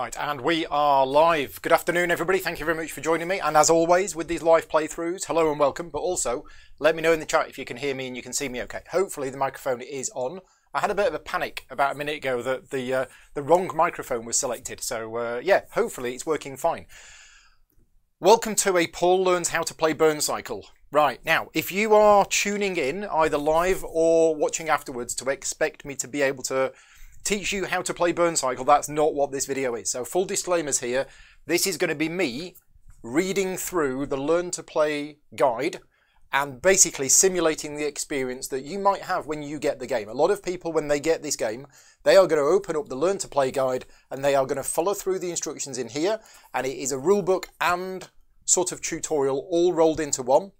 Right, and we are live. Good afternoon, everybody. Thank you very much for joining me. And as always, with these live playthroughs, hello and welcome. But also, let me know in the chat if you can hear me and you can see me okay. Hopefully, the microphone is on. I had a bit of a panic about a minute ago that the uh, the wrong microphone was selected. So uh, yeah, hopefully it's working fine. Welcome to a Paul learns how to play Burn Cycle. Right now, if you are tuning in either live or watching afterwards to expect me to be able to teach you how to play Burn Cycle. That's not what this video is. So full disclaimers here. This is going to be me reading through the Learn to Play guide and basically simulating the experience that you might have when you get the game. A lot of people, when they get this game, they are going to open up the Learn to Play guide and they are going to follow through the instructions in here. And it is a rulebook and sort of tutorial all rolled into one.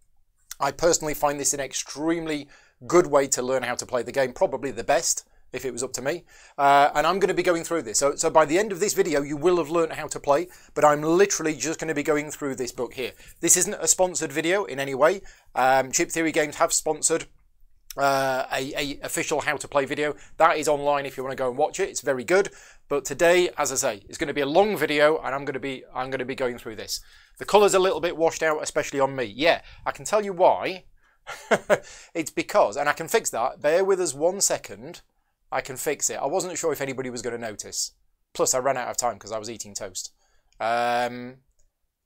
I personally find this an extremely good way to learn how to play the game, probably the best if it was up to me. Uh, and I'm going to be going through this. So, so by the end of this video, you will have learned how to play, but I'm literally just going to be going through this book here. This isn't a sponsored video in any way. Um, Chip Theory Games have sponsored uh, a, a, official how to play video. That is online if you want to go and watch it. It's very good. But today, as I say, it's going to be a long video, and I'm going to be I'm going to be going through this. The colour's a little bit washed out, especially on me. Yeah, I can tell you why. it's because, and I can fix that. Bear with us one second. I can fix it. I wasn't sure if anybody was going to notice. Plus, I ran out of time because I was eating toast. Um,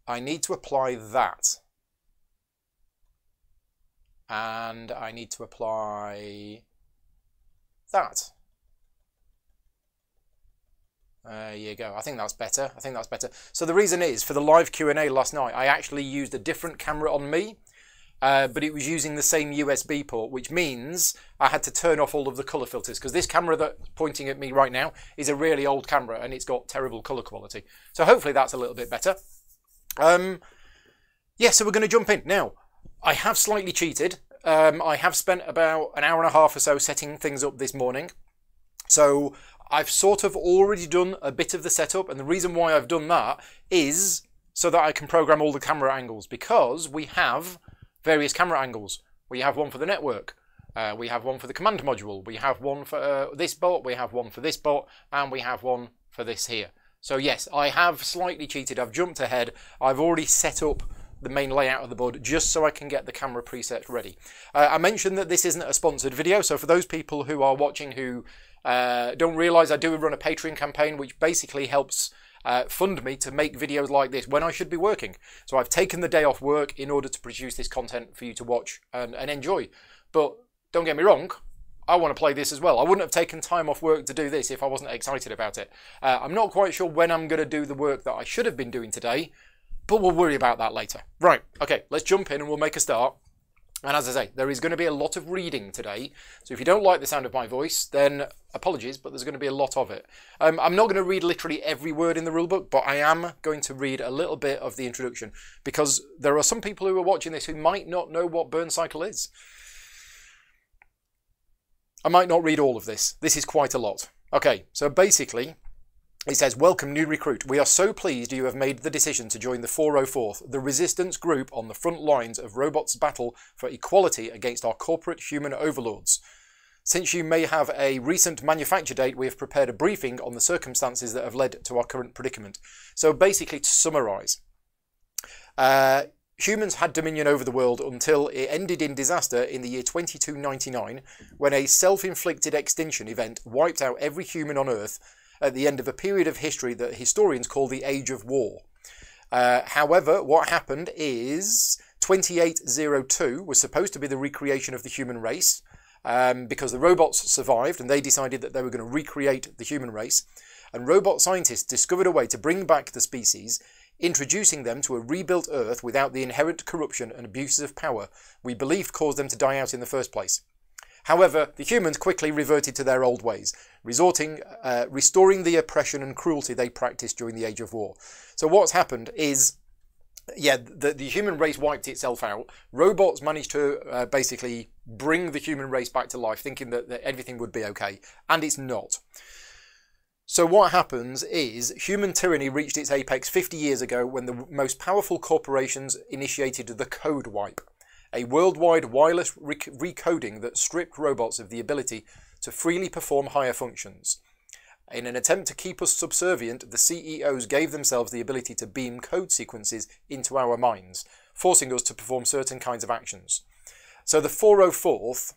I need to apply that. And I need to apply that. There you go. I think that's better. I think that's better. So the reason is, for the live Q&A last night, I actually used a different camera on me uh, but it was using the same USB port, which means I had to turn off all of the color filters because this camera that's pointing at me right now is a really old camera and it's got terrible color quality. So hopefully that's a little bit better. Um, yeah, so we're going to jump in. Now, I have slightly cheated. Um, I have spent about an hour and a half or so setting things up this morning. So I've sort of already done a bit of the setup and the reason why I've done that is so that I can program all the camera angles because we have various camera angles. We have one for the network. Uh, we have one for the command module. We have one for uh, this bot. We have one for this bot. And we have one for this here. So yes, I have slightly cheated. I've jumped ahead. I've already set up the main layout of the board just so I can get the camera presets ready. Uh, I mentioned that this isn't a sponsored video, so for those people who are watching who uh, don't realise I do run a Patreon campaign which basically helps uh, fund me to make videos like this when I should be working. So I've taken the day off work in order to produce this content for you to watch and, and enjoy. But don't get me wrong, I want to play this as well. I wouldn't have taken time off work to do this if I wasn't excited about it. Uh, I'm not quite sure when I'm going to do the work that I should have been doing today, but we'll worry about that later. Right, okay, let's jump in and we'll make a start. And as I say, there is going to be a lot of reading today. So if you don't like the sound of my voice, then apologies, but there's going to be a lot of it. Um, I'm not going to read literally every word in the rulebook, but I am going to read a little bit of the introduction because there are some people who are watching this who might not know what burn cycle is. I might not read all of this. This is quite a lot. Okay, so basically, it says, Welcome, new recruit. We are so pleased you have made the decision to join the 404th, the resistance group on the front lines of robots' battle for equality against our corporate human overlords. Since you may have a recent manufacture date, we have prepared a briefing on the circumstances that have led to our current predicament. So basically, to summarise, uh, humans had dominion over the world until it ended in disaster in the year 2299, when a self-inflicted extinction event wiped out every human on Earth at the end of a period of history that historians call the Age of War. Uh, however, what happened is 2802 was supposed to be the recreation of the human race um, because the robots survived and they decided that they were going to recreate the human race. And robot scientists discovered a way to bring back the species, introducing them to a rebuilt Earth without the inherent corruption and abuses of power we believed caused them to die out in the first place. However, the humans quickly reverted to their old ways, resorting, uh, restoring the oppression and cruelty they practiced during the Age of War. So what's happened is, yeah, the, the human race wiped itself out. Robots managed to uh, basically bring the human race back to life, thinking that, that everything would be okay, and it's not. So what happens is human tyranny reached its apex 50 years ago when the most powerful corporations initiated the code wipe a worldwide wireless recoding that stripped robots of the ability to freely perform higher functions. In an attempt to keep us subservient, the CEOs gave themselves the ability to beam code sequences into our minds, forcing us to perform certain kinds of actions. So the 404th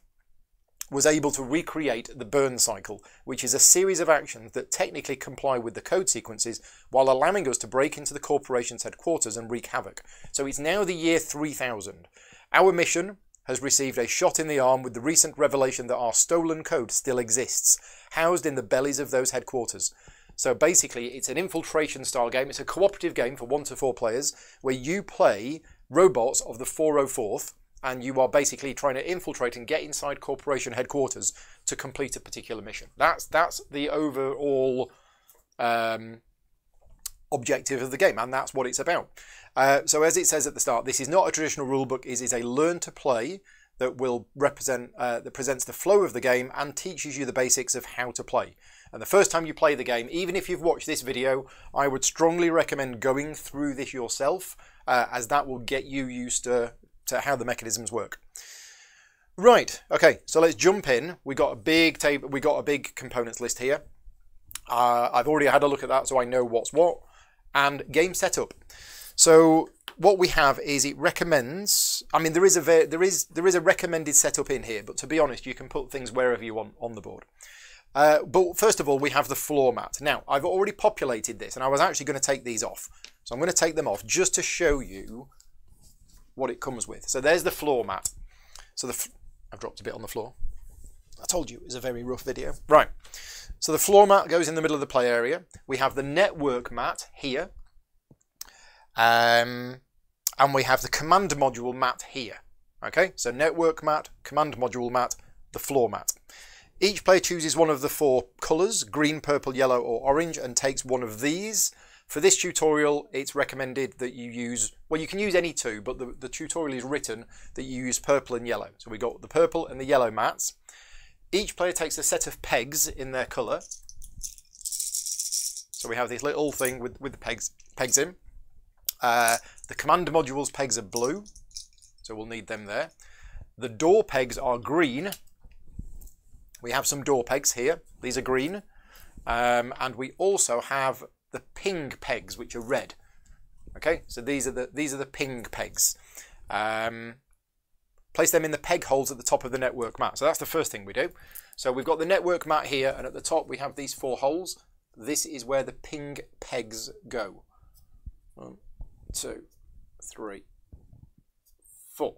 was able to recreate the burn cycle, which is a series of actions that technically comply with the code sequences while allowing us to break into the corporation's headquarters and wreak havoc. So it's now the year 3000. Our mission has received a shot in the arm with the recent revelation that our stolen code still exists, housed in the bellies of those headquarters. So basically, it's an infiltration style game. It's a cooperative game for one to four players where you play robots of the 404th and you are basically trying to infiltrate and get inside corporation headquarters to complete a particular mission. That's that's the overall um, objective of the game, and that's what it's about. Uh, so as it says at the start, this is not a traditional rulebook. It is a learn to play that will represent uh, that presents the flow of the game and teaches you the basics of how to play. And the first time you play the game, even if you've watched this video, I would strongly recommend going through this yourself, uh, as that will get you used to, to how the mechanisms work. Right, okay, so let's jump in. We got a big table, we got a big components list here. Uh, I've already had a look at that, so I know what's what. And game setup. So what we have is it recommends. I mean, there is a there is there is a recommended setup in here, but to be honest, you can put things wherever you want on the board. Uh, but first of all, we have the floor mat. Now, I've already populated this, and I was actually going to take these off. So I'm going to take them off just to show you what it comes with. So there's the floor mat. So the I've dropped a bit on the floor. I told you it was a very rough video. Right. So the floor mat goes in the middle of the play area. We have the network mat here. Um, and we have the command module mat here. Okay, so network mat, command module mat, the floor mat. Each player chooses one of the four colours, green, purple, yellow or orange, and takes one of these. For this tutorial, it's recommended that you use, well, you can use any two, but the, the tutorial is written that you use purple and yellow. So we got the purple and the yellow mats. Each player takes a set of pegs in their colour. So we have this little thing with, with the pegs, pegs in. Uh, the command module's pegs are blue, so we'll need them there. The door pegs are green. We have some door pegs here. These are green. Um, and we also have the ping pegs, which are red. Okay, so these are the these are the ping pegs. Um, place them in the peg holes at the top of the network mat. So that's the first thing we do. So we've got the network mat here, and at the top we have these four holes. This is where the ping pegs go two, three, four.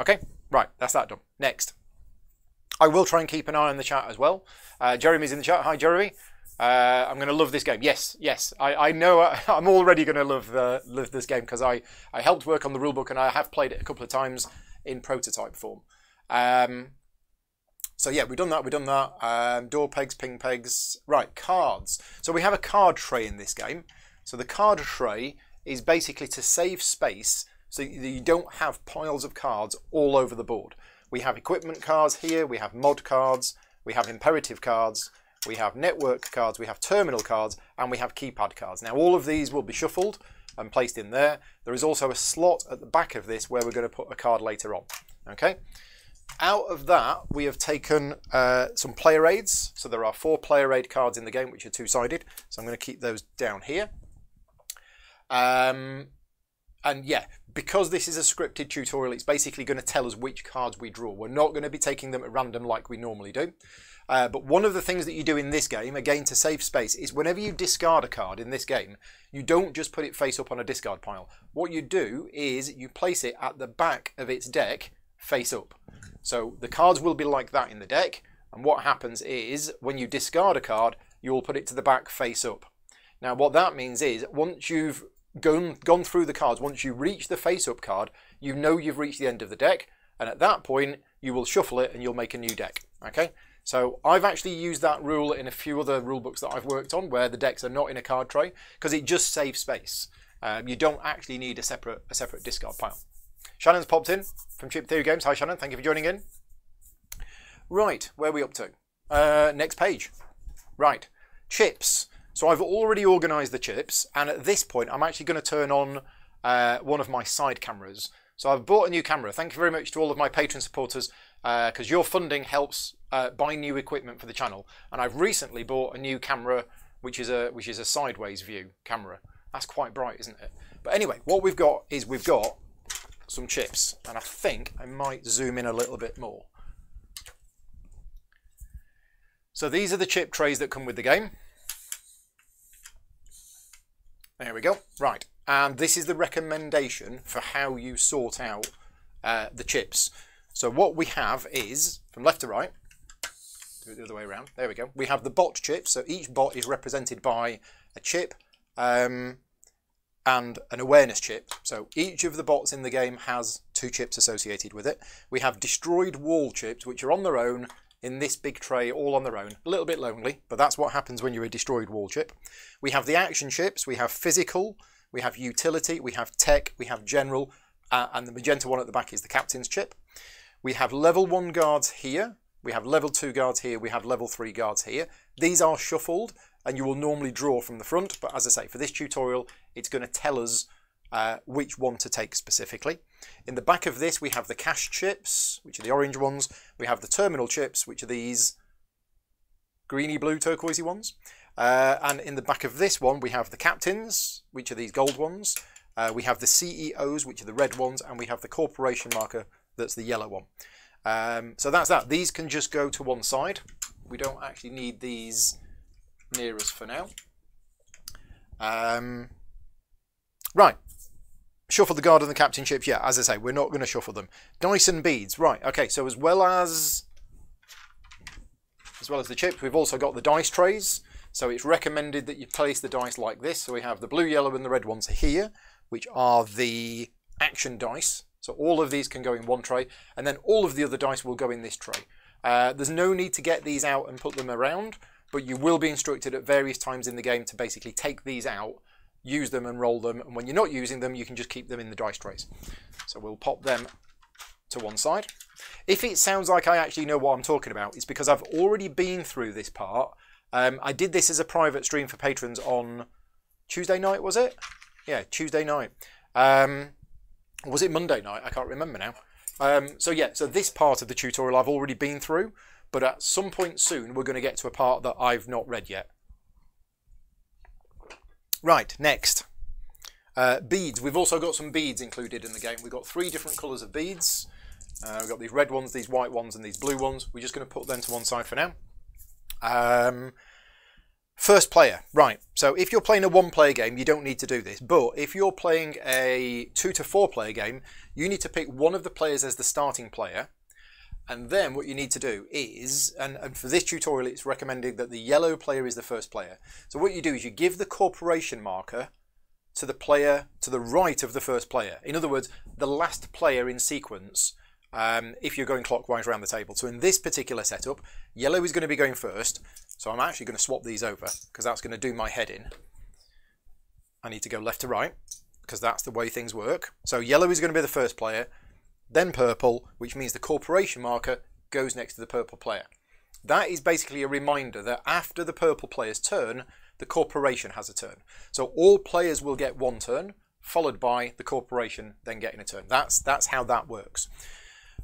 Okay, right, that's that done. Next. I will try and keep an eye on the chat as well. Uh, Jeremy's in the chat. Hi, Jeremy. Uh, I'm going to love this game. Yes, yes. I, I know I, am already going to love uh, love this game because I, I helped work on the rulebook and I have played it a couple of times in prototype form. Um, so yeah, we've done that, we've done that. Um, door pegs, ping pegs. Right, cards. So we have a card tray in this game. So the card tray is basically to save space so you don't have piles of cards all over the board. We have equipment cards here, we have mod cards, we have imperative cards, we have network cards, we have terminal cards, and we have keypad cards. Now all of these will be shuffled and placed in there. There is also a slot at the back of this where we're going to put a card later on. Okay. Out of that, we have taken uh, some player aids. So there are four player aid cards in the game, which are two-sided. So I'm going to keep those down here. Um, and yeah, because this is a scripted tutorial, it's basically going to tell us which cards we draw. We're not going to be taking them at random like we normally do. Uh, but one of the things that you do in this game, again to save space, is whenever you discard a card in this game, you don't just put it face up on a discard pile. What you do is you place it at the back of its deck face up. So the cards will be like that in the deck. And what happens is when you discard a card, you'll put it to the back face up. Now what that means is once you've gone, gone through the cards, once you reach the face-up card, you know you've reached the end of the deck, and at that point, you will shuffle it and you'll make a new deck. Okay, so I've actually used that rule in a few other rule books that I've worked on where the decks are not in a card tray because it just saves space. Um, you don't actually need a separate a separate discard pile. Shannon's popped in from Chip Theory Games. Hi Shannon, thank you for joining in. Right, where are we up to? Uh, next page. Right, chips. So I've already organised the chips, and at this point, I'm actually going to turn on uh, one of my side cameras. So I've bought a new camera. Thank you very much to all of my Patreon supporters because uh, your funding helps uh, buy new equipment for the channel. And I've recently bought a new camera, which is a which is a sideways view camera. That's quite bright, isn't it? But anyway, what we've got is we've got some chips, and I think I might zoom in a little bit more. So these are the chip trays that come with the game. There we go. Right, and this is the recommendation for how you sort out uh, the chips. So what we have is, from left to right, do it the other way around, there we go. We have the bot chips, so each bot is represented by a chip um, and an awareness chip. So each of the bots in the game has two chips associated with it. We have destroyed wall chips, which are on their own in this big tray all on their own. A little bit lonely, but that's what happens when you're a destroyed wall chip. We have the action chips, we have physical, we have utility, we have tech, we have general, uh, and the magenta one at the back is the captain's chip. We have level 1 guards here, we have level 2 guards here, we have level 3 guards here. These are shuffled, and you will normally draw from the front, but as I say, for this tutorial, it's going to tell us uh, which one to take specifically. In the back of this, we have the cache chips, which are the orange ones. We have the terminal chips, which are these greeny blue turquoisey ones. Uh, and in the back of this one, we have the captains, which are these gold ones. Uh, we have the CEOs, which are the red ones, and we have the corporation marker, that's the yellow one. Um, so that's that. These can just go to one side. We don't actually need these near us for now. Um, right, Shuffle the guard and the captain chips. Yeah, as I say, we're not going to shuffle them. Dice and beads. Right, okay, so as well as as well as the chips, we've also got the dice trays. So it's recommended that you place the dice like this. So we have the blue, yellow, and the red ones here, which are the action dice. So all of these can go in one tray, and then all of the other dice will go in this tray. Uh, there's no need to get these out and put them around, but you will be instructed at various times in the game to basically take these out use them and roll them. And when you're not using them, you can just keep them in the dice trays. So we'll pop them to one side. If it sounds like I actually know what I'm talking about, it's because I've already been through this part. Um, I did this as a private stream for patrons on Tuesday night, was it? Yeah, Tuesday night. Um, was it Monday night? I can't remember now. Um, so yeah, so this part of the tutorial I've already been through, but at some point soon we're going to get to a part that I've not read yet. Right, next. Uh, beads. We've also got some beads included in the game. We've got three different colours of beads. Uh, we've got these red ones, these white ones, and these blue ones. We're just going to put them to one side for now. Um, first player. Right, so if you're playing a one-player game, you don't need to do this. But if you're playing a two to four-player game, you need to pick one of the players as the starting player and then what you need to do is, and, and, for this tutorial it's recommended that the yellow player is the first player. So what you do is you give the corporation marker to the player to the right of the first player. In other words, the last player in sequence um, if you're going clockwise around the table. So in this particular setup, yellow is going to be going first. So I'm actually going to swap these over because that's going to do my head in. I need to go left to right because that's the way things work. So yellow is going to be the first player then purple, which means the corporation marker goes next to the purple player. That is basically a reminder that after the purple player's turn, the corporation has a turn. So all players will get one turn, followed by the corporation then getting a turn. That's, that's how that works.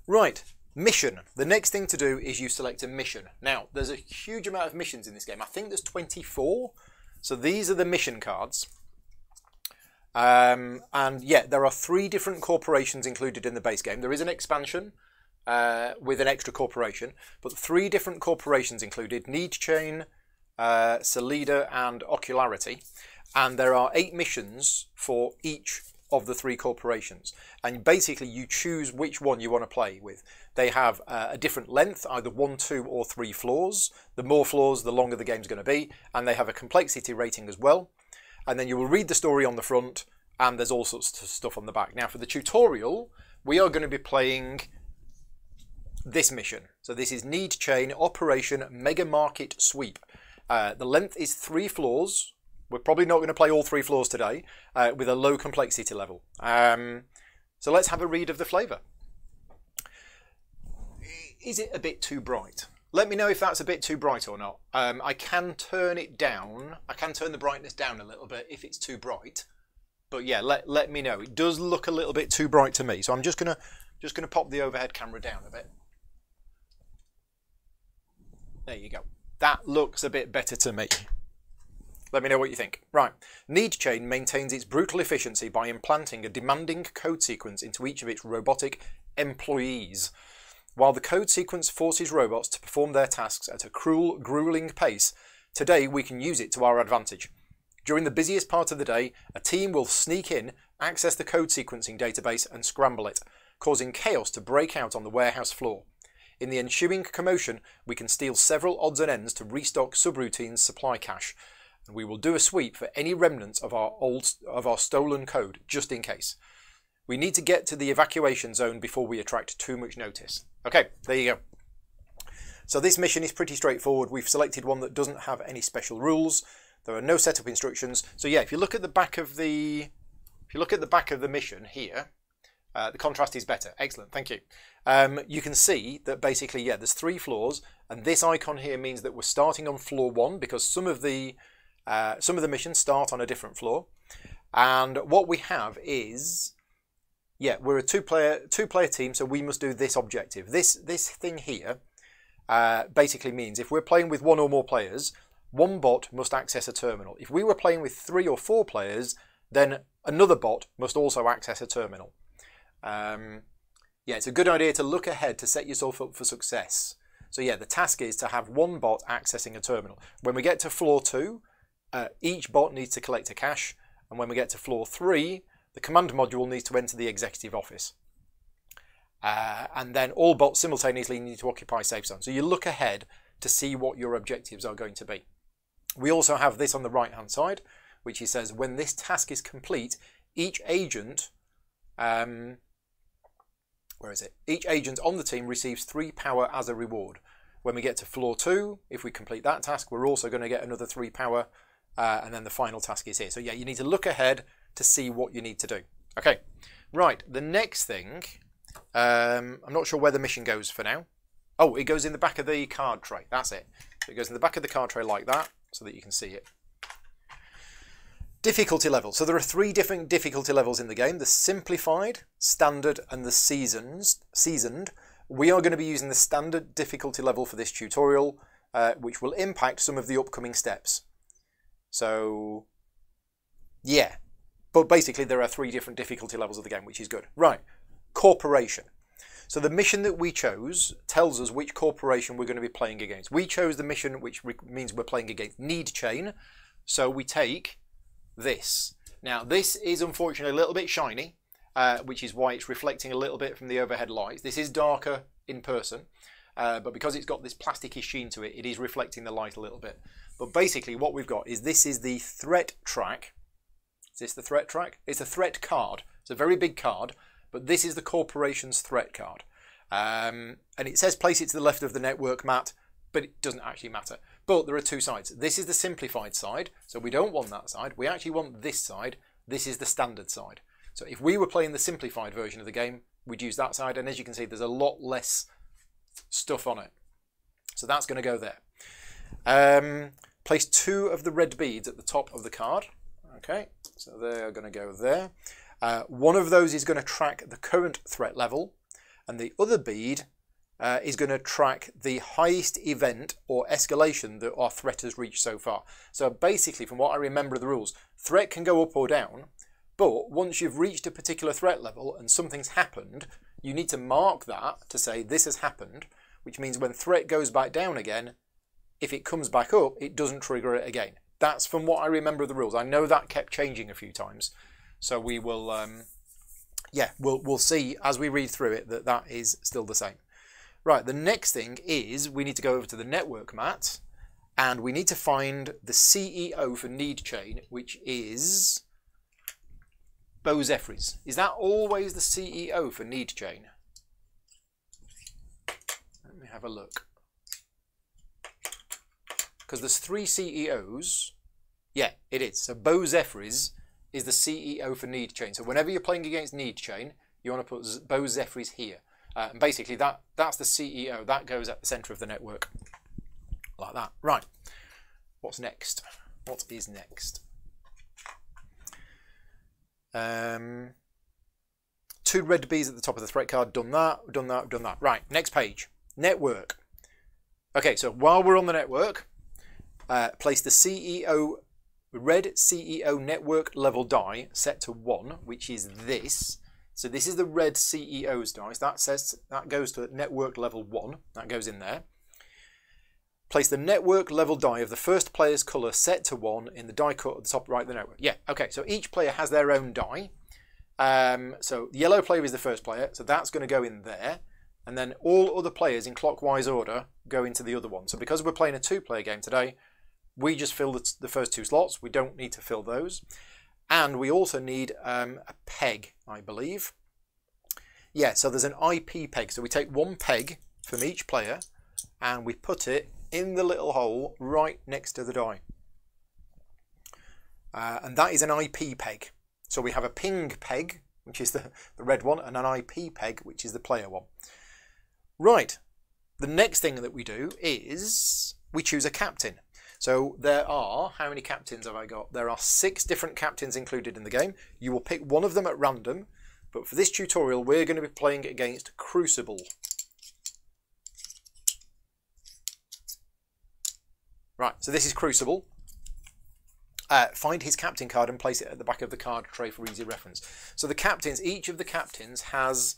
Right, mission. The next thing to do is you select a mission. Now, there's a huge amount of missions in this game. I think there's 24. So these are the mission cards. Um, and yeah, there are three different corporations included in the base game. There is an expansion uh, with an extra corporation, but three different corporations included, Need Chain, uh, Solida and Ocularity. And there are eight missions for each of the three corporations. And basically you choose which one you want to play with. They have uh, a different length, either one, two or three floors. The more floors, the longer the game's going to be. And they have a complexity rating as well and then you will read the story on the front and there's all sorts of stuff on the back. Now for the tutorial, we are going to be playing this mission. So this is Need Chain Operation Mega Market Sweep. Uh, the length is three floors. We're probably not going to play all three floors today uh, with a low complexity level. Um, so let's have a read of the flavour. Is it a bit too bright? Let me know if that's a bit too bright or not. Um, I can turn it down. I can turn the brightness down a little bit if it's too bright. but yeah, let, let me know. It does look a little bit too bright to me. So I'm just gonna just gonna pop the overhead camera down a bit. There you go. That looks a bit better to me. Let me know what you think. Right, NeedChain maintains its brutal efficiency by implanting a demanding code sequence into each of its robotic employees. While the code sequence forces robots to perform their tasks at a cruel, grueling pace, today we can use it to our advantage. During the busiest part of the day, a team will sneak in, access the code sequencing database and scramble it, causing chaos to break out on the warehouse floor. In the ensuing commotion, we can steal several odds and ends to restock subroutines supply cache, and we will do a sweep for any remnants of our old of our stolen code just in case. We need to get to the evacuation zone before we attract too much notice. Okay, there you go. So this mission is pretty straightforward. We've selected one that doesn't have any special rules. There are no setup instructions. So yeah, if you look at the back of the if you look at the back of the mission here, uh, the contrast is better. Excellent, thank you. Um, you can see that basically, yeah, there's three floors, and this icon here means that we're starting on floor one because some of the uh, some of the missions start on a different floor. And what we have is, yeah, we're a two-player two-player team, so we must do this objective. This this thing here uh, basically means if we're playing with one or more players, one bot must access a terminal. If we were playing with three or four players, then another bot must also access a terminal. Um, yeah, it's a good idea to look ahead to set yourself up for success. So yeah, the task is to have one bot accessing a terminal. When we get to floor two, uh, each bot needs to collect a cache, and when we get to floor three, the command module needs to enter the executive office. Uh, and then all bots simultaneously need to occupy safe zone. So you look ahead to see what your objectives are going to be. We also have this on the right hand side, which he says when this task is complete, each agent, um, where is it? Each agent on the team receives three power as a reward. When we get to floor two, if we complete that task, we're also going to get another three power uh, and then the final task is here. So yeah, you need to look ahead to see what you need to do. Okay, right, the next thing, um, I'm not sure where the mission goes for now. Oh, it goes in the back of the card tray, that's it. So it goes in the back of the card tray like that, so that you can see it. Difficulty level. So there are three different difficulty levels in the game. The simplified, standard, and the seasons, seasoned. We are going to be using the standard difficulty level for this tutorial, uh, which will impact some of the upcoming steps. So, yeah. But basically, there are three different difficulty levels of the game, which is good. Right. Corporation. So the mission that we chose tells us which corporation we're going to be playing against. We chose the mission which means we're playing against Need Chain, So we take this. Now this is unfortunately a little bit shiny, uh, which is why it's reflecting a little bit from the overhead lights. This is darker in person, uh, but because it's got this plasticky sheen to it, it is reflecting the light a little bit. But basically what we've got is this is the threat track. Is this the threat track? It's a threat card. It's a very big card, but this is the corporation's threat card. Um, and it says place it to the left of the network mat, but it doesn't actually matter. But there are two sides. This is the simplified side, so we don't want that side. We actually want this side. This is the standard side. So if we were playing the simplified version of the game, we'd use that side. And as you can see, there's a lot less stuff on it. So that's going to go there. Um, place two of the red beads at the top of the card. Okay, so they're going to go there. Uh, one of those is going to track the current threat level, and the other bead uh, is going to track the highest event or escalation that our threat has reached so far. So basically, from what I remember of the rules, threat can go up or down, but once you've reached a particular threat level and something's happened, you need to mark that to say this has happened, which means when threat goes back down again, if it comes back up, it doesn't trigger it again. That's from what I remember of the rules. I know that kept changing a few times. So we will, um, yeah, we'll, we'll see as we read through it that that is still the same. Right, the next thing is we need to go over to the network mat and we need to find the CEO for NeedChain, which is Bo Zephyrs. Is that always the CEO for NeedChain? Let me have a look because there's three CEOs. Yeah, it is. So Bo Zephyrs is the CEO for NeedChain. So whenever you're playing against NeedChain, you want to put Bo Zephyrs here. Uh, and basically that that's the CEO. That goes at the center of the network. Like that. Right. What's next? What is next? Um, two red bees at the top of the threat card. Done that, done that, done that. Right, next page. Network. Okay, so while we're on the network, uh, place the CEO red CEO network level die set to one, which is this. So this is the red CEO's dice. That says that goes to network level one. That goes in there. Place the network level die of the first player's colour set to one in the die cut at the top right of the network. Yeah, okay, so each player has their own die. Um, so the yellow player is the first player, so that's going to go in there. And then all other players in clockwise order go into the other one. So because we're playing a two-player game today, we just fill the, the, first two slots. We don't need to fill those. And we also need um, a peg, I believe. Yeah, so there's an IP peg. So we take one peg from each player and we put it in the little hole right next to the die. Uh, and that is an IP peg. So we have a ping peg, which is the, the red one, and an IP peg, which is the player one. Right, the next thing that we do is we choose a captain. So there are, how many captains have I got? There are six different captains included in the game. You will pick one of them at random, but for this tutorial we're going to be playing against Crucible. Right, so this is Crucible. Uh, find his captain card and place it at the back of the card tray for easy reference. So the captains, each of the captains has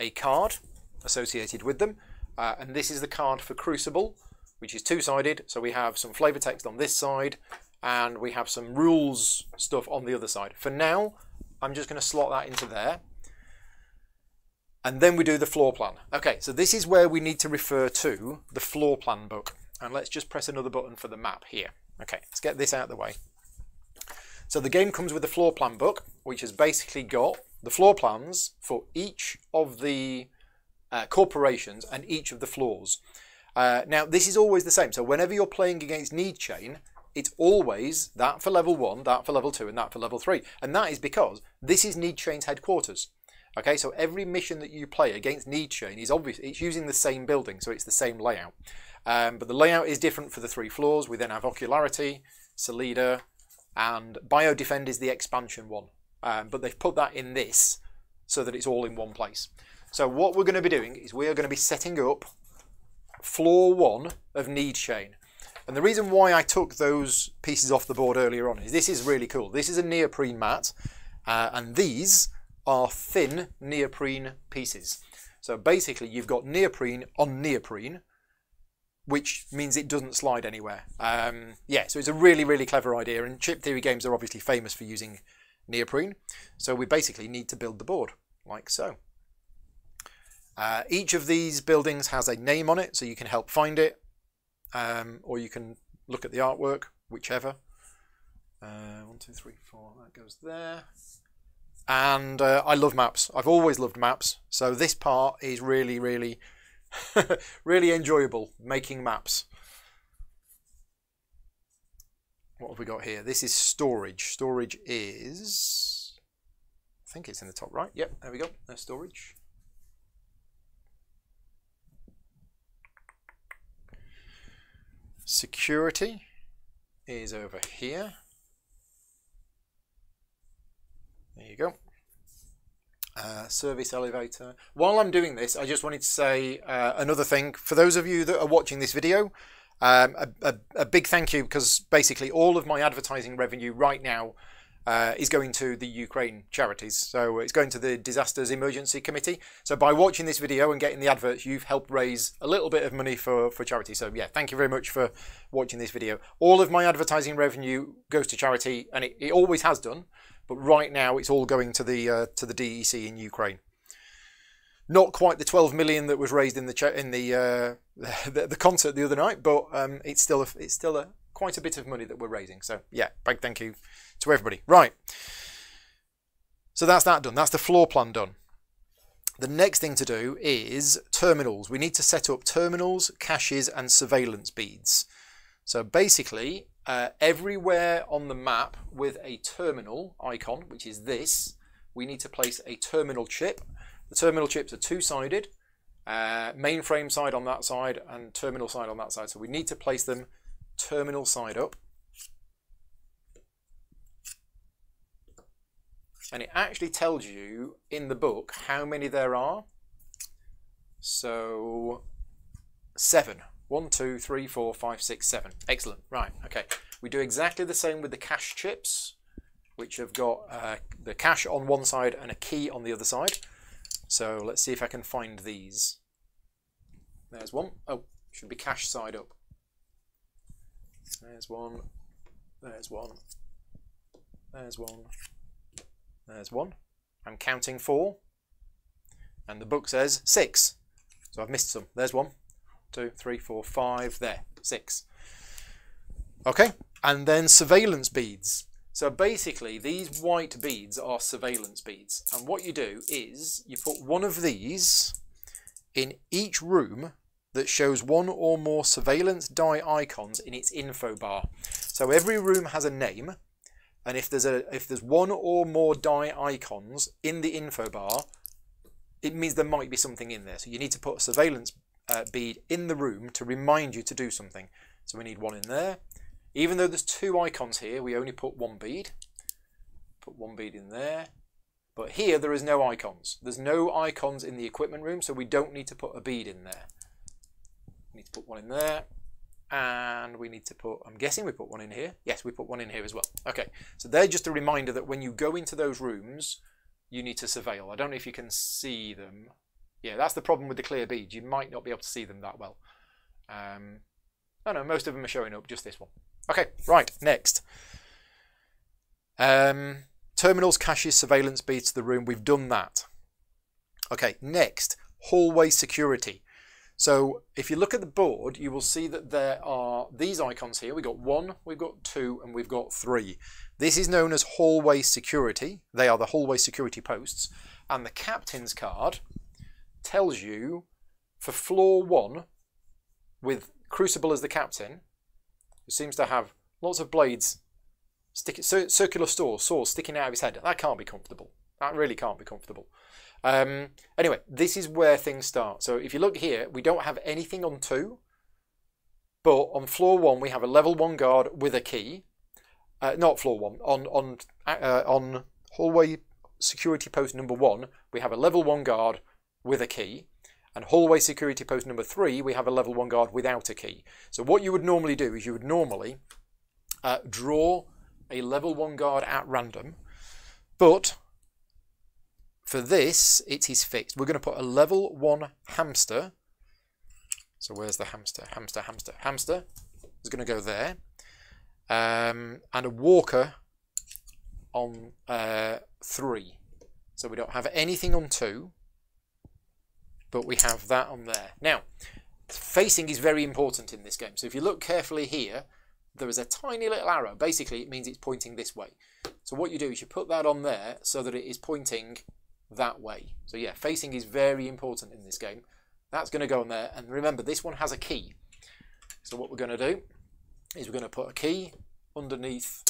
a card associated with them, uh, and this is the card for Crucible, which is two-sided. So we have some flavor text on this side, and we have some rules stuff on the other side. For now, I'm just going to slot that into there. And then we do the floor plan. Okay, so this is where we need to refer to the floor plan book. And let's just press another button for the map here. Okay, let's get this out of the way. So the game comes with a floor plan book, which has basically got the floor plans for each of the uh, corporations and each of the floors. Uh, now, this is always the same. So whenever you're playing against Need Chain, it's always that for level 1, that for level 2, and that for level 3. And that is because this is Need Chain's headquarters. Okay, so every mission that you play against Need Chain is obvious. It's using the same building, so it's the same layout. Um, but the layout is different for the three floors. We then have Ocularity, Solida, and Biodefend is the expansion one. Um, but they've put that in this so that it's all in one place. So what we're going to be doing is we are going to be setting up floor one of Need Chain. And the reason why I took those pieces off the board earlier on is this is really cool. This is a neoprene mat, uh, and these are thin neoprene pieces. So basically you've got neoprene on neoprene, which means it doesn't slide anywhere. Um, yeah, so it's a really, really clever idea, and chip theory games are obviously famous for using neoprene. So we basically need to build the board, like so. Uh, each of these buildings has a name on it, so you can help find it, um, or you can look at the artwork, whichever. Uh, one, two, three, four, that goes there. And uh, I love maps. I've always loved maps, so this part is really, really really enjoyable making maps. What have we got here? This is storage. Storage is, I think it's in the top right. Yep, there we go. There's storage. Security is over here. There you go. Uh, service elevator. While I'm doing this, I just wanted to say uh, another thing. For those of you that are watching this video, um, a, a, a, big thank you because basically all of my advertising revenue right now uh, is going to the Ukraine charities. So it's going to the Disasters Emergency Committee. So by watching this video and getting the adverts, you've helped raise a little bit of money for, for charity. So yeah, thank you very much for watching this video. All of my advertising revenue goes to charity and it, it always has done but right now it's all going to the uh, to the DEC in Ukraine. Not quite the 12 million that was raised in the in the, uh, the, the concert the other night, but um, it's still a, it's still a quite a bit of money that we're raising. So yeah, big thank you to everybody. Right. So that's that done. That's the floor plan done. The next thing to do is terminals. We need to set up terminals, caches, and surveillance beads. So basically, uh, everywhere on the map with a terminal icon, which is this, we need to place a terminal chip. The terminal chips are two-sided, uh, mainframe side on that side and terminal side on that side. So we need to place them terminal side up. and it actually tells you in the book how many there are. So seven. One, two, three, four, five, six, seven. Excellent. Right. Okay. We do exactly the same with the cache chips, which have got uh, the cache on one side and a key on the other side. So let's see if I can find these. There's one. Oh, should be cache side up. There's one. There's one. There's one. There's one. I'm counting four. And the book says six. So I've missed some. There's one, two, three, four, five. There, six. Okay, and then surveillance beads. So basically, these white beads are surveillance beads. And what you do is you put one of these in each room that shows one or more surveillance die icons in its info bar. So every room has a name, and if there's a if there's one or more die icons in the info bar, it means there might be something in there. So you need to put a surveillance uh, bead in the room to remind you to do something. So we need one in there. Even though there's two icons here, we only put one bead. Put one bead in there. But here there is no icons. There's no icons in the equipment room, so we don't need to put a bead in there. Need to put one in there. And we need to put, I'm guessing we put one in here. Yes, we put one in here as well. Okay, so they're just a reminder that when you go into those rooms, you need to surveil. I don't know if you can see them. Yeah, that's the problem with the clear beads. You might not be able to see them that well. Um, oh no, most of them are showing up, just this one. Okay, right, next. Um, terminals, caches, surveillance beads to the room. We've done that. Okay, next, hallway security. So if you look at the board, you will see that there are these icons here. We've got one, we've got two, and we've got three. This is known as hallway security. They are the hallway security posts. And the captain's card tells you for floor one, with Crucible as the captain, who seems to have lots of blades, stick, circular saws, saws sticking out of his head. That can't be comfortable. That really can't be comfortable. Um, anyway, this is where things start. So if you look here, we don't have anything on two, but on floor one we have a level one guard with a key. Uh, not floor one. On on uh, on hallway security post number one, we have a level one guard with a key. And hallway security post number three, we have a level one guard without a key. So what you would normally do is you would normally uh, draw a level one guard at random, but for this, it is fixed. We're going to put a level 1 hamster. So where's the hamster? Hamster, hamster, hamster is going to go there. Um, and a walker on uh, 3. So we don't have anything on 2, but we have that on there. Now, facing is very important in this game. So if you look carefully here, there is a tiny little arrow. Basically, it means it's pointing this way. So what you do is you put that on there so that it is pointing that way. So yeah, facing is very important in this game. That's going to go on there. And remember, this one has a key. So what we're going to do is we're going to put a key underneath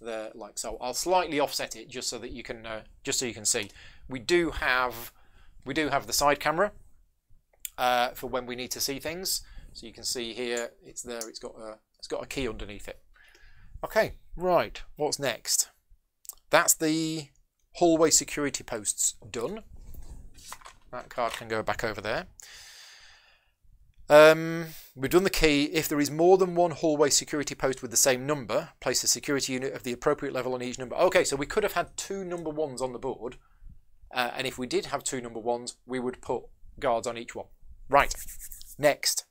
there like so. I'll slightly offset it just so that you can uh, just so you can see. We do have we do have the side camera uh, for when we need to see things. So you can see here it's there. It's got a it's got a key underneath it. Okay, right. What's next? That's the hallway security posts done. That card can go back over there. Um, we've done the key. If there is more than one hallway security post with the same number, place a security unit of the appropriate level on each number. Okay, so we could have had two number ones on the board. Uh, and if we did have two number ones, we would put guards on each one. Right, next.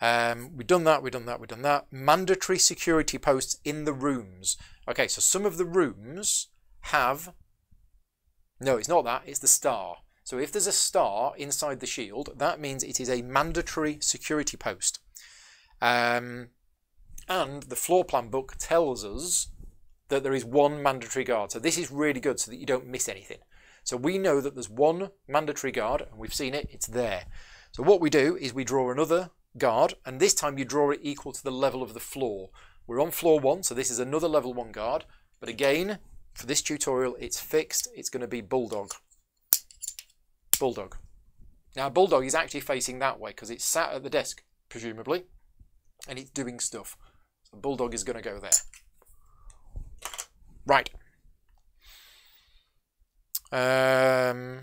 Um, we've done that, we've done that, we've done that. Mandatory security posts in the rooms. Okay, so some of the rooms have, no, it's not that, it's the star. So if there's a star inside the shield, that means it is a mandatory security post. Um, and the floor plan book tells us that there is one mandatory guard. So this is really good so that you don't miss anything. So we know that there's one mandatory guard, and we've seen it, it's there. So what we do is we draw another guard, and this time you draw it equal to the level of the floor. We're on floor one, so this is another level one guard. But again, for this tutorial, it's fixed. It's going to be Bulldog. Bulldog. Now, Bulldog is actually facing that way because it's sat at the desk, presumably, and it's doing stuff. So Bulldog is going to go there. Right. Um,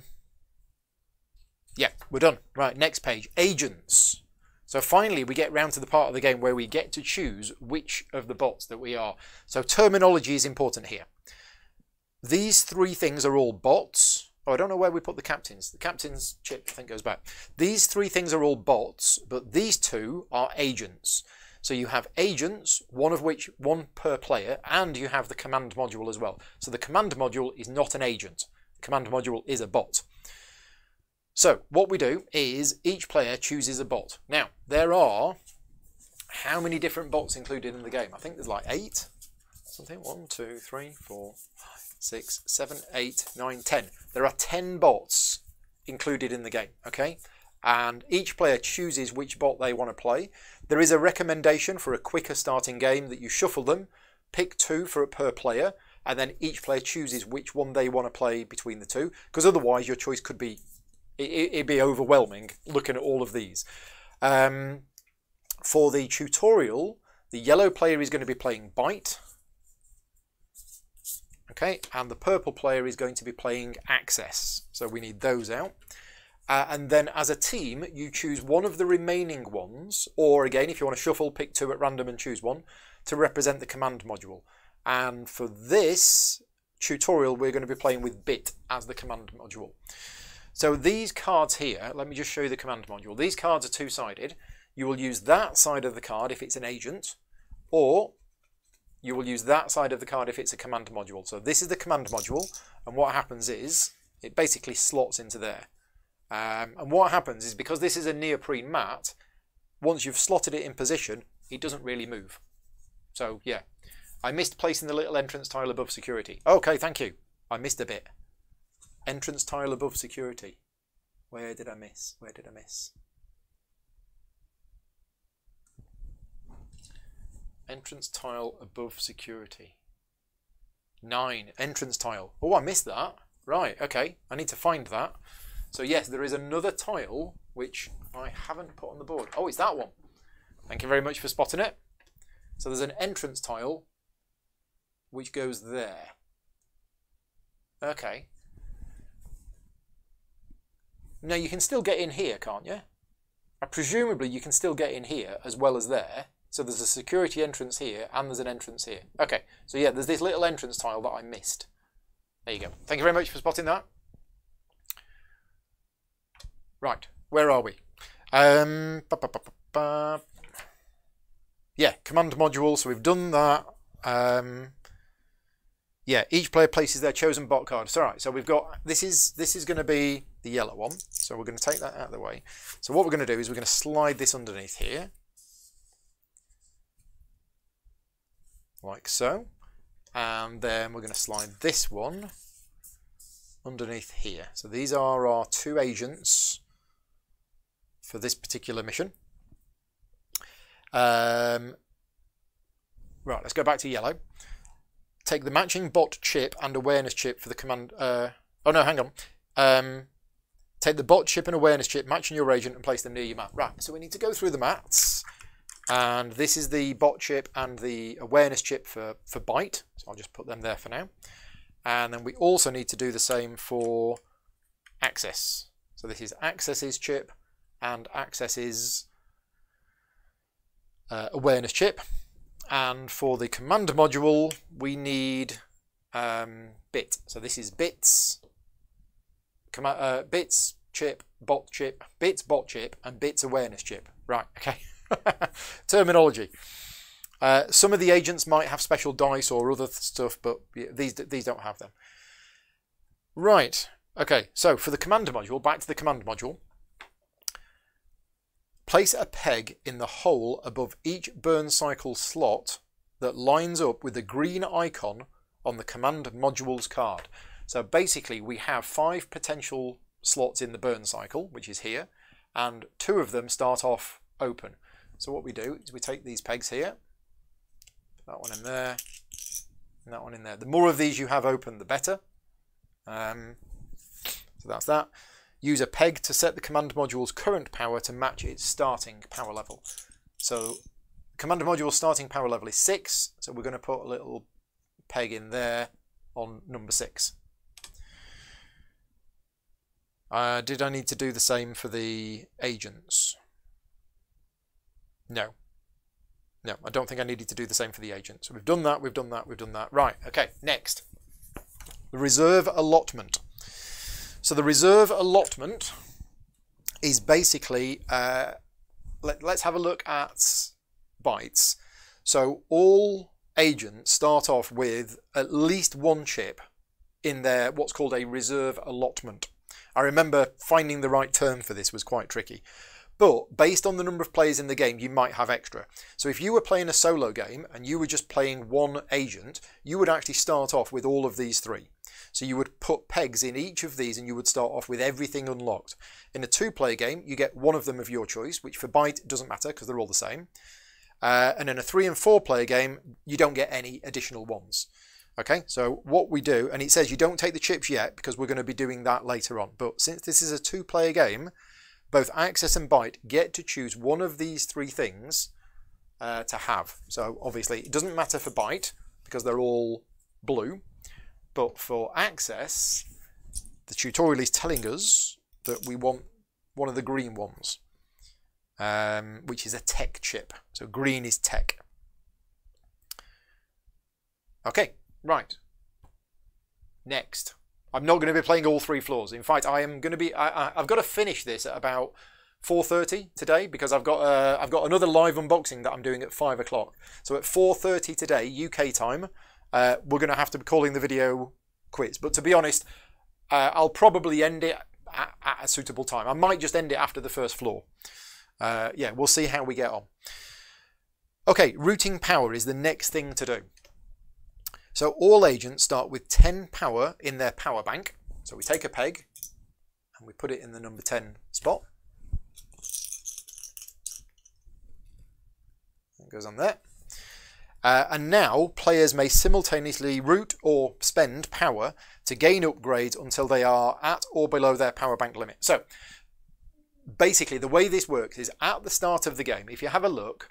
yeah, we're done. Right, next page. Agents. So finally, we get round to the part of the game where we get to choose which of the bots that we are. So terminology is important here. These three things are all bots. Oh, I don't know where we put the captains. The captain's chip, I think, goes back. These three things are all bots, but these two are agents. So you have agents, one of which, one per player, and you have the command module as well. So the command module is not an agent. The command module is a bot. So what we do is each player chooses a bot. Now, there are how many different bots included in the game? I think there's like eight, something. One, two, three, four, five, six, seven, eight, nine, ten. There are ten bots included in the game, okay? And each player chooses which bot they want to play. There is a recommendation for a quicker starting game that you shuffle them, pick two for per player, and then each player chooses which one they want to play between the two, because otherwise your choice could be it, would be overwhelming looking at all of these. Um, for the tutorial, the yellow player is going to be playing Byte. Okay, and the purple player is going to be playing Access. So we need those out. Uh, and then as a team, you choose one of the remaining ones, or again, if you want to shuffle, pick two at random and choose one, to represent the command module. And for this tutorial, we're going to be playing with bit as the command module. So these cards here, let me just show you the command module. These cards are two-sided. You will use that side of the card if it's an agent, or you will use that side of the card if it's a command module. So this is the command module, and what happens is it basically slots into there. Um, and what happens is because this is a neoprene mat, once you've slotted it in position, it doesn't really move. So yeah, I missed placing the little entrance tile above security. Okay, thank you. I missed a bit. Entrance tile above security. Where did I miss? Where did I miss? Entrance tile above security. Nine. Entrance tile. Oh, I missed that. Right, okay. I need to find that. So yes, there is another tile which I haven't put on the board. Oh, it's that one. Thank you very much for spotting it. So there's an entrance tile which goes there. Okay. Now you can still get in here, can't you? Presumably you can still get in here as well as there. So there's a security entrance here and there's an entrance here. Okay, so yeah, there's this little entrance tile that I missed. There you go. Thank you very much for spotting that. Right, where are we? Um, ba -ba -ba yeah, command module, so we've done that. Um, yeah, each player places their chosen bot card. So, right, so we've got, this is, this is going to be the yellow one. So we're going to take that out of the way. So what we're going to do is we're going to slide this underneath here. Like so. And then we're going to slide this one underneath here. So these are our two agents for this particular mission. Um, right, let's go back to yellow take the matching bot chip and awareness chip for the command. Uh, oh no, hang on. Um, take the bot chip and awareness chip, matching your agent, and place them near your mat. Right. So we need to go through the mats, and this is the bot chip and the awareness chip for for byte. So I'll just put them there for now. And then we also need to do the same for access. So this is access's chip and access's uh, awareness chip. And for the command module, we need um, bit. So this is bits, uh, bits chip, bot chip, bits bot chip, and bits awareness chip. Right, okay. Terminology. Uh, some of the agents might have special dice or other stuff, but these these don't have them. Right. Okay. So for the command module, back to the command module. Place a peg in the hole above each burn cycle slot that lines up with the green icon on the command module's card. So basically we have five potential slots in the burn cycle, which is here, and two of them start off open. So what we do is we take these pegs here, that one in there, and that one in there. The more of these you have open, the better. Um, so that's that. Use a peg to set the command module's current power to match its starting power level. So command module starting power level is 6, so we're going to put a little peg in there on number 6. Uh, did I need to do the same for the agents? No. No, I don't think I needed to do the same for the agents. So we've done that, we've done that, we've done that. Right, okay, next. The reserve allotment. So the reserve allotment is basically, uh, let, let's have a look at bytes. So all agents start off with at least one chip in their what's called a reserve allotment. I remember finding the right term for this was quite tricky. But based on the number of players in the game, you might have extra. So if you were playing a solo game and you were just playing one agent, you would actually start off with all of these three. So you would put pegs in each of these and you would start off with everything unlocked. In a two-player game, you get one of them of your choice, which for byte doesn't matter because they're all the same. Uh, and in a three and four player game, you don't get any additional ones. Okay, so what we do, and it says you don't take the chips yet because we're going to be doing that later on. But since this is a two player game, both Access and Byte get to choose one of these three things uh, to have. So obviously it doesn't matter for Byte because they're all blue, but for Access, the tutorial is telling us that we want one of the green ones, um, which is a tech chip. So green is tech. Okay, right. Next. I'm not going to be playing all three floors. In fact, I am going to be. I, have got to finish this at about 4:30 today because I've got uh, I've got another live unboxing that I'm doing at five o'clock. So at 4:30 today UK time, uh, we're going to have to be calling the video quits. But to be honest, uh, I'll probably end it at, at, a suitable time. I might just end it after the first floor. Uh, yeah, we'll see how we get on. Okay, routing power is the next thing to do. So all agents start with 10 power in their power bank. So we take a peg and we put it in the number 10 spot. It goes on there. Uh, and now players may simultaneously route or spend power to gain upgrades until they are at or below their power bank limit. So basically the way this works is at the start of the game, if you have a look,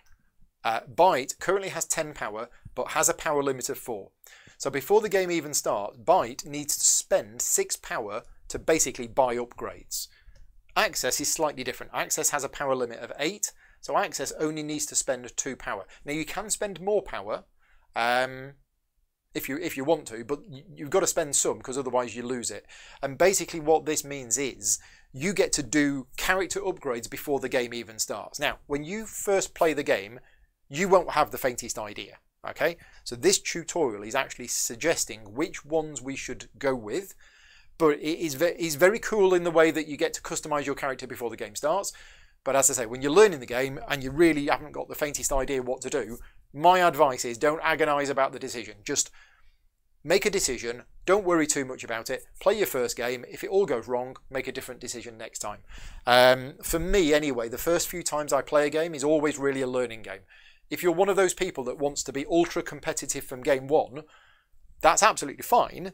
uh, Byte currently has 10 power but has a power limit of 4. So before the game even starts, Byte needs to spend 6 power to basically buy upgrades. Access is slightly different. Access has a power limit of 8, so Access only needs to spend 2 power. Now you can spend more power um, if you if you want to, but you've got to spend some because otherwise you lose it. And basically what this means is you get to do character upgrades before the game even starts. Now, when you first play the game, you won't have the faintest idea. Okay, so this tutorial is actually suggesting which ones we should go with, but it is very, is very cool in the way that you get to customize your character before the game starts. But as I say, when you're learning the game and you really haven't got the faintest idea what to do, my advice is don't agonize about the decision. Just make a decision, don't worry too much about it, play your first game. If it all goes wrong, make a different decision next time. Um, for me, anyway, the first few times I play a game is always really a learning game. If you're one of those people that wants to be ultra competitive from game one, that's absolutely fine.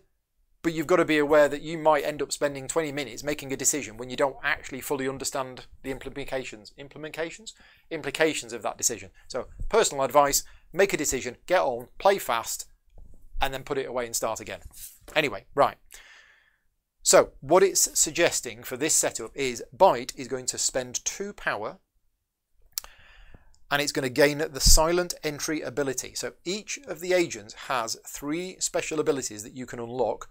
But you've got to be aware that you might end up spending 20 minutes making a decision when you don't actually fully understand the implications, implications, implications of that decision. So, personal advice: make a decision, get on, play fast, and then put it away and start again. Anyway, right. So, what it's suggesting for this setup is Byte is going to spend two power and it's going to gain the silent entry ability. So each of the agents has three special abilities that you can unlock.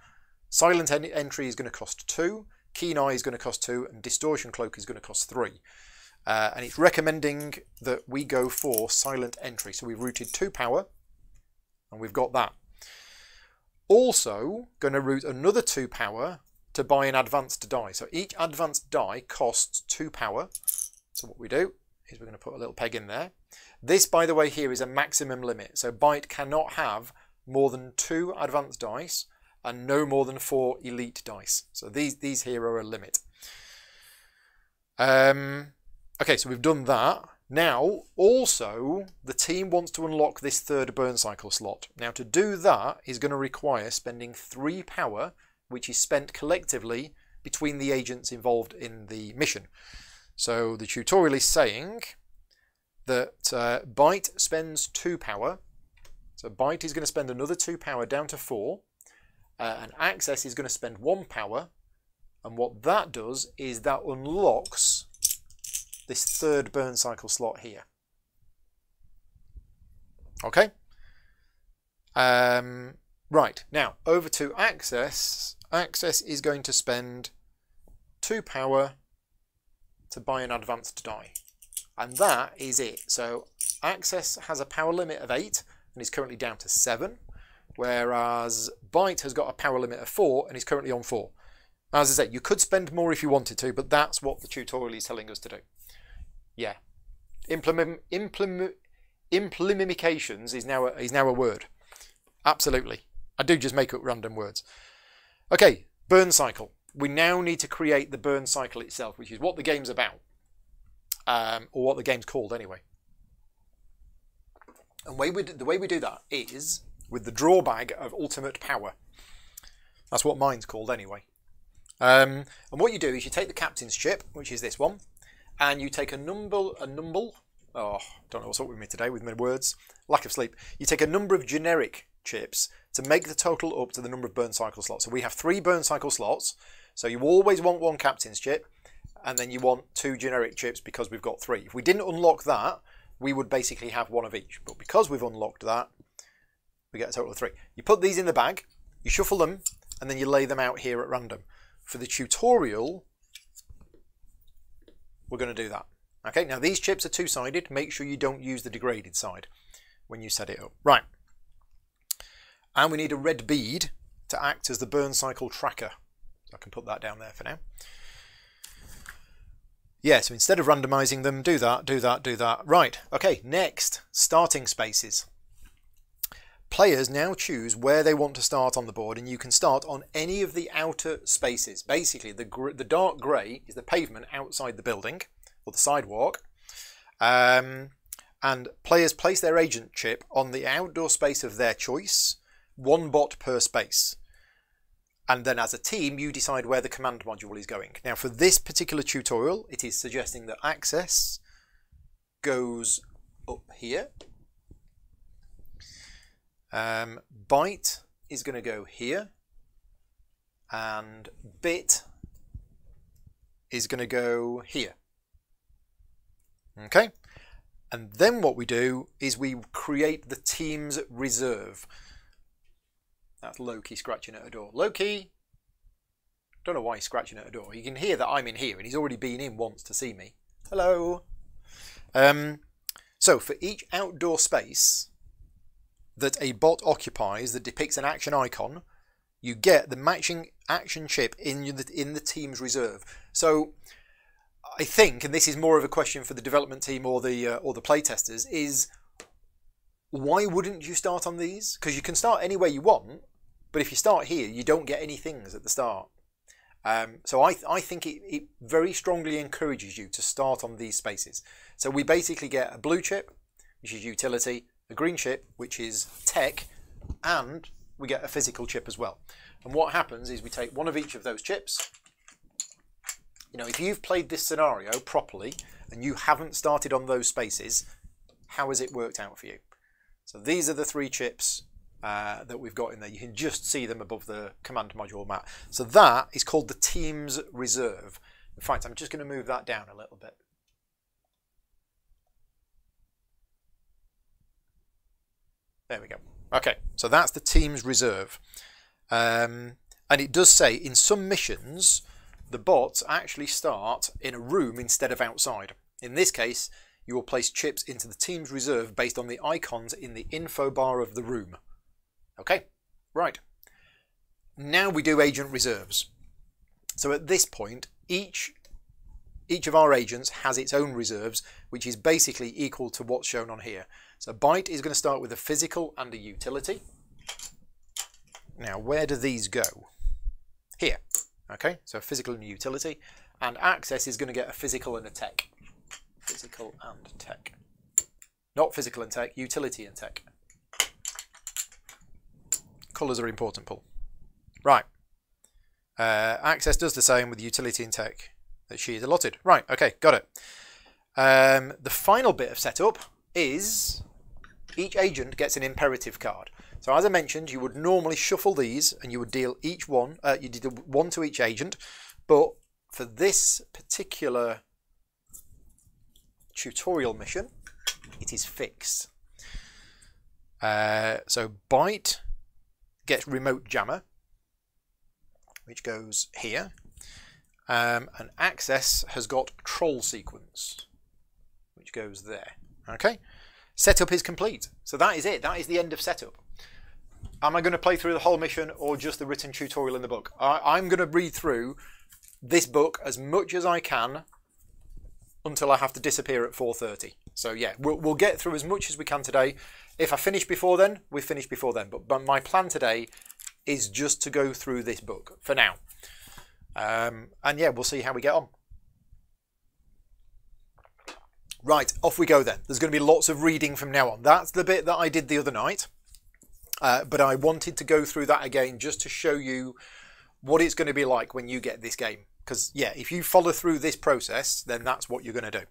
Silent en entry is going to cost two, keen eye is going to cost two, and distortion cloak is going to cost three. Uh, and it's recommending that we go for silent entry. So we've routed two power, and we've got that. Also, going to route another two power to buy an advanced die. So each advanced die costs two power. So what we do is we're going to put a little peg in there. This, by the way, here is a maximum limit. So Byte cannot have more than two advanced dice and no more than four elite dice. So these, these here are a limit. Um, okay, so we've done that. Now, also, the team wants to unlock this third burn cycle slot. Now, to do that is going to require spending three power, which is spent collectively between the agents involved in the mission. So the tutorial is saying that uh, Byte spends 2 power. So Byte is going to spend another 2 power down to 4. Uh, and Access is going to spend 1 power. And what that does is that unlocks this third burn cycle slot here. Okay. Um, right, now over to Access. Access is going to spend two power to buy an advanced die. And that is it. So Access has a power limit of 8 and is currently down to 7, whereas Byte has got a power limit of 4 and is currently on 4. As I said, you could spend more if you wanted to, but that's what the tutorial is telling us to do. Yeah. Implement, is now a, is now a word. Absolutely. I do just make up random words. Okay, burn cycle. We now need to create the burn cycle itself, which is what the game's about. Um, or what the game's called anyway. And way we the way we do that is with the drawbag of ultimate power. That's what mine's called anyway. Um, and what you do is you take the captain's chip, which is this one, and you take a number, a number, oh, don't know what's up with me today with my words, lack of sleep. You take a number of generic chips to make the total up to the number of burn cycle slots. So we have three burn cycle slots. So you always want one captain's chip, and then you want two generic chips because we've got three. If we didn't unlock that, we would basically have one of each. But because we've unlocked that, we get a total of three. You put these in the bag, you shuffle them, and then you lay them out here at random. For the tutorial, we're going to do that. Okay, now these chips are two-sided. Make sure you don't use the degraded side when you set it up. Right. And we need a red bead to act as the burn cycle tracker. I can put that down there for now. Yeah, so instead of randomizing them, do that, do that, do that. Right, okay, next, starting spaces. Players now choose where they want to start on the board and you can start on any of the outer spaces. Basically, the, the dark grey is the pavement outside the building, or the sidewalk. Um, and players place their agent chip on the outdoor space of their choice, one bot per space and then as a team you decide where the command module is going. Now for this particular tutorial it is suggesting that access goes up here. Um, byte is going to go here and bit is going to go here. Okay, and then what we do is we create the team's reserve. That's Loki scratching at a door. Loki! Don't know why he's scratching at a door. You can hear that I'm in here and he's already been in once to see me. Hello! Um, so for each outdoor space that a bot occupies that depicts an action icon, you get the matching action chip in the, in the team's reserve. So I think, and this is more of a question for the development team or the uh, or the playtesters, is why wouldn't you start on these? Because you can start anywhere you want, but if you start here, you don't get any things at the start. Um, so I, I think it, it very strongly encourages you to start on these spaces. So we basically get a blue chip, which is utility, a green chip, which is tech, and we get a physical chip as well. And what happens is we take one of each of those chips. You know, if you've played this scenario properly and you haven't started on those spaces, how has it worked out for you? So these are the three chips uh, that we've got in there. You can just see them above the command module map. So that is called the Teams Reserve. In fact, I'm just going to move that down a little bit. There we go. Okay, so that's the Teams Reserve. Um, and it does say in some missions, the bots actually start in a room instead of outside. In this case, you will place chips into the Teams Reserve based on the icons in the info bar of the room. Okay, right. Now we do agent reserves. So at this point, each each of our agents has its own reserves, which is basically equal to what's shown on here. So Byte is going to start with a physical and a utility. Now, where do these go? Here. Okay, so physical and utility. And Access is going to get a physical and a tech. Physical and tech. Not physical and tech, utility and tech. Colours are important, Paul. Right. Uh, access does the same with the utility and tech that she is allotted. Right, okay, got it. Um, the final bit of setup is each agent gets an imperative card. So as I mentioned, you would normally shuffle these and you would deal each one, uh, you did one to each agent. But for this particular tutorial mission, it is fixed. Uh, so byte gets remote jammer, which goes here. Um, and access has got troll sequence, which goes there. Okay, setup is complete. So that is it. That is the end of setup. Am I going to play through the whole mission or just the written tutorial in the book? I, am going to read through this book as much as I can until I have to disappear at 4.30. So yeah, we'll, we'll get through as much as we can today. If I finish before then, we finish before then. But, but my plan today is just to go through this book for now. Um, and yeah, we'll see how we get on. Right, off we go then. There's going to be lots of reading from now on. That's the bit that I did the other night. Uh, but I wanted to go through that again just to show you what it's going to be like when you get this game. Because, yeah, if you follow through this process, then that's what you're going to do.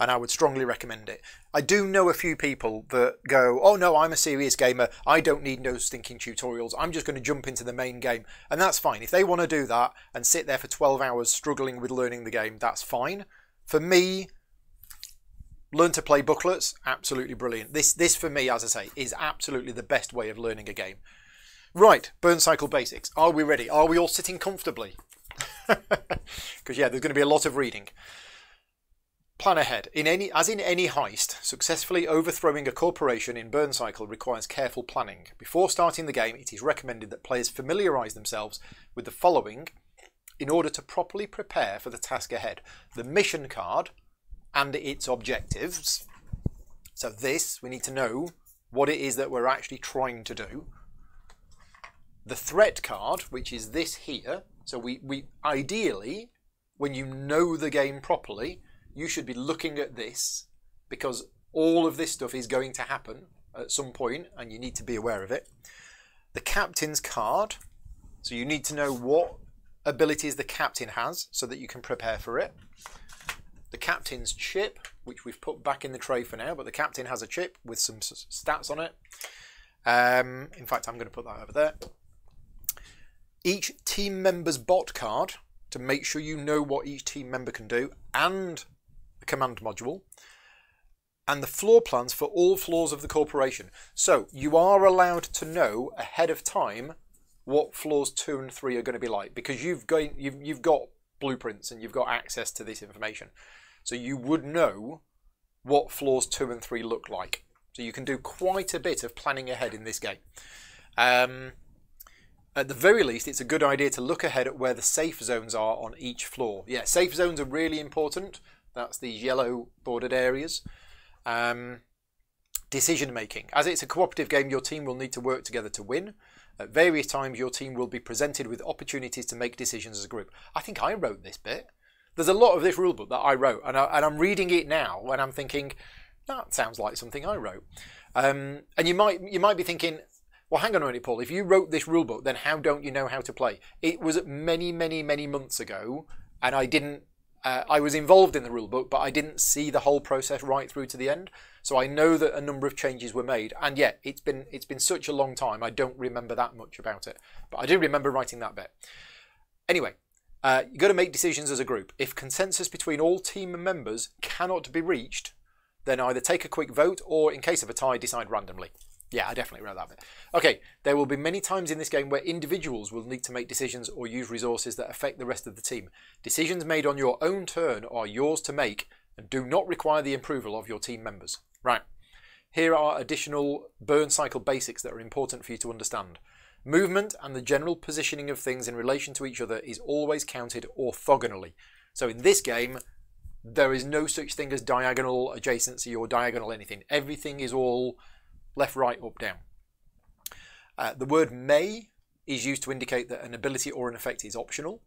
And I would strongly recommend it. I do know a few people that go, oh no, I'm a serious gamer. I don't need no stinking tutorials. I'm just going to jump into the main game. And that's fine. If they want to do that and sit there for 12 hours struggling with learning the game, that's fine. For me, Learn to play booklets, absolutely brilliant. This, this for me, as I say, is absolutely the best way of learning a game. Right, burn cycle basics. Are we ready? Are we all sitting comfortably? Because yeah, there's going to be a lot of reading. Plan ahead. In any, as in any heist, successfully overthrowing a corporation in Burn Cycle requires careful planning. Before starting the game, it is recommended that players familiarise themselves with the following in order to properly prepare for the task ahead. The mission card, and its objectives. So this, we need to know what it is that we're actually trying to do. The threat card, which is this here. So we, we ideally, when you know the game properly, you should be looking at this because all of this stuff is going to happen at some point and you need to be aware of it. The captain's card. So you need to know what abilities the captain has so that you can prepare for it the captain's chip, which we've put back in the tray for now, but the captain has a chip with some stats on it. Um, in fact, I'm going to put that over there. Each team member's bot card to make sure you know what each team member can do, and the command module, and the floor plans for all floors of the corporation. So you are allowed to know ahead of time what floors two and three are going to be like because you've got you've, you've got blueprints and you've got access to this information. So you would know what floors two and three look like. So you can do quite a bit of planning ahead in this game. Um, at the very least, it's a good idea to look ahead at where the safe zones are on each floor. Yeah, safe zones are really important. That's these yellow bordered areas. Um, decision making. As it's a cooperative game, your team will need to work together to win. At various times, your team will be presented with opportunities to make decisions as a group. I think I wrote this bit there's a lot of this rulebook that I wrote, and, I, am reading it now, and I'm thinking that sounds like something I wrote. Um, and you might you might be thinking, well, hang on a minute, Paul. If you wrote this rulebook, then how don't you know how to play? It was many, many, many months ago, and I didn't. Uh, I was involved in the rulebook, but I didn't see the whole process right through to the end. So I know that a number of changes were made, and yet it's been it's been such a long time. I don't remember that much about it, but I do remember writing that bit. Anyway, uh, you've got to make decisions as a group. If consensus between all team members cannot be reached, then either take a quick vote or, in case of a tie, decide randomly. Yeah, I definitely read that bit. Okay, there will be many times in this game where individuals will need to make decisions or use resources that affect the rest of the team. Decisions made on your own turn are yours to make and do not require the approval of your team members. Right, here are additional burn cycle basics that are important for you to understand. Movement and the general positioning of things in relation to each other is always counted orthogonally. So in this game, there is no such thing as diagonal adjacency or diagonal anything. Everything is all left, right, up, down. Uh, the word may is used to indicate that an ability or an effect is optional.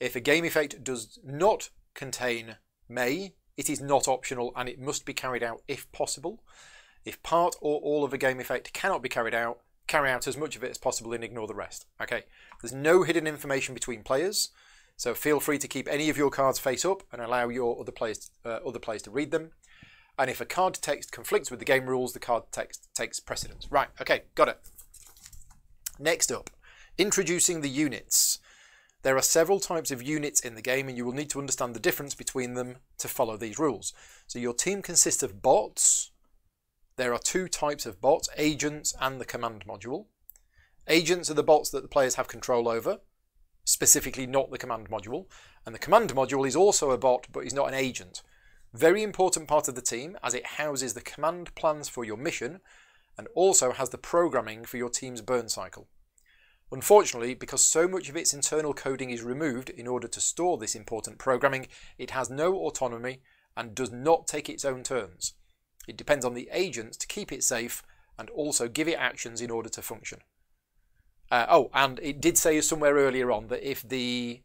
If a game effect does not contain may, it is not optional and it must be carried out if possible. If part or all of a game effect cannot be carried out, carry out as much of it as possible and ignore the rest. Okay, there's no hidden information between players, so feel free to keep any of your cards face up and allow your other players, uh, other players to read them. And if a card text conflicts with the game rules, the card text takes precedence. Right, okay, got it. Next up, introducing the units. There are several types of units in the game and you will need to understand the difference between them to follow these rules. So your team consists of bots. There are two types of bots, agents and the command module. Agents are the bots that the players have control over, specifically not the command module. And the command module is also a bot, but is not an agent. Very important part of the team as it houses the command plans for your mission and also has the programming for your team's burn cycle. Unfortunately, because so much of its internal coding is removed in order to store this important programming, it has no autonomy and does not take its own turns. It depends on the agents to keep it safe and also give it actions in order to function. Uh, oh, and it did say somewhere earlier on that if the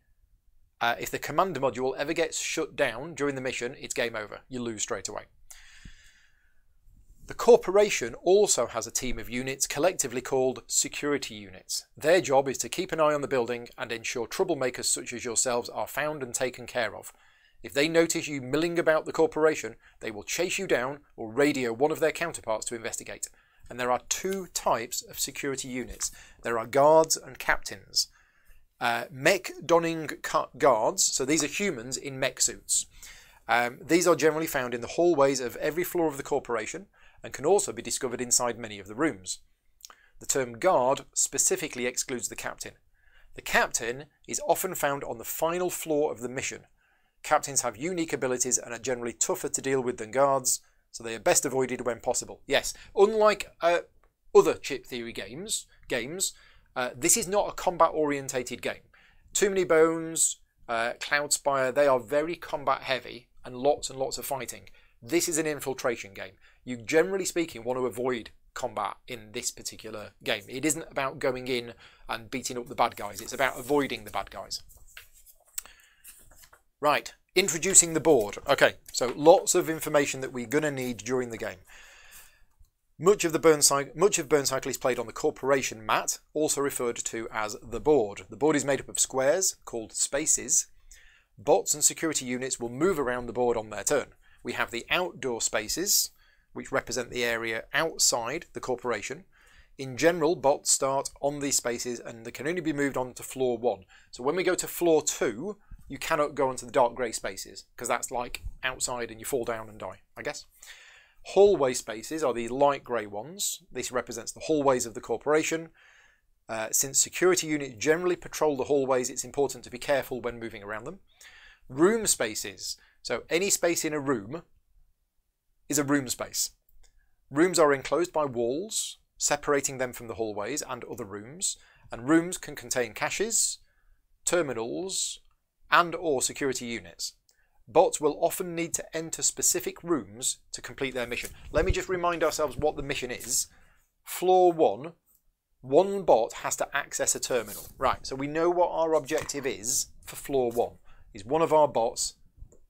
uh, if the command module ever gets shut down during the mission, it's game over. You lose straight away. The corporation also has a team of units collectively called security units. Their job is to keep an eye on the building and ensure troublemakers such as yourselves are found and taken care of. If they notice you milling about the corporation, they will chase you down or radio one of their counterparts to investigate. And there are two types of security units. There are guards and captains. Uh, mech donning guards, so these are humans in mech suits. Um, these are generally found in the hallways of every floor of the corporation and can also be discovered inside many of the rooms. The term guard specifically excludes the captain. The captain is often found on the final floor of the mission. Captains have unique abilities and are generally tougher to deal with than guards, so they are best avoided when possible. Yes, unlike uh, other chip theory games, games uh, this is not a combat orientated game. Too Many Bones, uh, Cloudspire, they are very combat heavy and lots and lots of fighting. This is an infiltration game. You generally speaking want to avoid combat in this particular game. It isn't about going in and beating up the bad guys. It's about avoiding the bad guys. Right, introducing the board. Okay, so lots of information that we're going to need during the game. Much of the burn cycle, much of burn cycle is played on the corporation mat, also referred to as the board. The board is made up of squares called spaces. Bots and security units will move around the board on their turn. We have the outdoor spaces, which represent the area outside the corporation. In general, bots start on these spaces and they can only be moved on to floor one. So when we go to floor two, you cannot go onto the dark grey spaces because that's like outside and you fall down and die, I guess. Hallway spaces are the light grey ones. This represents the hallways of the corporation. Uh, since security units generally patrol the hallways, it's important to be careful when moving around them. Room spaces. So any space in a room is a room space. Rooms are enclosed by walls, separating them from the hallways and other rooms, and rooms can contain caches, terminals, and or security units bots will often need to enter specific rooms to complete their mission. Let me just remind ourselves what the mission is. Floor one, one bot has to access a terminal. Right, so we know what our objective is for floor one, is one of our bots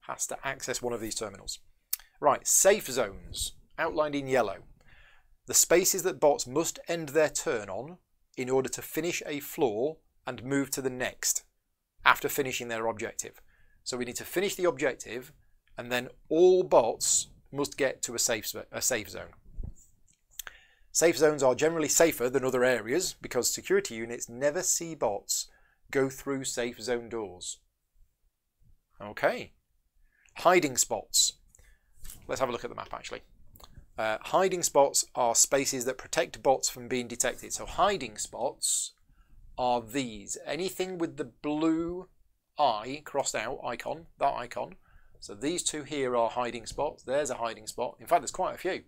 has to access one of these terminals. Right, safe zones, outlined in yellow. The spaces that bots must end their turn on in order to finish a floor and move to the next after finishing their objective. So we need to finish the objective and then all bots must get to a safe, a safe zone. Safe zones are generally safer than other areas because security units never see bots go through safe zone doors. Okay. Hiding spots. Let's have a look at the map actually. Uh, hiding spots are spaces that protect bots from being detected. So hiding spots are these. Anything with the blue eye crossed out icon, that icon. So these two here are hiding spots. There's a hiding spot. In fact, there's quite a few.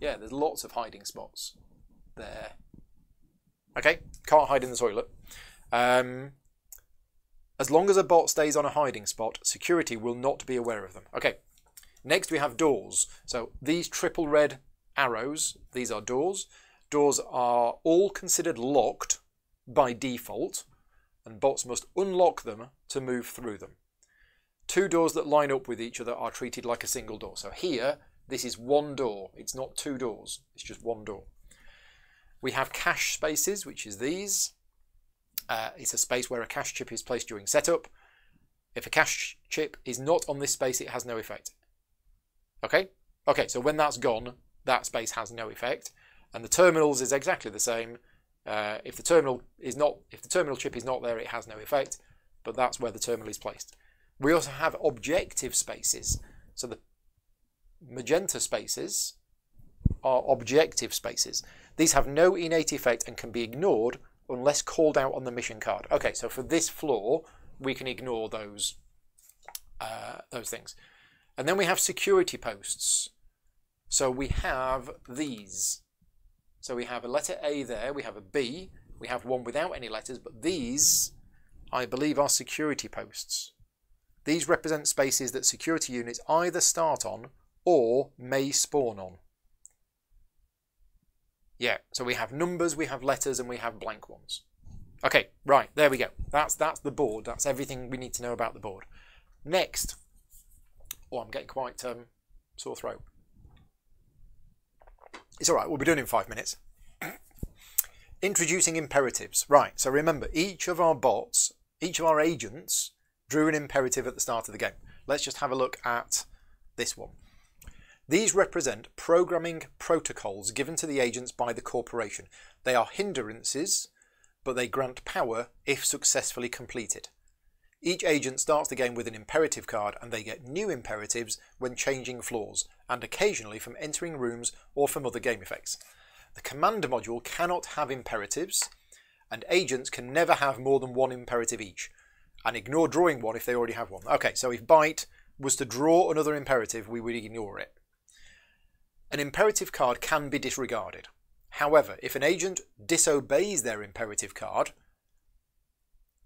Yeah, there's lots of hiding spots there. Okay, can't hide in the toilet. Um, as long as a bot stays on a hiding spot, security will not be aware of them. Okay, next we have doors. So these triple red arrows, these are doors. Doors are all considered locked by default and bots must unlock them to move through them. Two doors that line up with each other are treated like a single door. So here, this is one door. It's not two doors. It's just one door. We have cache spaces, which is these. Uh, it's a space where a cache chip is placed during setup. If a cache chip is not on this space, it has no effect. Okay? Okay, so when that's gone, that space has no effect. And the terminals is exactly the same. Uh, if the terminal is not, if the terminal chip is not there, it has no effect, but that's where the terminal is placed. We also have objective spaces. So the magenta spaces are objective spaces. These have no innate effect and can be ignored unless called out on the mission card. Okay, so for this floor, we can ignore those uh, those things. And then we have security posts. So we have these. So we have a letter A there, we have a B, we have one without any letters, but these, I believe, are security posts. These represent spaces that security units either start on or may spawn on. Yeah, so we have numbers, we have letters, and we have blank ones. Okay, right, there we go. That's that's the board. That's everything we need to know about the board. Next. Oh, I'm getting quite um, sore throat. It's all right, we'll be doing it in five minutes. Introducing imperatives. Right, so remember, each of our bots, each of our agents, drew an imperative at the start of the game. Let's just have a look at this one. These represent programming protocols given to the agents by the corporation. They are hindrances, but they grant power if successfully completed. Each agent starts the game with an imperative card and they get new imperatives when changing floors, and occasionally from entering rooms or from other game effects. The command module cannot have imperatives, and agents can never have more than one imperative each, and ignore drawing one if they already have one. Okay, so if byte was to draw another imperative, we would ignore it. An imperative card can be disregarded. However, if an agent disobeys their imperative card,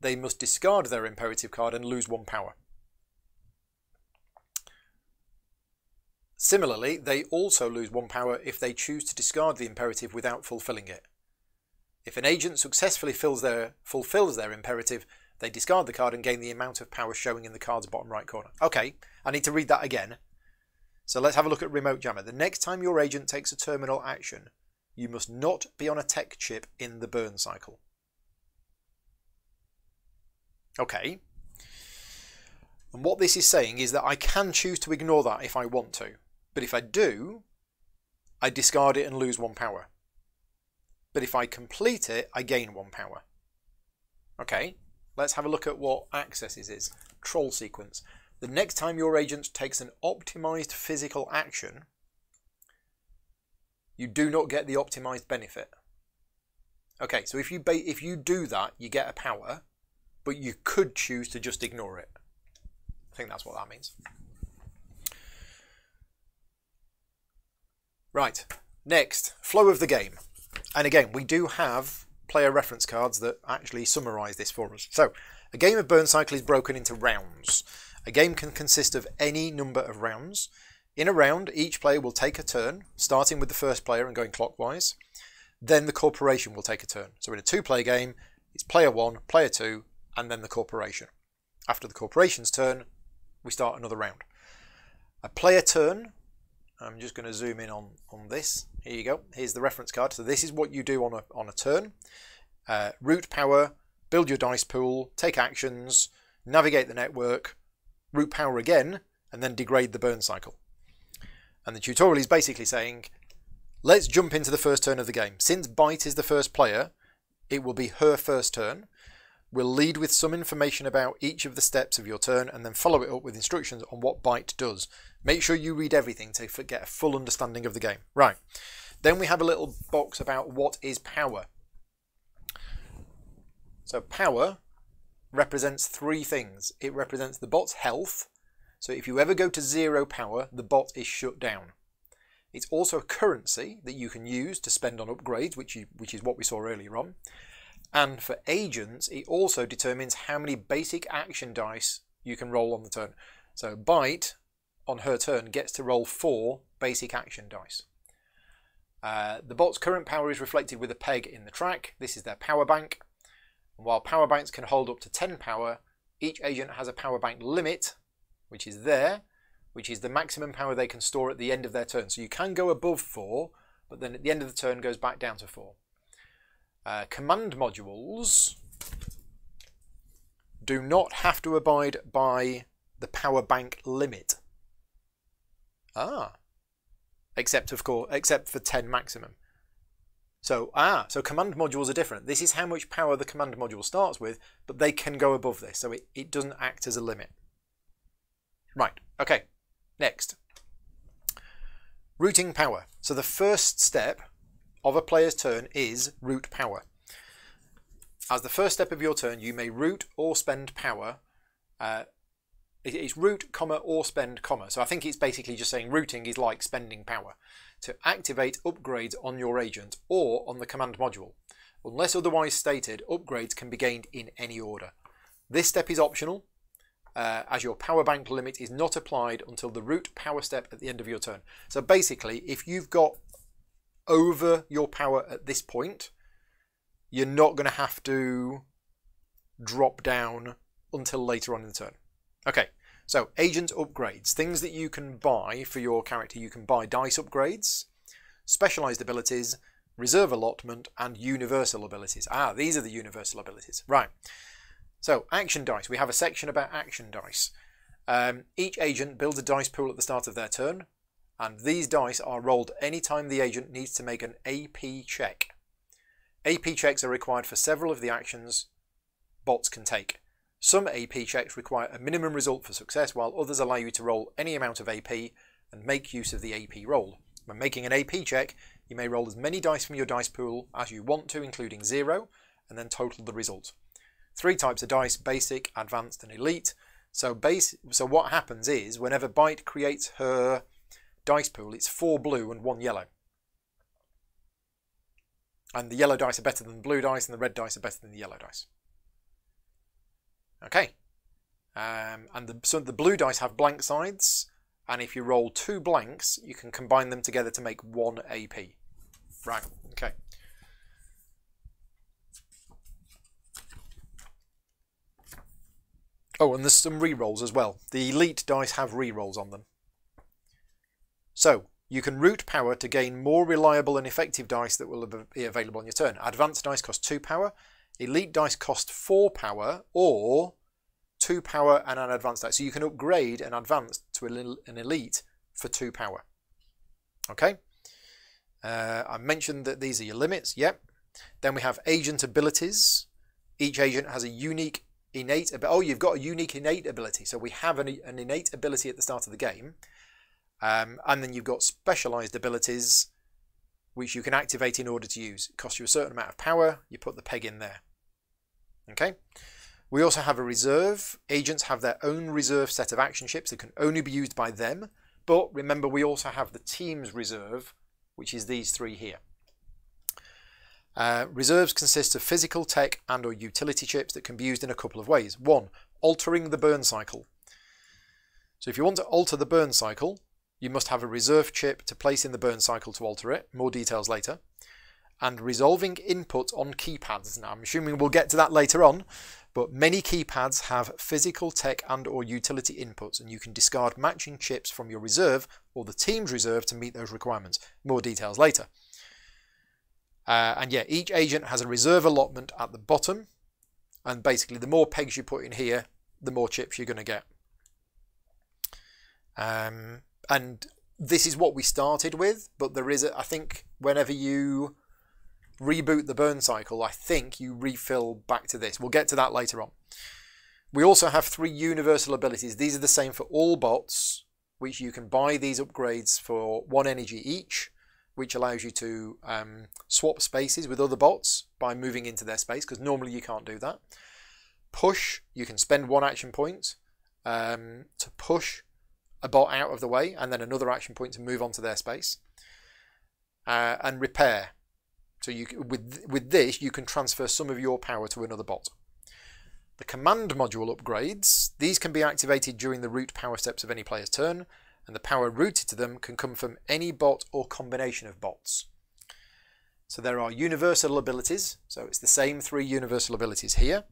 they must discard their imperative card and lose one power. Similarly, they also lose one power if they choose to discard the imperative without fulfilling it. If an agent successfully their, fulfills their imperative, they discard the card and gain the amount of power showing in the card's bottom right corner. Okay, I need to read that again. So let's have a look at Remote Jammer. The next time your agent takes a terminal action, you must not be on a tech chip in the burn cycle. Okay. And what this is saying is that I can choose to ignore that if I want to. But if I do, I discard it and lose one power. But if I complete it, I gain one power. Okay, let's have a look at what accesses is. Troll sequence. The next time your agent takes an optimized physical action, you do not get the optimized benefit. Okay, so if you if you do that, you get a power, but you could choose to just ignore it. I think that's what that means. Right, next, flow of the game. And again, we do have player reference cards that actually summarise this for us. So, a game of Burn Cycle is broken into rounds. A game can consist of any number of rounds. In a round, each player will take a turn, starting with the first player and going clockwise. Then the corporation will take a turn. So in a two-player game, it's player one, player two, and then the corporation. After the corporation's turn, we start another round. A player turn, I'm just going to zoom in on, on this. Here you go. Here's the reference card. So this is what you do on a, on a turn. Uh, route power, build your dice pool, take actions, navigate the network, route power again, and then degrade the burn cycle. And the tutorial is basically saying, let's jump into the first turn of the game. Since Byte is the first player, it will be her first turn. We'll lead with some information about each of the steps of your turn and then follow it up with instructions on what Byte does. Make sure you read everything to get a full understanding of the game. Right. Then we have a little box about what is power. So power represents three things. It represents the bot's health. So if you ever go to zero power, the bot is shut down. It's also a currency that you can use to spend on upgrades, which, you, which is what we saw earlier on. And for agents, it also determines how many basic action dice you can roll on the turn. So Byte, on her turn, gets to roll four basic action dice. Uh, the bot's current power is reflected with a peg in the track. This is their power bank. And while power banks can hold up to 10 power, each agent has a power bank limit, which is there, which is the maximum power they can store at the end of their turn. So you can go above 4, but then at the end of the turn goes back down to 4. Uh, command modules do not have to abide by the power bank limit. Ah. Except of course except for 10 maximum. So, ah, so command modules are different. This is how much power the command module starts with, but they can go above this, so it, it doesn't act as a limit. Right, okay, next. Routing power. So the first step of a player's turn is route power. As the first step of your turn, you may route or spend power. Uh, it's route, comma, or spend, comma. So I think it's basically just saying routing is like spending power to activate upgrades on your agent or on the command module. Unless otherwise stated, upgrades can be gained in any order. This step is optional, uh, as your power bank limit is not applied until the route power step at the end of your turn. So basically, if you've got over your power at this point, you're not going to have to drop down until later on in the turn. Okay, so agent upgrades, things that you can buy for your character. You can buy dice upgrades, specialized abilities, reserve allotment, and universal abilities. Ah, these are the universal abilities. Right. So action dice. We have a section about action dice. Um, each agent builds a dice pool at the start of their turn, and these dice are rolled anytime the agent needs to make an AP check. AP checks are required for several of the actions bots can take. Some AP checks require a minimum result for success, while others allow you to roll any amount of AP and make use of the AP roll. When making an AP check, you may roll as many dice from your dice pool as you want to, including zero, and then total the result. Three types of dice, basic, advanced and elite. So base, so what happens is whenever Byte creates her dice pool, it's four blue and one yellow. And the yellow dice are better than the blue dice and the red dice are better than the yellow dice. Okay. Um, and the, so the blue dice have blank sides, and if you roll two blanks, you can combine them together to make one AP. Right, okay. Oh, and there's some re-rolls as well. The elite dice have re-rolls on them. So, you can route power to gain more reliable and effective dice that will be available on your turn. Advanced dice cost 2 power, elite dice cost 4 power, or 2 power and an advanced dice. So you can upgrade an advanced to an elite for 2 power. Okay? Uh, I mentioned that these are your limits, yep. Then we have agent abilities. Each agent has a unique innate oh you've got a unique innate ability so we have an, an innate ability at the start of the game um, and then you've got specialized abilities which you can activate in order to use. It costs you a certain amount of power you put the peg in there. Okay? We also have a reserve. Agents have their own reserve set of action chips that can only be used by them. But remember we also have the team's reserve which is these three here. Uh, reserves consist of physical, tech and or utility chips that can be used in a couple of ways. One, altering the burn cycle. So if you want to alter the burn cycle, you must have a reserve chip to place in the burn cycle to alter it. More details later. And resolving input on keypads. Now I'm assuming we'll get to that later on, but many keypads have physical, tech and or utility inputs and you can discard matching chips from your reserve or the team's reserve to meet those requirements. More details later. Uh, and yeah, each agent has a reserve allotment at the bottom. And basically, the more pegs you put in here, the more chips you're going to get. Um, and this is what we started with, but there is, a, I think, whenever you reboot the burn cycle, I think you refill back to this. We'll get to that later on. We also have three universal abilities. These are the same for all bots, which you can buy these upgrades for one energy each which allows you to um, swap spaces with other bots by moving into their space, because normally you can't do that. Push, you can spend one action point um, to push a bot out of the way, and then another action point to move onto their space. Uh, and repair. So you with with this, you can transfer some of your power to another bot. The command module upgrades, these can be activated during the route power steps of any player's turn, and the power routed to them can come from any bot or combination of bots. So there are universal abilities, so it's the same three universal abilities here.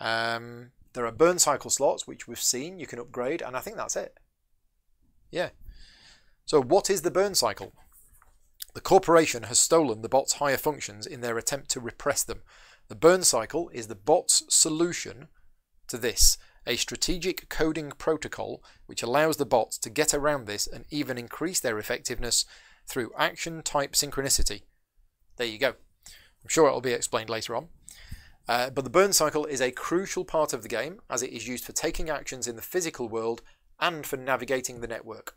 Um, there are burn cycle slots, which we've seen you can upgrade, and I think that's it. Yeah. So what is the burn cycle? The corporation has stolen the bot's higher functions in their attempt to repress them. The burn cycle is the bot's solution to this a strategic coding protocol which allows the bots to get around this and even increase their effectiveness through action type synchronicity. There you go. I'm sure it'll be explained later on. Uh, but the burn cycle is a crucial part of the game as it is used for taking actions in the physical world and for navigating the network.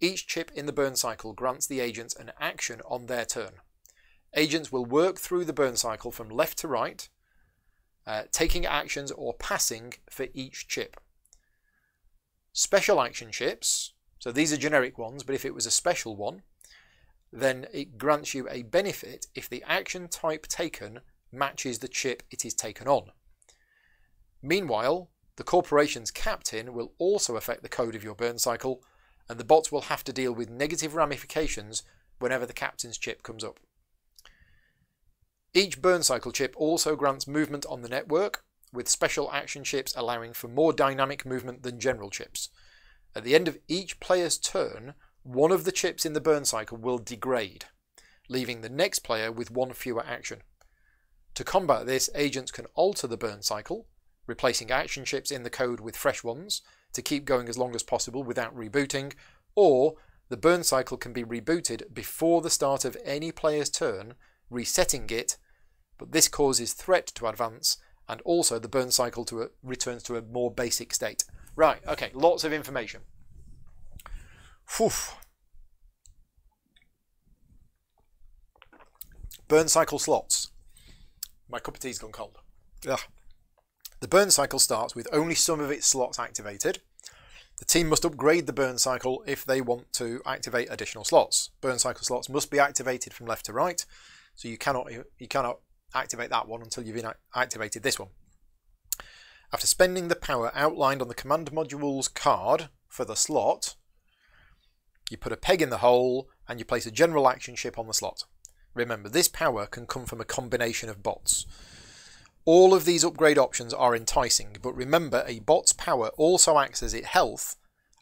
Each chip in the burn cycle grants the agents an action on their turn. Agents will work through the burn cycle from left to right, uh, taking actions or passing for each chip. Special action chips, so these are generic ones, but if it was a special one, then it grants you a benefit if the action type taken matches the chip it is taken on. Meanwhile, the corporation's captain will also affect the code of your burn cycle, and the bots will have to deal with negative ramifications whenever the captain's chip comes up. Each burn cycle chip also grants movement on the network, with special action chips allowing for more dynamic movement than general chips. At the end of each player's turn, one of the chips in the burn cycle will degrade, leaving the next player with one fewer action. To combat this, agents can alter the burn cycle, replacing action chips in the code with fresh ones to keep going as long as possible without rebooting, or the burn cycle can be rebooted before the start of any player's turn, resetting it but this causes threat to advance and also the burn cycle to a, returns to a more basic state. Right, okay, lots of information. Whew. Burn cycle slots. My cup of tea's gone cold. Ugh. The burn cycle starts with only some of its slots activated. The team must upgrade the burn cycle if they want to activate additional slots. Burn cycle slots must be activated from left to right, so you cannot you cannot activate that one until you've activated this one. After spending the power outlined on the command module's card for the slot, you put a peg in the hole and you place a general action chip on the slot. Remember, this power can come from a combination of bots. All of these upgrade options are enticing, but remember a bot's power also acts as its health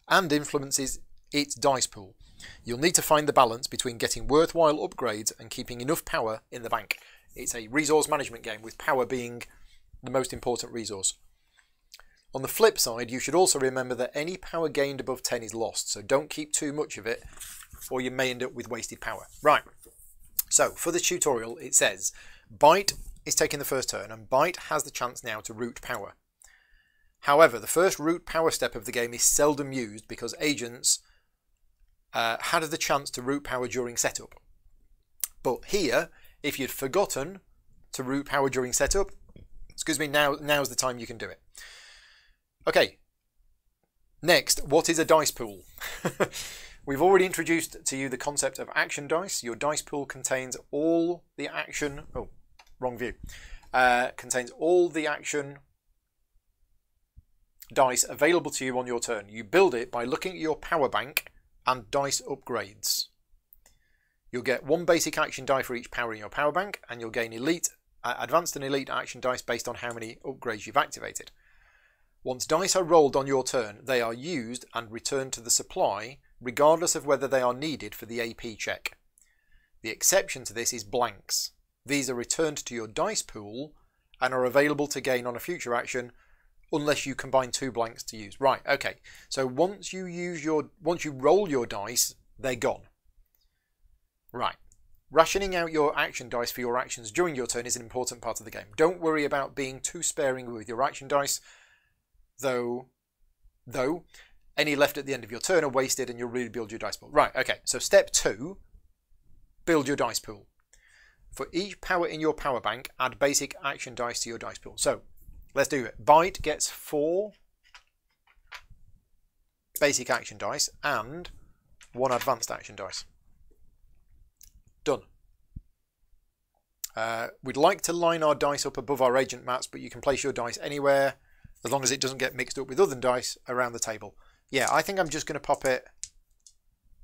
and influences its dice pool. You'll need to find the balance between getting worthwhile upgrades and keeping enough power in the bank. It's a resource management game with power being the most important resource. On the flip side, you should also remember that any power gained above 10 is lost, so don't keep too much of it or you may end up with wasted power. Right, so for the tutorial it says Byte is taking the first turn and Byte has the chance now to route power. However, the first route power step of the game is seldom used because agents uh, had the chance to route power during setup. But here, if you'd forgotten to route power during setup, excuse me, now now's the time you can do it. Okay, next, what is a dice pool? We've already introduced to you the concept of action dice. Your dice pool contains all the action, oh, wrong view, uh, contains all the action dice available to you on your turn. You build it by looking at your power bank and dice upgrades. You'll get one basic action die for each power in your power bank, and you'll gain elite, uh, advanced and elite action dice based on how many upgrades you've activated. Once dice are rolled on your turn, they are used and returned to the supply, regardless of whether they are needed for the AP check. The exception to this is blanks. These are returned to your dice pool and are available to gain on a future action unless you combine two blanks to use. Right, okay. So once you use your once you roll your dice, they're gone. Right. Rationing out your action dice for your actions during your turn is an important part of the game. Don't worry about being too sparing with your action dice, though, though any left at the end of your turn are wasted and you'll rebuild your dice pool. Right, okay, so step two, build your dice pool. For each power in your power bank, add basic action dice to your dice pool. So, let's do it. Byte gets four basic action dice and one advanced action dice. Done. Uh, we'd like to line our dice up above our agent mats, but you can place your dice anywhere as long as it doesn't get mixed up with other dice around the table. Yeah, I think I'm just going to pop it...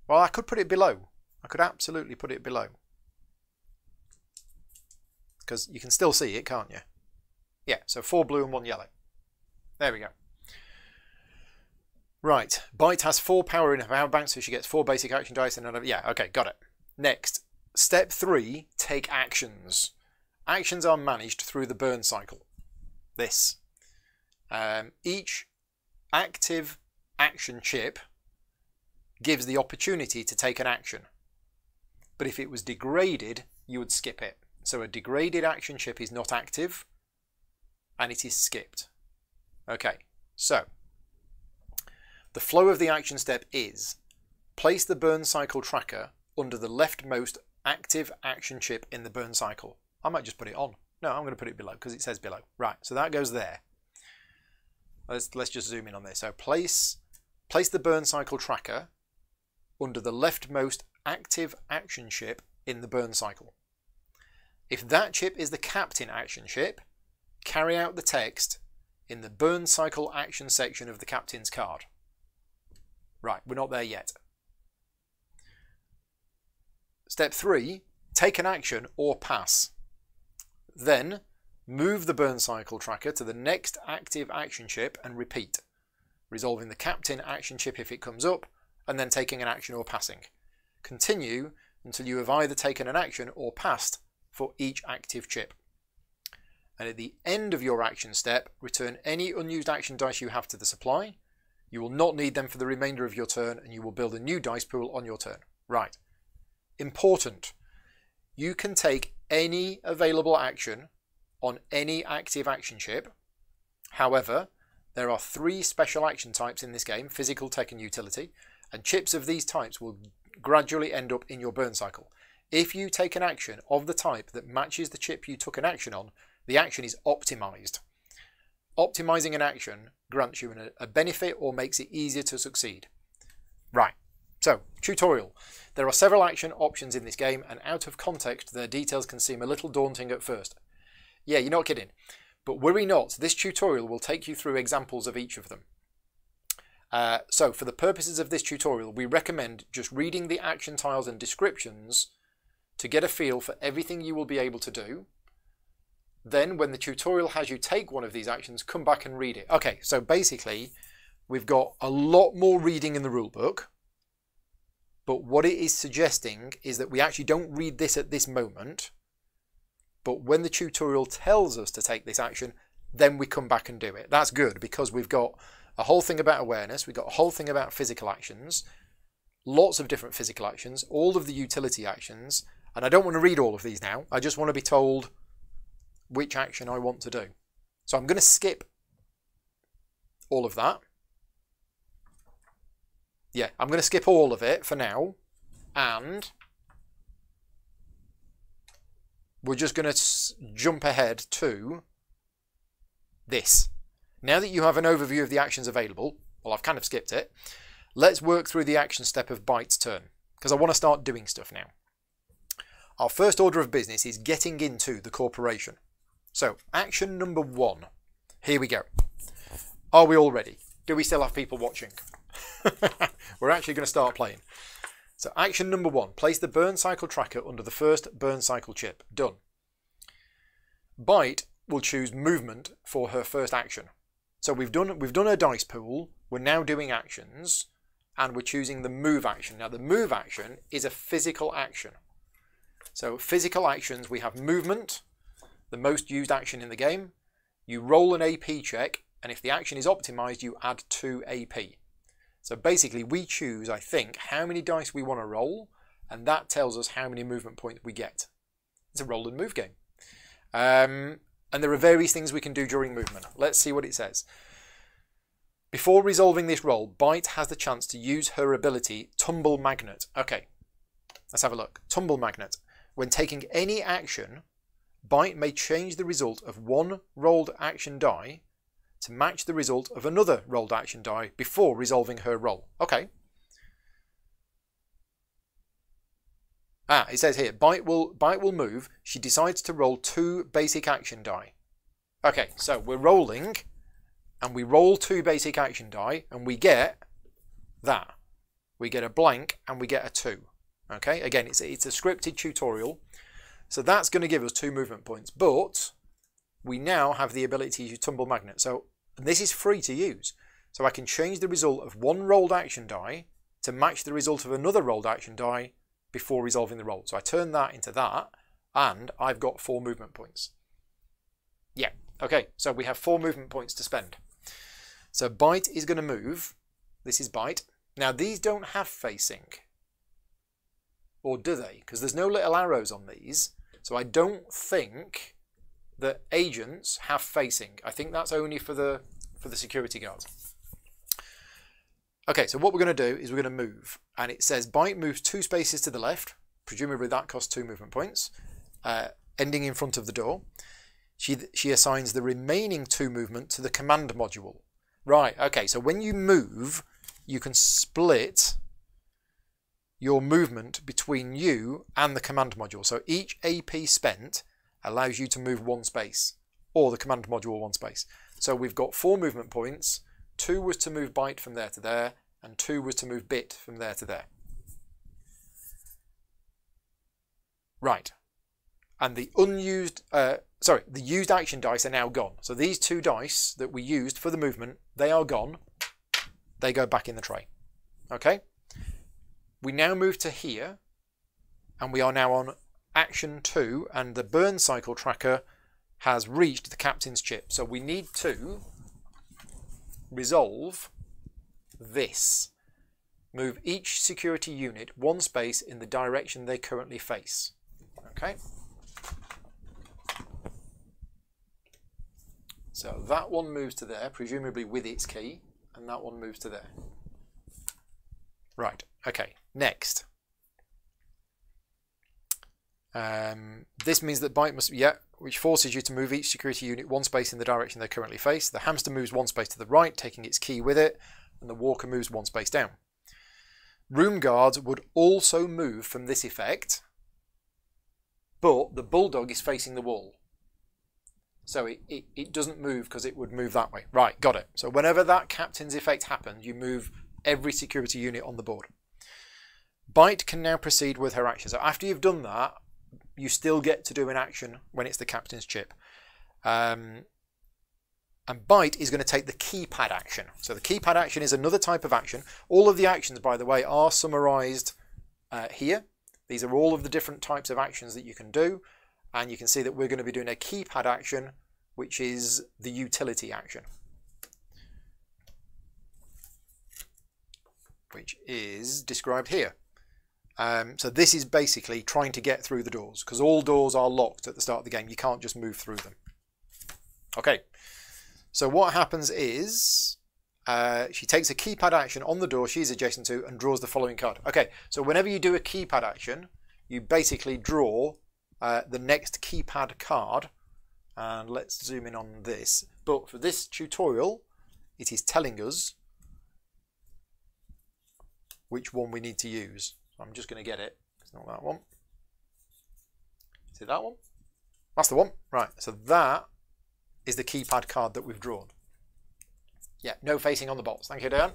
Well, I could put it below. I could absolutely put it below. Because you can still see it, can't you? Yeah, so four blue and one yellow. There we go. Right, Byte has four power in her power bank, so she gets four basic action dice and another... Yeah, okay, got it. Next, Step three, take actions. Actions are managed through the burn cycle. This. Um, each active action chip gives the opportunity to take an action. But if it was degraded, you would skip it. So a degraded action chip is not active and it is skipped. Okay, so the flow of the action step is place the burn cycle tracker under the leftmost active action chip in the burn cycle. I might just put it on. No, I'm going to put it below because it says below. Right, so that goes there. Let's, let's just zoom in on this. So place, place the burn cycle tracker under the leftmost active action chip in the burn cycle. If that chip is the captain action chip, carry out the text in the burn cycle action section of the captain's card. Right, we're not there yet. Step three, take an action or pass. Then move the burn cycle tracker to the next active action chip and repeat, resolving the captain action chip if it comes up, and then taking an action or passing. Continue until you have either taken an action or passed for each active chip. And at the end of your action step, return any unused action dice you have to the supply. You will not need them for the remainder of your turn and you will build a new dice pool on your turn. Right. Important. You can take any available action on any active action chip. However, there are three special action types in this game, physical, tech and utility, and chips of these types will gradually end up in your burn cycle. If you take an action of the type that matches the chip you took an action on, the action is optimized. Optimizing an action grants you a benefit or makes it easier to succeed. Right, so tutorial. There are several action options in this game and out of context their details can seem a little daunting at first. Yeah, you're not kidding. But worry not, this tutorial will take you through examples of each of them. Uh, so for the purposes of this tutorial, we recommend just reading the action tiles and descriptions to get a feel for everything you will be able to do. Then when the tutorial has you take one of these actions, come back and read it. Okay, so basically we've got a lot more reading in the rulebook. But what it is suggesting is that we actually don't read this at this moment. But when the tutorial tells us to take this action, then we come back and do it. That's good because we've got a whole thing about awareness, we've got a whole thing about physical actions, lots of different physical actions, all of the utility actions, and I don't want to read all of these now. I just want to be told which action I want to do. So I'm going to skip all of that. Yeah, I'm going to skip all of it for now. And we're just going to jump ahead to this. Now that you have an overview of the actions available, well, I've kind of skipped it, let's work through the action step of Byte's turn, because I want to start doing stuff now. Our first order of business is getting into the corporation. So, action number one. Here we go. Are we all ready? Do we still have people watching? We're actually going to start playing. So, action number one. Place the burn cycle tracker under the first burn cycle chip. Done. Byte will choose movement for her first action. So we've done we've done a dice pool. We're now doing actions, and we're choosing the move action. Now the move action is a physical action. So physical actions, we have movement, the most used action in the game. You roll an AP check, and if the action is optimized, you add 2 AP. So basically, we choose, I think, how many dice we want to roll, and that tells us how many movement points we get. It's a roll and move game. Um, and there are various things we can do during movement. Let's see what it says. Before resolving this roll, Byte has the chance to use her ability Tumble Magnet. Okay, let's have a look. Tumble Magnet. When taking any action, Byte may change the result of one rolled action die to match the result of another rolled action die before resolving her roll. Okay. Ah, it says here, Byte will, Byte will move. She decides to roll two basic action die. Okay, so we're rolling, and we roll two basic action die, and we get that. We get a blank, and we get a two. Okay, again, it's, it's a scripted tutorial. So that's going to give us two movement points. But we now have the ability to tumble magnet. So this is free to use. So I can change the result of one rolled action die to match the result of another rolled action die before resolving the roll. So I turn that into that, and I've got four movement points. Yeah, okay, so we have four movement points to spend. So byte is going to move. This is byte. Now these don't have facing or do they? Because there's no little arrows on these, so I don't think that agents have facing. I think that's only for the for the security guards. Okay, so what we're going to do is we're going to move, and it says byte moves two spaces to the left. Presumably that costs two movement points, uh, ending in front of the door. She she assigns the remaining two movement to the command module. Right. Okay. So when you move, you can split your movement between you and the command module. So each AP spent allows you to move one space, or the command module one space. So we've got four movement points. Two was to move byte from there to there, and two was to move bit from there to there. Right. And the unused, uh, sorry, the used action dice are now gone. So these two dice that we used for the movement, they are gone. They go back in the tray. Okay? We now move to here, and we are now on action two, and the burn cycle tracker has reached the captain's chip. So we need to resolve this. Move each security unit one space in the direction they currently face. Okay? So that one moves to there, presumably with its key, and that one moves to there. Right, okay, next. Um, this means that byte must, yeah, which forces you to move each security unit one space in the direction they currently face. The hamster moves one space to the right, taking its key with it, and the walker moves one space down. Room guards would also move from this effect, but the bulldog is facing the wall. So it, it, it doesn't move because it would move that way. Right, got it. So whenever that captain's effect happens, you move every security unit on the board. Byte can now proceed with her action. So after you've done that, you still get to do an action when it's the captain's chip. Um, and Byte is going to take the keypad action. So the keypad action is another type of action. All of the actions, by the way, are summarized uh, here. These are all of the different types of actions that you can do. And you can see that we're going to be doing a keypad action, which is the utility action. Which is described here. Um, so this is basically trying to get through the doors, because all doors are locked at the start of the game. You can't just move through them. Okay. So what happens is uh, she takes a keypad action on the door she's adjacent to and draws the following card. Okay, so whenever you do a keypad action, you basically draw uh, the next keypad card. And let's zoom in on this. But for this tutorial, it is telling us which one we need to use. I'm just going to get it. It's not that one. Is it that one? That's the one. Right, so that is the keypad card that we've drawn. Yeah, no facing on the bolts. Thank you, Dan.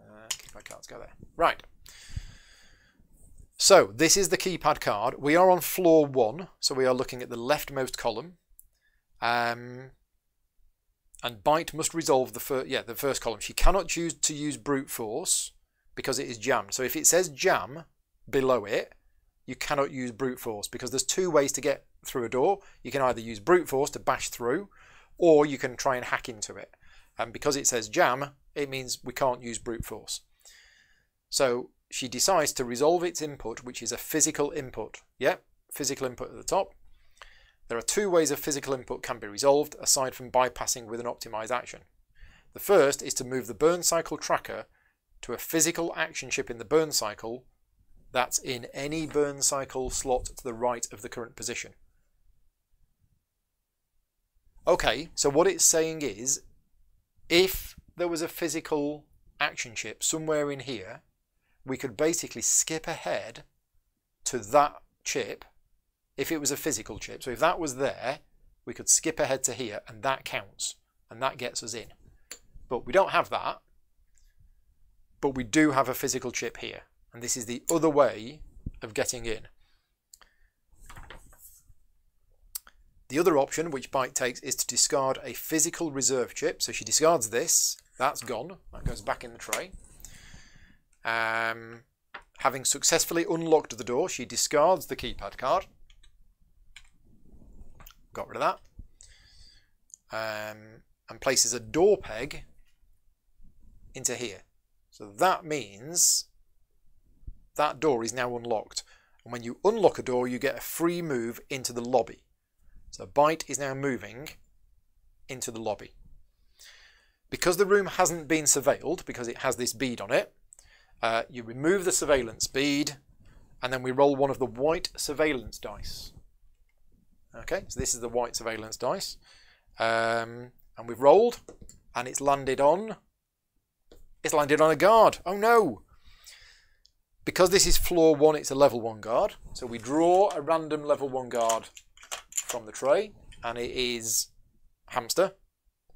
Uh, keypad cards go there. Right. So this is the keypad card. We are on floor one, so we are looking at the leftmost column. Um, and Byte must resolve the first, yeah, the first column. She cannot choose to use brute force because it is jammed. So if it says jam below it, you cannot use brute force because there's two ways to get through a door. You can either use brute force to bash through, or you can try and hack into it. And because it says jam, it means we can't use brute force. So she decides to resolve its input, which is a physical input. Yep, physical input at the top. There are two ways a physical input can be resolved, aside from bypassing with an optimized action. The first is to move the burn cycle tracker to a physical action chip in the burn cycle that's in any burn cycle slot to the right of the current position. Okay, so what it's saying is, if there was a physical action chip somewhere in here, we could basically skip ahead to that chip if it was a physical chip. So if that was there, we could skip ahead to here and that counts and that gets us in. But we don't have that, but we do have a physical chip here. And this is the other way of getting in. The other option which Byte takes is to discard a physical reserve chip. So she discards this. That's gone. That goes back in the tray. Um, having successfully unlocked the door, she discards the keypad card. Got rid of that. Um, and places a door peg into here. So that means that door is now unlocked. And when you unlock a door, you get a free move into the lobby. So Byte is now moving into the lobby. Because the room hasn't been surveilled, because it has this bead on it, uh, you remove the surveillance bead, and then we roll one of the white surveillance dice. Okay, so this is the white surveillance dice. Um, and we've rolled, and it's landed on... It's landed on a guard. Oh no! Because this is floor one, it's a level one guard. So we draw a random level one guard from the tray, and it is hamster,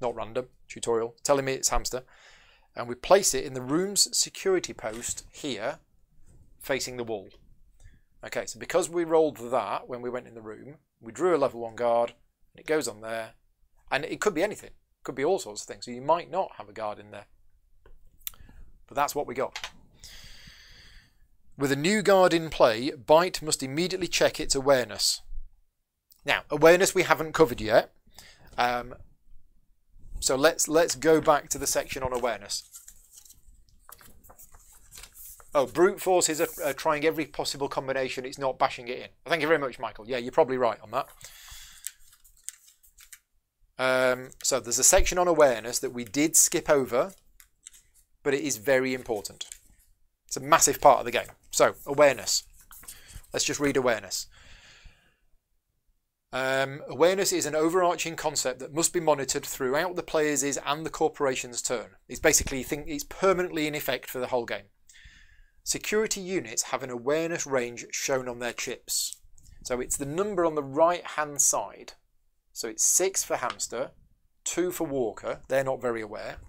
not random, tutorial, telling me it's hamster. And we place it in the room's security post here, facing the wall. Okay, so because we rolled that when we went in the room, we drew a level 1 guard, and it goes on there. And it could be anything. It could be all sorts of things. So you might not have a guard in there. But that's what we got. With a new guard in play, Byte must immediately check its awareness. Now, awareness we haven't covered yet. Um, so let's let's go back to the section on awareness. Oh, brute force is a, a trying every possible combination. It's not bashing it in. Thank you very much, Michael. Yeah, you're probably right on that. Um, so there's a section on awareness that we did skip over, but it is very important. It's a massive part of the game. So, awareness. Let's just read awareness. Um, awareness is an overarching concept that must be monitored throughout the player's and the corporation's turn. It's basically think it's permanently in effect for the whole game. Security units have an awareness range shown on their chips. So it's the number on the right hand side. So it's 6 for Hamster, 2 for Walker, they're not very aware.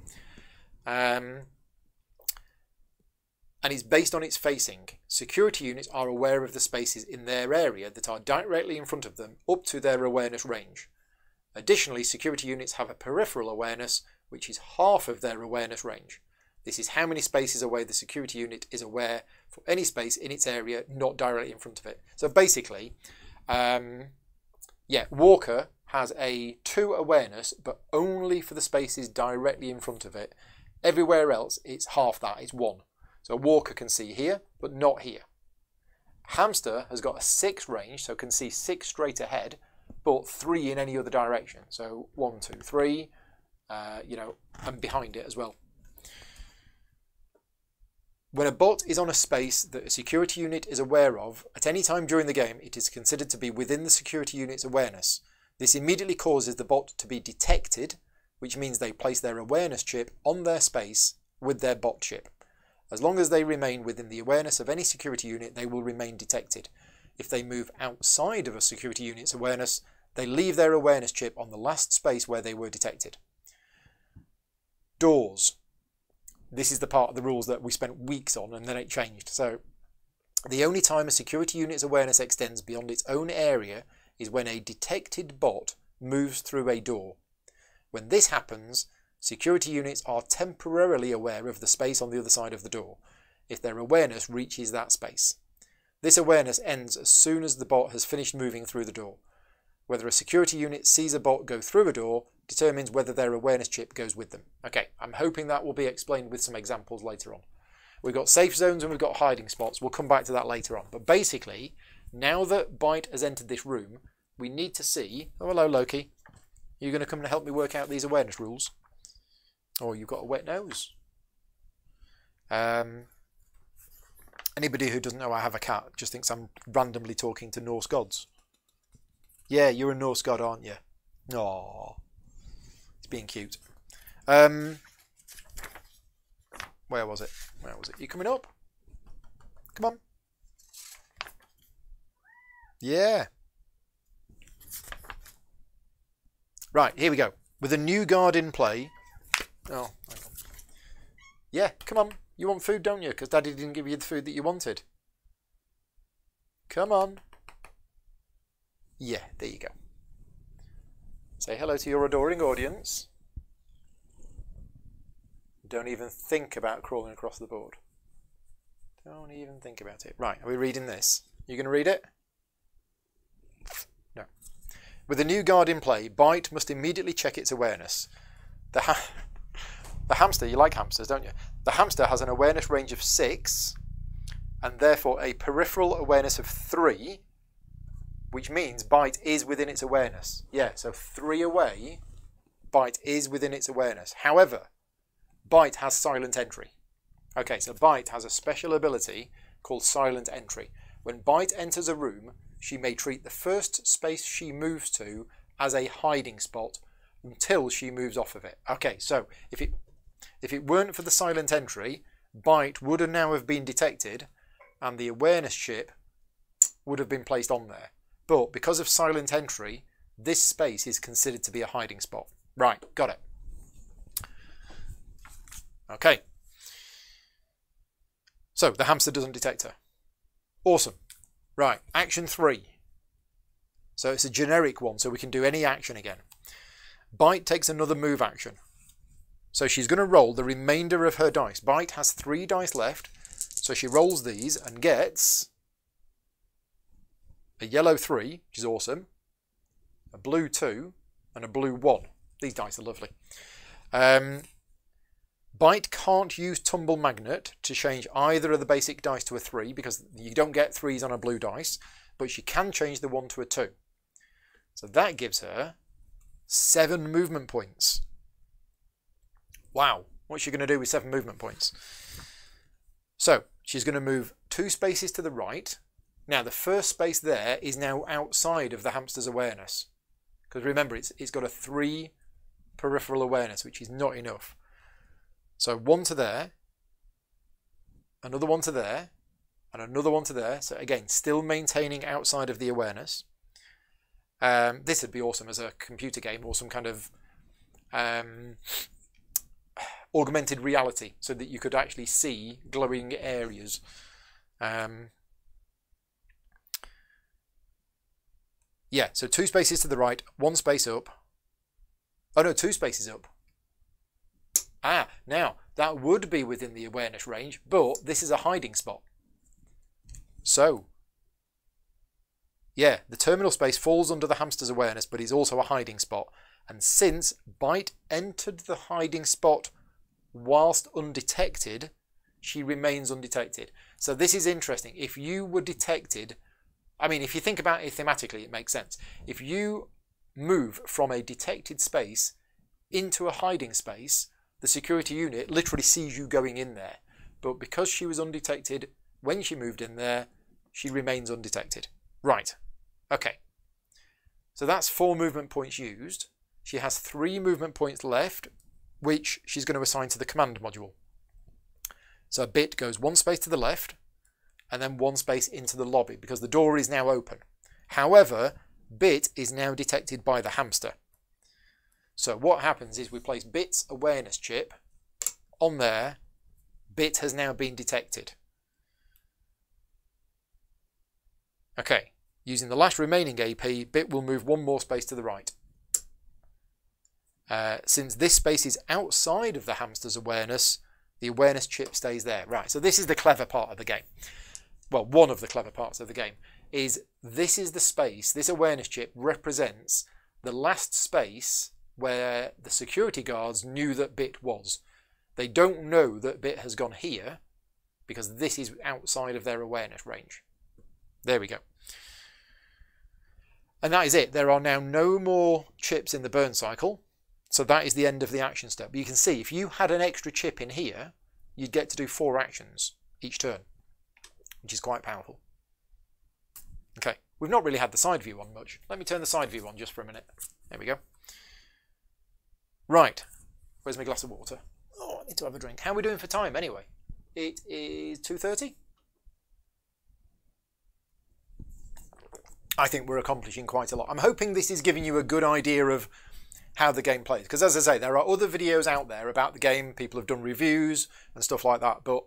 Um, and it's based on its facing. Security units are aware of the spaces in their area that are directly in front of them up to their awareness range. Additionally, security units have a peripheral awareness, which is half of their awareness range. This is how many spaces away the security unit is aware for any space in its area not directly in front of it. So basically, um, yeah, Walker has a 2 awareness, but only for the spaces directly in front of it. Everywhere else, it's half that, it's 1. So Walker can see here, but not here. Hamster has got a 6 range, so can see 6 straight ahead, but 3 in any other direction. So one, two, three, uh, you know, and behind it as well. When a bot is on a space that a security unit is aware of, at any time during the game, it is considered to be within the security unit's awareness. This immediately causes the bot to be detected, which means they place their awareness chip on their space with their bot chip. As long as they remain within the awareness of any security unit, they will remain detected. If they move outside of a security unit's awareness, they leave their awareness chip on the last space where they were detected. Doors this is the part of the rules that we spent weeks on and then it changed. So the only time a security unit's awareness extends beyond its own area is when a detected bot moves through a door. When this happens, security units are temporarily aware of the space on the other side of the door, if their awareness reaches that space. This awareness ends as soon as the bot has finished moving through the door. Whether a security unit sees a bot go through a door determines whether their awareness chip goes with them. Okay, I'm hoping that will be explained with some examples later on. We've got safe zones and we've got hiding spots. We'll come back to that later on. But basically, now that Byte has entered this room, we need to see... Oh, hello, Loki. You're going to come and help me work out these awareness rules? Oh, you've got a wet nose. Um, anybody who doesn't know I have a cat just thinks I'm randomly talking to Norse gods. Yeah, you're a Norse god, aren't you? Aww It's being cute. Um, where was it? Where was it? You coming up? Come on. Yeah. Right, here we go. With a new guard in play. Oh, Yeah, come on. You want food, don't you? Because Daddy didn't give you the food that you wanted. Come on. Yeah, there you go. Say hello to your adoring audience. Don't even think about crawling across the board. Don't even think about it. Right, are we reading this? You going to read it? No. With a new guard in play, Byte must immediately check its awareness. The, ha the hamster, you like hamsters, don't you? The hamster has an awareness range of 6, and therefore a peripheral awareness of 3, which means byte is within its awareness. Yeah, so 3 away, byte is within its awareness. However, byte has silent entry. Okay, so byte has a special ability called silent entry. When byte enters a room, she may treat the first space she moves to as a hiding spot until she moves off of it. Okay, so if it if it weren't for the silent entry, byte would have now have been detected and the awareness chip would have been placed on there. But because of silent entry, this space is considered to be a hiding spot. Right, got it. Okay. So the hamster doesn't detect her. Awesome. Right, action three. So it's a generic one, so we can do any action again. Byte takes another move action. So she's going to roll the remainder of her dice. Byte has three dice left, so she rolls these and gets a yellow 3, which is awesome, a blue 2, and a blue 1. These dice are lovely. Um, Byte can't use Tumble Magnet to change either of the basic dice to a 3 because you don't get 3s on a blue dice, but she can change the 1 to a 2. So that gives her 7 movement points. Wow, what's she going to do with 7 movement points? So, she's going to move 2 spaces to the right. Now, the first space there is now outside of the hamster's awareness. Because remember, it's, it's got a 3 peripheral awareness, which is not enough. So one to there, another one to there, and another one to there. So again, still maintaining outside of the awareness. Um, this would be awesome as a computer game or some kind of um, augmented reality so that you could actually see glowing areas. Um, yeah, so two spaces to the right, one space up. Oh no, two spaces up. Ah, now, that would be within the awareness range, but this is a hiding spot. So, yeah, the terminal space falls under the hamster's awareness, but is also a hiding spot. And since Byte entered the hiding spot whilst undetected, she remains undetected. So this is interesting. If you were detected, I mean, if you think about it thematically, it makes sense. If you move from a detected space into a hiding space, the security unit literally sees you going in there. But because she was undetected when she moved in there, she remains undetected. Right. Okay. So that's four movement points used. She has three movement points left, which she's going to assign to the command module. So a bit goes one space to the left, and then one space into the lobby, because the door is now open. However, bit is now detected by the hamster. So what happens is we place bit's awareness chip on there. Bit has now been detected. Okay, using the last remaining AP, bit will move one more space to the right. Uh, since this space is outside of the hamster's awareness, the awareness chip stays there. Right, so this is the clever part of the game. Well, one of the clever parts of the game is this is the space, this awareness chip represents the last space where the security guards knew that Bit was. They don't know that Bit has gone here because this is outside of their awareness range. There we go. And that is it. There are now no more chips in the burn cycle. So that is the end of the action step. But you can see if you had an extra chip in here, you'd get to do four actions each turn, which is quite powerful. Okay, we've not really had the side view on much. Let me turn the side view on just for a minute. There we go. Right. Where's my glass of water? Oh, I need to have a drink. How are we doing for time anyway? It is 2.30. I think we're accomplishing quite a lot. I'm hoping this is giving you a good idea of how the game plays. Because as I say, there are other videos out there about the game. People have done reviews and stuff like that. But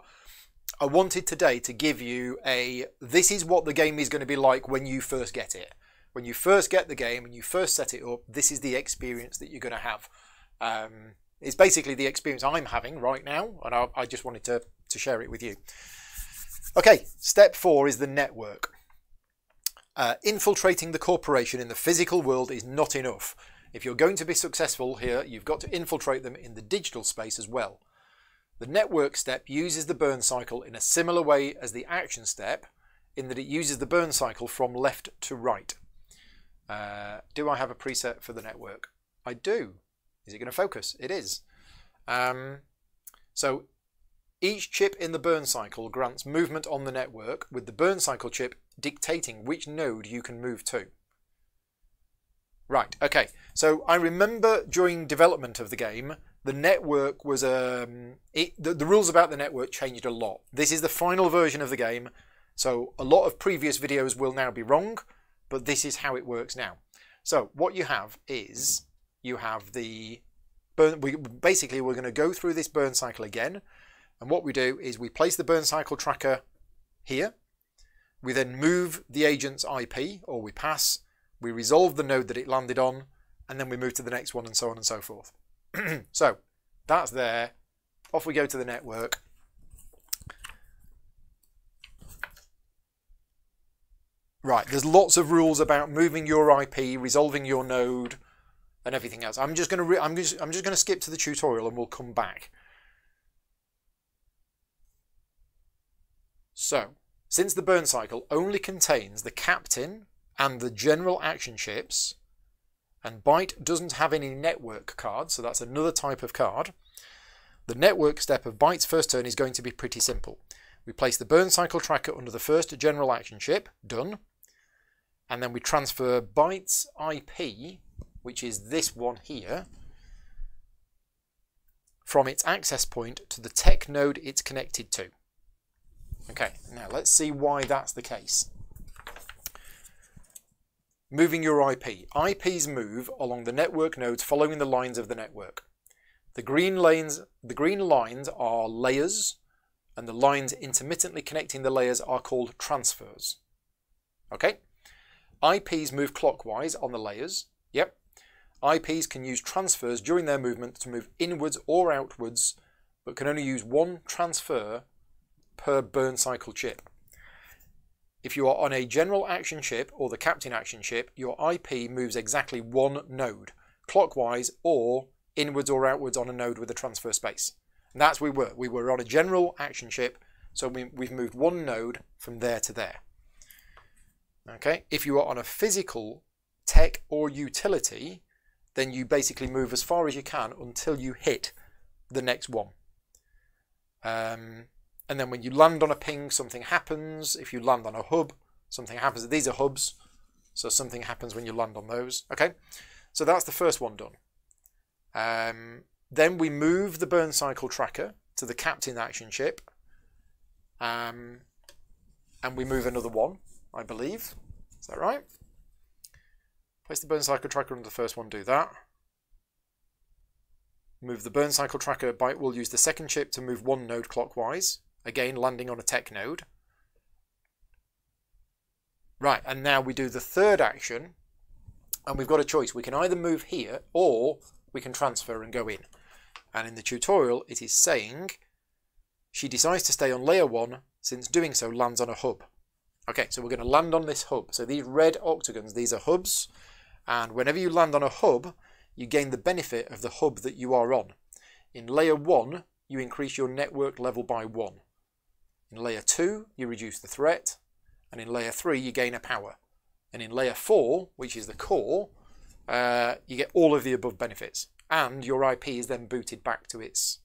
I wanted today to give you a, this is what the game is going to be like when you first get it. When you first get the game and you first set it up, this is the experience that you're going to have. Um, it's basically the experience I'm having right now, and I, I just wanted to, to share it with you. Okay, step four is the network. Uh, infiltrating the corporation in the physical world is not enough. If you're going to be successful here, you've got to infiltrate them in the digital space as well. The network step uses the burn cycle in a similar way as the action step in that it uses the burn cycle from left to right. Uh, do I have a preset for the network? I do. Is it going to focus? It is. Um, so each chip in the burn cycle grants movement on the network with the burn cycle chip dictating which node you can move to. Right, okay. So I remember during development of the game, the network was um, it, the, the rules about the network changed a lot. This is the final version of the game, so a lot of previous videos will now be wrong, but this is how it works now. So what you have is you have the burn. We basically we're going to go through this burn cycle again, and what we do is we place the burn cycle tracker here. We then move the agent's IP, or we pass, we resolve the node that it landed on, and then we move to the next one and so on and so forth. so that's there. Off we go to the network. Right, there's lots of rules about moving your IP, resolving your node, and everything else. I'm just going to I'm just I'm just going to skip to the tutorial and we'll come back. So, since the burn cycle only contains the captain and the general action chips, and Byte doesn't have any network cards, so that's another type of card, the network step of Byte's first turn is going to be pretty simple. We place the burn cycle tracker under the first general action chip, done, and then we transfer Byte's IP, which is this one here, from its access point to the tech node it's connected to. Okay, now let's see why that's the case. Moving your IP. IPs move along the network nodes following the lines of the network. The green, lanes, the green lines are layers, and the lines intermittently connecting the layers are called transfers. Okay? IPs move clockwise on the layers. Yep. IPs can use transfers during their movement to move inwards or outwards, but can only use one transfer per burn cycle chip. If you are on a general action chip or the captain action chip, your IP moves exactly one node, clockwise or inwards or outwards on a node with a transfer space. And that's we were. We were on a general action chip, so we, we've moved one node from there to there. Okay, if you are on a physical tech or utility, then you basically move as far as you can until you hit the next one. Um, and then when you land on a ping, something happens. If you land on a hub, something happens. These are hubs, so something happens when you land on those. Okay, so that's the first one done. Um, then we move the burn cycle tracker to the captain action chip. Um, and we move another one, I believe. Is that right? Place the burn cycle tracker on the first one, do that. Move the burn cycle tracker byte will use the second chip to move one node clockwise again landing on a tech node. Right, and now we do the third action, and we've got a choice. We can either move here, or we can transfer and go in. And in the tutorial, it is saying she decides to stay on layer 1, since doing so lands on a hub. Okay, so we're going to land on this hub. So these red octagons, these are hubs, and whenever you land on a hub, you gain the benefit of the hub that you are on. In layer 1, you increase your network level by 1. In layer 2, you reduce the threat, and in layer 3, you gain a power. And in layer 4, which is the core, uh, you get all of the above benefits. And your IP is then booted back to its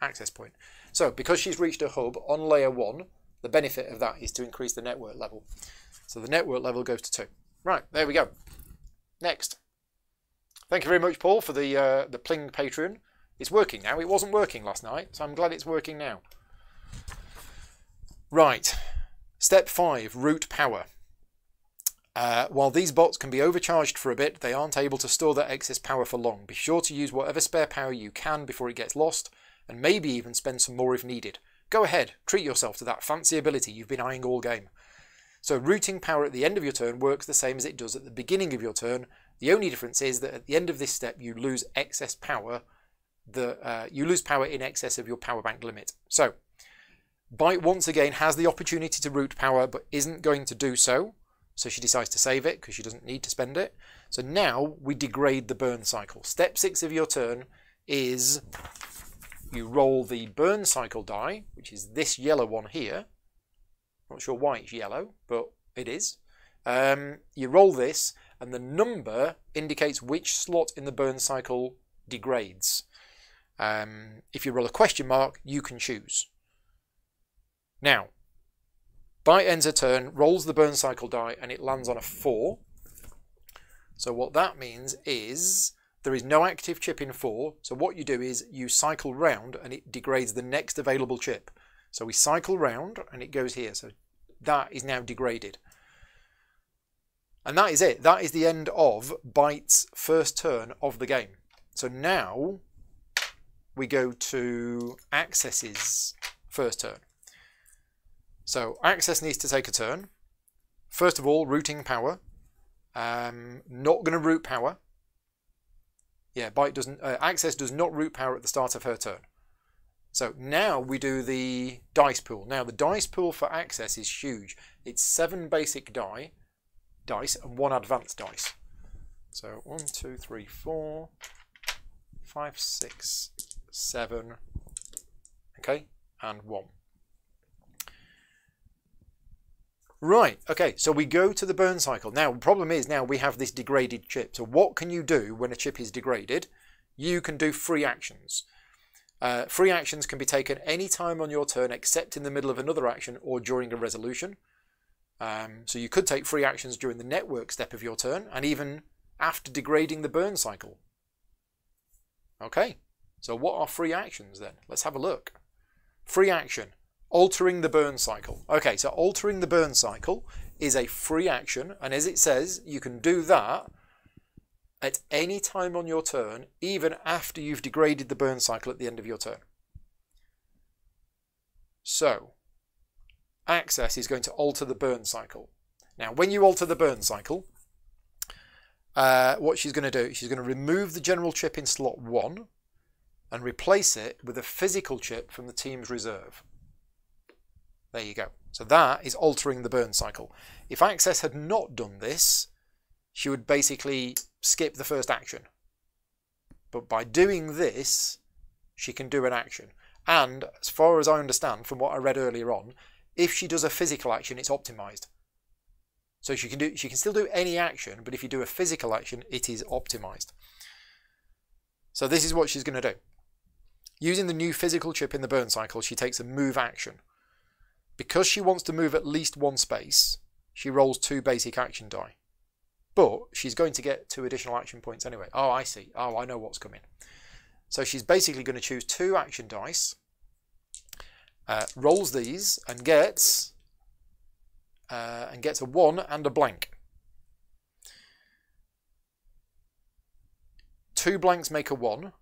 access point. So because she's reached a hub on layer 1, the benefit of that is to increase the network level. So the network level goes to 2. Right, there we go. Next. Thank you very much, Paul, for the, uh, the Pling Patreon. It's working now. It wasn't working last night, so I'm glad it's working now. Right, step five, route power. Uh, while these bots can be overcharged for a bit, they aren't able to store their excess power for long. Be sure to use whatever spare power you can before it gets lost, and maybe even spend some more if needed. Go ahead, treat yourself to that fancy ability you've been eyeing all game. So routing power at the end of your turn works the same as it does at the beginning of your turn. The only difference is that at the end of this step you lose excess power. The, uh, you lose power in excess of your power bank limit. So Byte once again has the opportunity to route power but isn't going to do so. So she decides to save it because she doesn't need to spend it. So now we degrade the burn cycle. Step 6 of your turn is you roll the burn cycle die, which is this yellow one here. Not sure why it's yellow, but it is. Um, you roll this, and the number indicates which slot in the burn cycle degrades. Um, if you roll a question mark, you can choose. Now, Byte ends a turn, rolls the burn cycle die, and it lands on a 4. So what that means is there is no active chip in 4. So what you do is you cycle round and it degrades the next available chip. So we cycle round and it goes here. So that is now degraded. And that is it. That is the end of Byte's first turn of the game. So now we go to Access's first turn. So Access needs to take a turn. First of all, routing power. Um, not going to route power. Yeah, Byte doesn't. Uh, Access does not route power at the start of her turn. So now we do the dice pool. Now the dice pool for Access is huge. It's seven basic die, dice and one advanced dice. So one, two, three, four, five, six, seven, okay, and one. Right, okay, so we go to the burn cycle. Now, the problem is now we have this degraded chip. So what can you do when a chip is degraded? You can do free actions. Uh, free actions can be taken any time on your turn except in the middle of another action or during a resolution. Um, so you could take free actions during the network step of your turn and even after degrading the burn cycle. Okay, so what are free actions then? Let's have a look. Free action. Altering the burn cycle. Okay, so altering the burn cycle is a free action, and as it says, you can do that at any time on your turn, even after you've degraded the burn cycle at the end of your turn. So, access is going to alter the burn cycle. Now, when you alter the burn cycle, uh, what she's going to do, she's going to remove the general chip in slot 1 and replace it with a physical chip from the team's reserve. There you go. So that is altering the burn cycle. If Access had not done this, she would basically skip the first action. But by doing this, she can do an action. And as far as I understand from what I read earlier on, if she does a physical action, it's optimized. So she can do she can still do any action, but if you do a physical action, it is optimized. So this is what she's going to do. Using the new physical chip in the burn cycle, she takes a move action. Because she wants to move at least one space, she rolls two basic action die. But she's going to get two additional action points anyway. Oh, I see. Oh, I know what's coming. So she's basically going to choose two action dice, uh, rolls these, and gets uh, and gets a one and a blank. Two blanks make a one.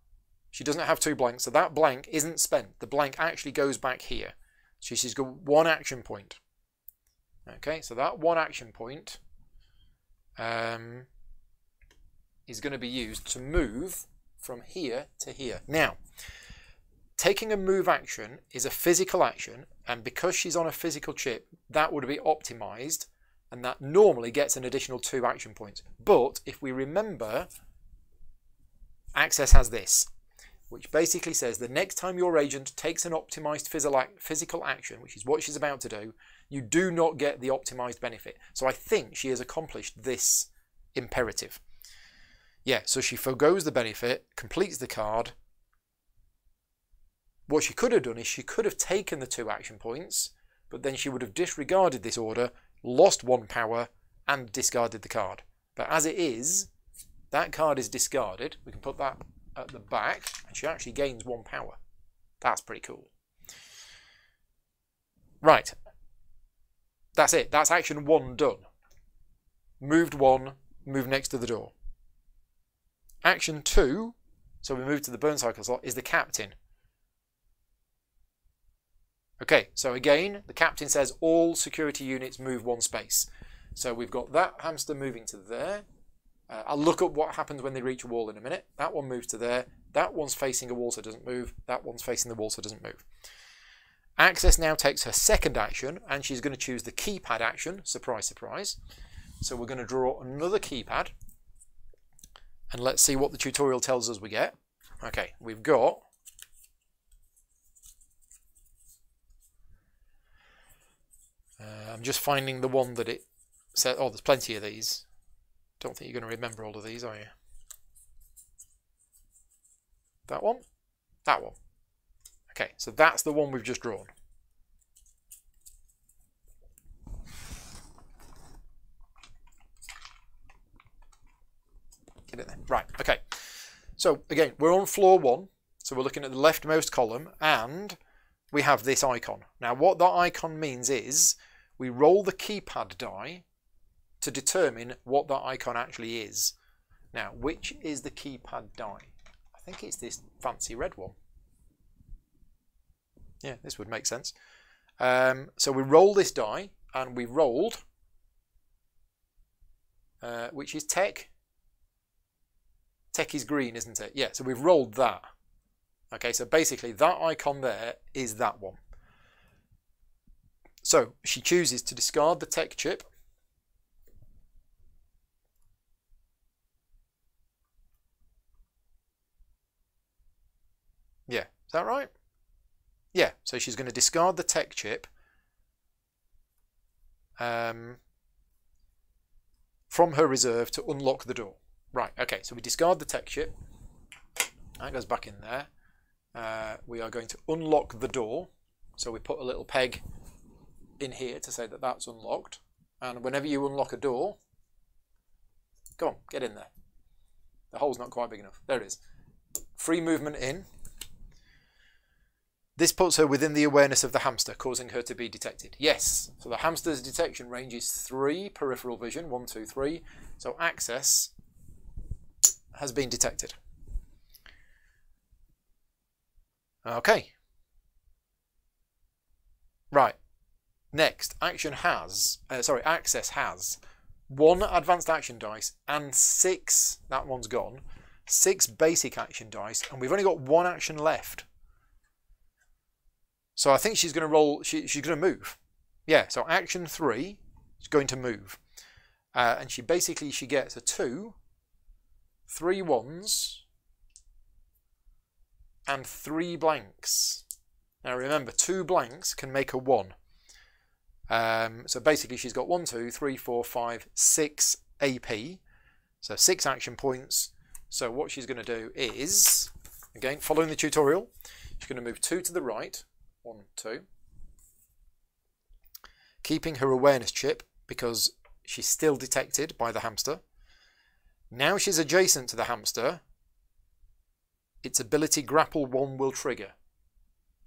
She doesn't have two blanks, so that blank isn't spent. The blank actually goes back here. So she's got one action point. Okay, so that one action point um, is going to be used to move from here to here. Now, taking a move action is a physical action, and because she's on a physical chip, that would be optimized, and that normally gets an additional two action points. But if we remember, Access has this which basically says the next time your agent takes an optimized physical action, which is what she's about to do, you do not get the optimized benefit. So I think she has accomplished this imperative. Yeah, so she forgoes the benefit, completes the card. What she could have done is she could have taken the two action points, but then she would have disregarded this order, lost one power, and discarded the card. But as it is, that card is discarded. We can put that at the back, and she actually gains one power. That's pretty cool. Right. That's it. That's action one done. Moved one, move next to the door. Action two, so we move to the burn cycle slot, is the captain. Okay, so again, the captain says all security units move one space. So we've got that hamster moving to there, uh, I'll look at what happens when they reach a wall in a minute. That one moves to there. That one's facing a wall so it doesn't move. That one's facing the wall so it doesn't move. Access now takes her second action and she's going to choose the keypad action. Surprise, surprise. So we're going to draw another keypad and let's see what the tutorial tells us we get. Okay, we've got uh, I'm just finding the one that it said, oh, there's plenty of these. Don't think you're going to remember all of these, are you? That one? That one. Okay, so that's the one we've just drawn. Get it there. Right, okay. So again, we're on floor one. So we're looking at the leftmost column and we have this icon. Now what that icon means is we roll the keypad die to determine what that icon actually is. Now, which is the keypad die? I think it's this fancy red one. Yeah, this would make sense. Um, so we roll this die, and we rolled, uh, which is tech. Tech is green, isn't it? Yeah, so we've rolled that. Okay, so basically that icon there is that one. So she chooses to discard the tech chip. Yeah, is that right? Yeah, so she's going to discard the tech chip um, from her reserve to unlock the door. Right, okay, so we discard the tech chip. That goes back in there. Uh, we are going to unlock the door. So we put a little peg in here to say that that's unlocked. And whenever you unlock a door, go on, get in there. The hole's not quite big enough. There it is. Free movement in. This puts her within the awareness of the hamster, causing her to be detected. Yes, so the hamster's detection range is three peripheral vision, one, two, three. So access has been detected. Okay. Right. Next, action has, uh, sorry, access has one advanced action dice and six, that one's gone, six basic action dice, and we've only got one action left. So I think she's going to roll, she, she's going to move. Yeah, so action three is going to move. Uh, and she basically, she gets a two, three ones, and three blanks. Now remember, two blanks can make a one. Um, so basically she's got one, two, three, four, five, six AP. So six action points. So what she's going to do is, again, following the tutorial, she's going to move two to the right. One, two. Keeping her awareness chip because she's still detected by the hamster. Now she's adjacent to the hamster, its ability grapple 1 will trigger.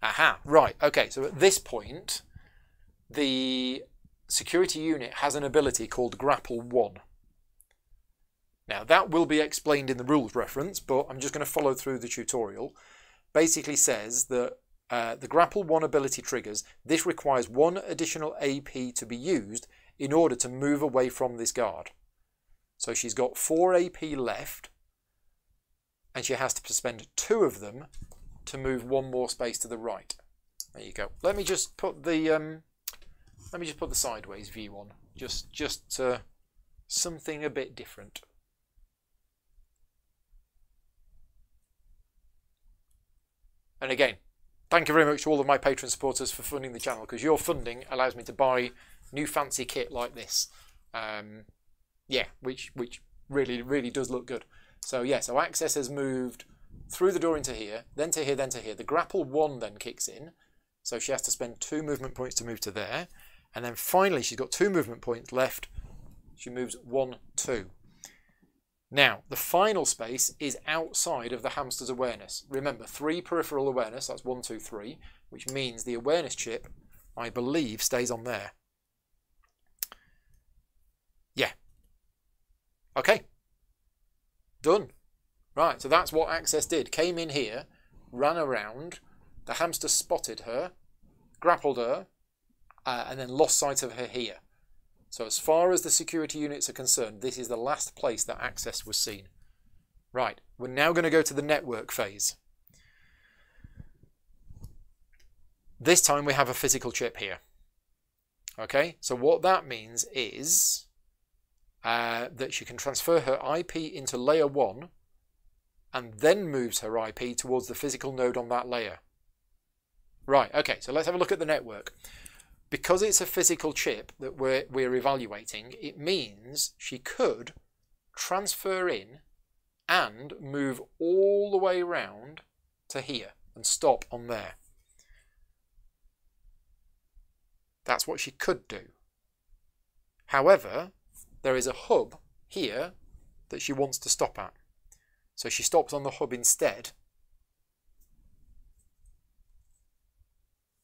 Aha, right, okay, so at this point, the security unit has an ability called grapple 1. Now that will be explained in the rules reference, but I'm just going to follow through the tutorial. Basically says that uh, the grapple 1 ability triggers, this requires one additional AP to be used in order to move away from this guard. So she's got 4 AP left, and she has to spend two of them to move one more space to the right. There you go. Let me just put the um, let me just put the sideways view on, just just uh, something a bit different. And again, thank you very much to all of my Patreon supporters for funding the channel because your funding allows me to buy new fancy kit like this. Um, yeah, which which really really does look good. So yeah, so access has moved through the door into here, then to here, then to here. The grapple one then kicks in. So she has to spend two movement points to move to there. And then finally, she's got two movement points left. She moves one, two. Now, the final space is outside of the hamster's awareness. Remember, three peripheral awareness, that's one, two, three, which means the awareness chip, I believe, stays on there. Yeah. Okay. Done. Right, so that's what Access did. Came in here, ran around, the hamster spotted her, grappled her, uh, and then lost sight of her here. So as far as the security units are concerned, this is the last place that Access was seen. Right, we're now going to go to the network phase. This time we have a physical chip here. Okay, so what that means is uh, that she can transfer her IP into layer 1 and then moves her IP towards the physical node on that layer. Right, okay, so let's have a look at the network. Because it's a physical chip that we're, we're evaluating, it means she could transfer in and move all the way around to here and stop on there. That's what she could do. However, there is a hub here that she wants to stop at. So she stops on the hub instead.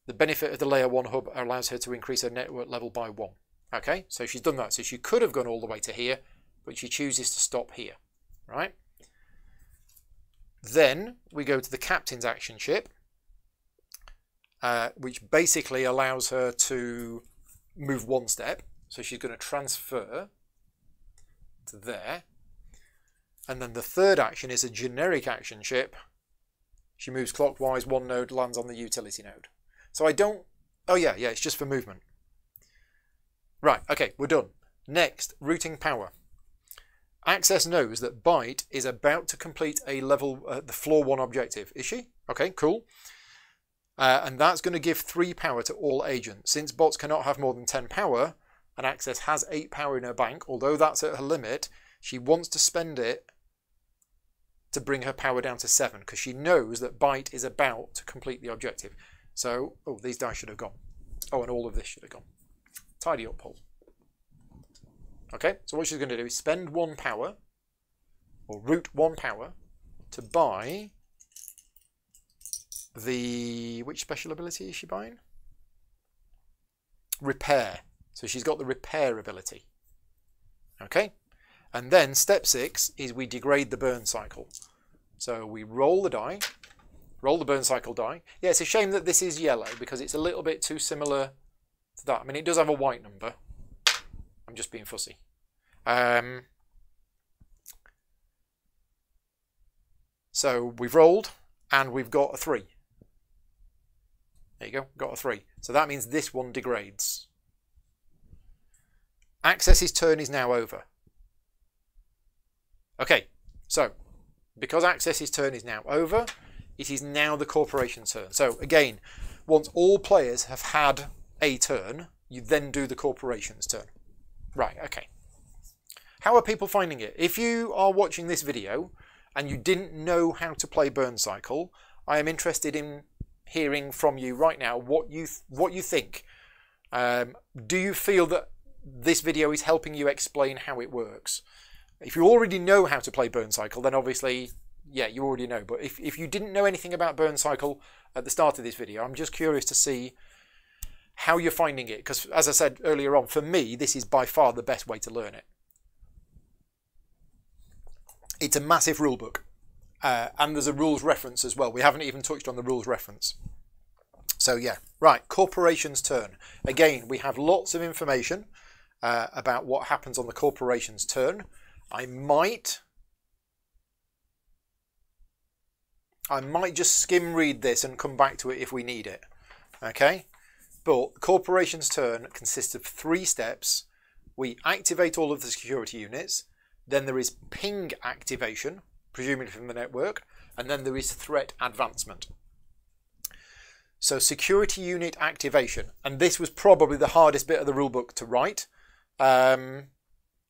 The benefit of the layer 1 hub allows her to increase her network level by 1. Okay, so she's done that. So she could have gone all the way to here, but she chooses to stop here. Right? Then we go to the captain's action chip, uh, which basically allows her to move one step. So she's going to transfer to there. And then the third action is a generic action chip. She moves clockwise, one node lands on the utility node. So I don't... Oh yeah, yeah, it's just for movement. Right, okay, we're done. Next, routing power. Access knows that Byte is about to complete a level, uh, the floor one objective. Is she? Okay, cool. Uh, and that's going to give 3 power to all agents. Since bots cannot have more than 10 power, and Access has 8 power in her bank, although that's at her limit, she wants to spend it to bring her power down to 7, because she knows that Byte is about to complete the objective. So, oh, these dice should have gone. Oh, and all of this should have gone. Tidy up, Paul. Okay, so what she's going to do is spend one power, or route one power, to buy the... Which special ability is she buying? Repair. So she's got the repair ability. Okay, and then step six is we degrade the burn cycle. So we roll the die, roll the burn cycle die. Yeah, it's a shame that this is yellow because it's a little bit too similar to that. I mean, it does have a white number, I'm just being fussy. Um, so we've rolled and we've got a 3. There you go, got a 3. So that means this one degrades. Access's turn is now over. Okay, so because Access's turn is now over, it is now the corporation's turn. So again, once all players have had a turn, you then do the corporation's turn. Right, okay. How are people finding it? If you are watching this video and you didn't know how to play Burn Cycle, I am interested in hearing from you right now what you what you think. Um, do you feel that this video is helping you explain how it works? If you already know how to play Burn Cycle, then obviously, yeah, you already know. But if, if you didn't know anything about Burn Cycle at the start of this video, I'm just curious to see how you're finding it. Because as I said earlier on, for me, this is by far the best way to learn it. It's a massive rule book. Uh, and there's a rules reference as well. We haven't even touched on the rules reference. So yeah, right, corporation's turn. Again, we have lots of information uh, about what happens on the corporation's turn. I might I might just skim read this and come back to it if we need it. Okay? But corporation's turn consists of three steps. We activate all of the security units. Then there is ping activation, presumably from the network. And then there is threat advancement. So security unit activation. And this was probably the hardest bit of the rulebook to write. Um,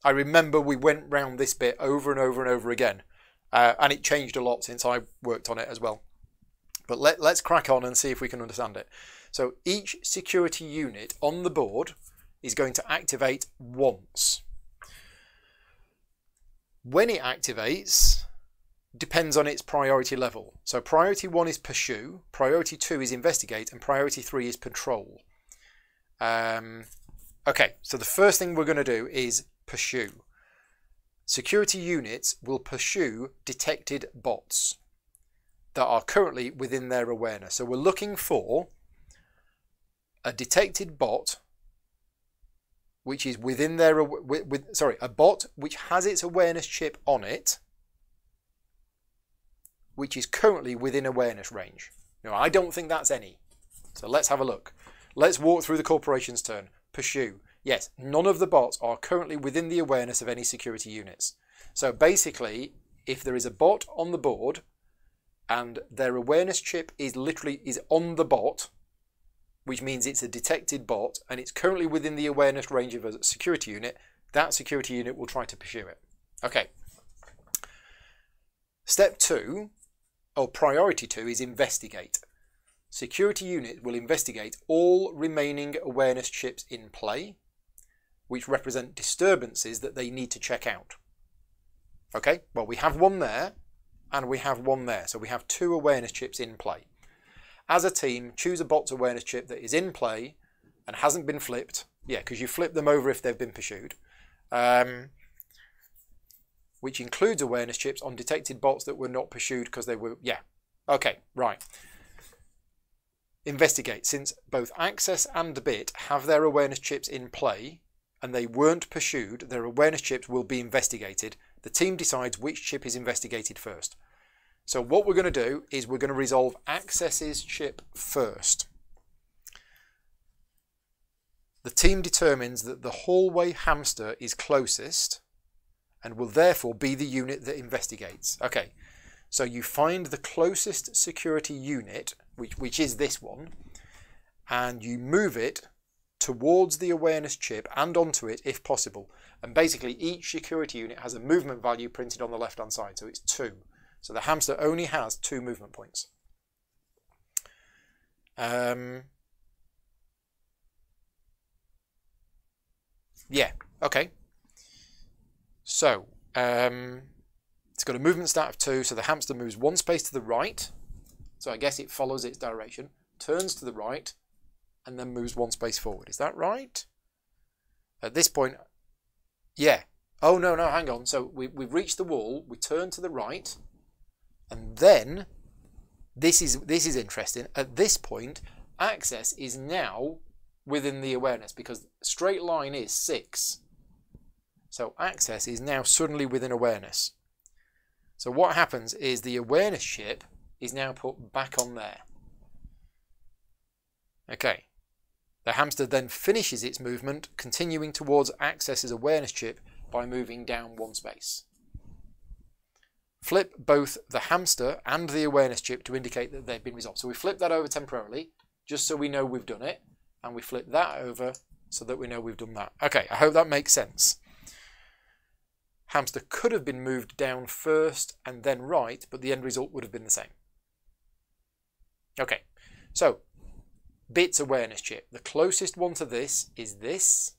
I remember we went round this bit over and over and over again. Uh, and it changed a lot since I worked on it as well. But let, let's crack on and see if we can understand it. So each security unit on the board is going to activate once. When it activates, depends on its priority level. So priority 1 is pursue, priority 2 is investigate, and priority 3 is patrol. Um, okay, so the first thing we're going to do is pursue. Security units will pursue detected bots that are currently within their awareness. So we're looking for a detected bot which is within their with, with, sorry a bot which has its awareness chip on it which is currently within awareness range. Now i don't think that's any. So let's have a look. Let's walk through the corporation's turn. Pursue yes none of the bots are currently within the awareness of any security units so basically if there is a bot on the board and their awareness chip is literally is on the bot which means it's a detected bot and it's currently within the awareness range of a security unit, that security unit will try to pursue it. Okay. Step two, or priority two, is investigate. Security unit will investigate all remaining awareness chips in play, which represent disturbances that they need to check out. Okay, well we have one there, and we have one there. So we have two awareness chips in play. As a team, choose a bot's awareness chip that is in play and hasn't been flipped. Yeah, because you flip them over if they've been pursued. Um, which includes awareness chips on detected bots that were not pursued because they were, yeah. Okay, right. Investigate. Since both Access and Bit have their awareness chips in play and they weren't pursued, their awareness chips will be investigated the team decides which chip is investigated first. So what we're going to do is we're going to resolve accesses chip first. The team determines that the hallway hamster is closest and will therefore be the unit that investigates. Okay, so you find the closest security unit, which, which is this one, and you move it towards the awareness chip and onto it if possible. And basically each security unit has a movement value printed on the left hand side, so it's two. So the hamster only has two movement points. Um, yeah, okay. So, um, it's got a movement stat of two, so the hamster moves one space to the right. So I guess it follows its direction, turns to the right, and then moves one space forward. Is that right? At this point, yeah. Oh, no, no, hang on. So we, we've reached the wall, we turn to the right, and then, this is, this is interesting, at this point, access is now within the awareness because straight line is 6. So access is now suddenly within awareness. So what happens is the awareness chip is now put back on there. Okay. The hamster then finishes its movement, continuing towards Access's awareness chip by moving down one space. Flip both the hamster and the awareness chip to indicate that they've been resolved. So we flip that over temporarily, just so we know we've done it, and we flip that over so that we know we've done that. Okay, I hope that makes sense. Hamster could have been moved down first and then right, but the end result would have been the same. Okay, so bits awareness chip. The closest one to this is this.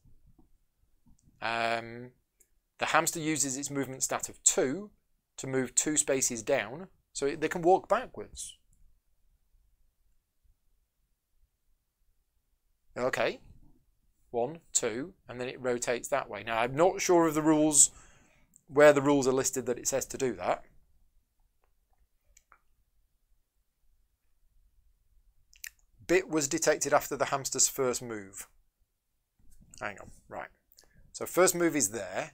Um, the hamster uses its movement stat of 2 to move two spaces down, so they can walk backwards. Okay, one, two, and then it rotates that way. Now, I'm not sure of the rules, where the rules are listed that it says to do that. Bit was detected after the hamster's first move. Hang on, right. So first move is there.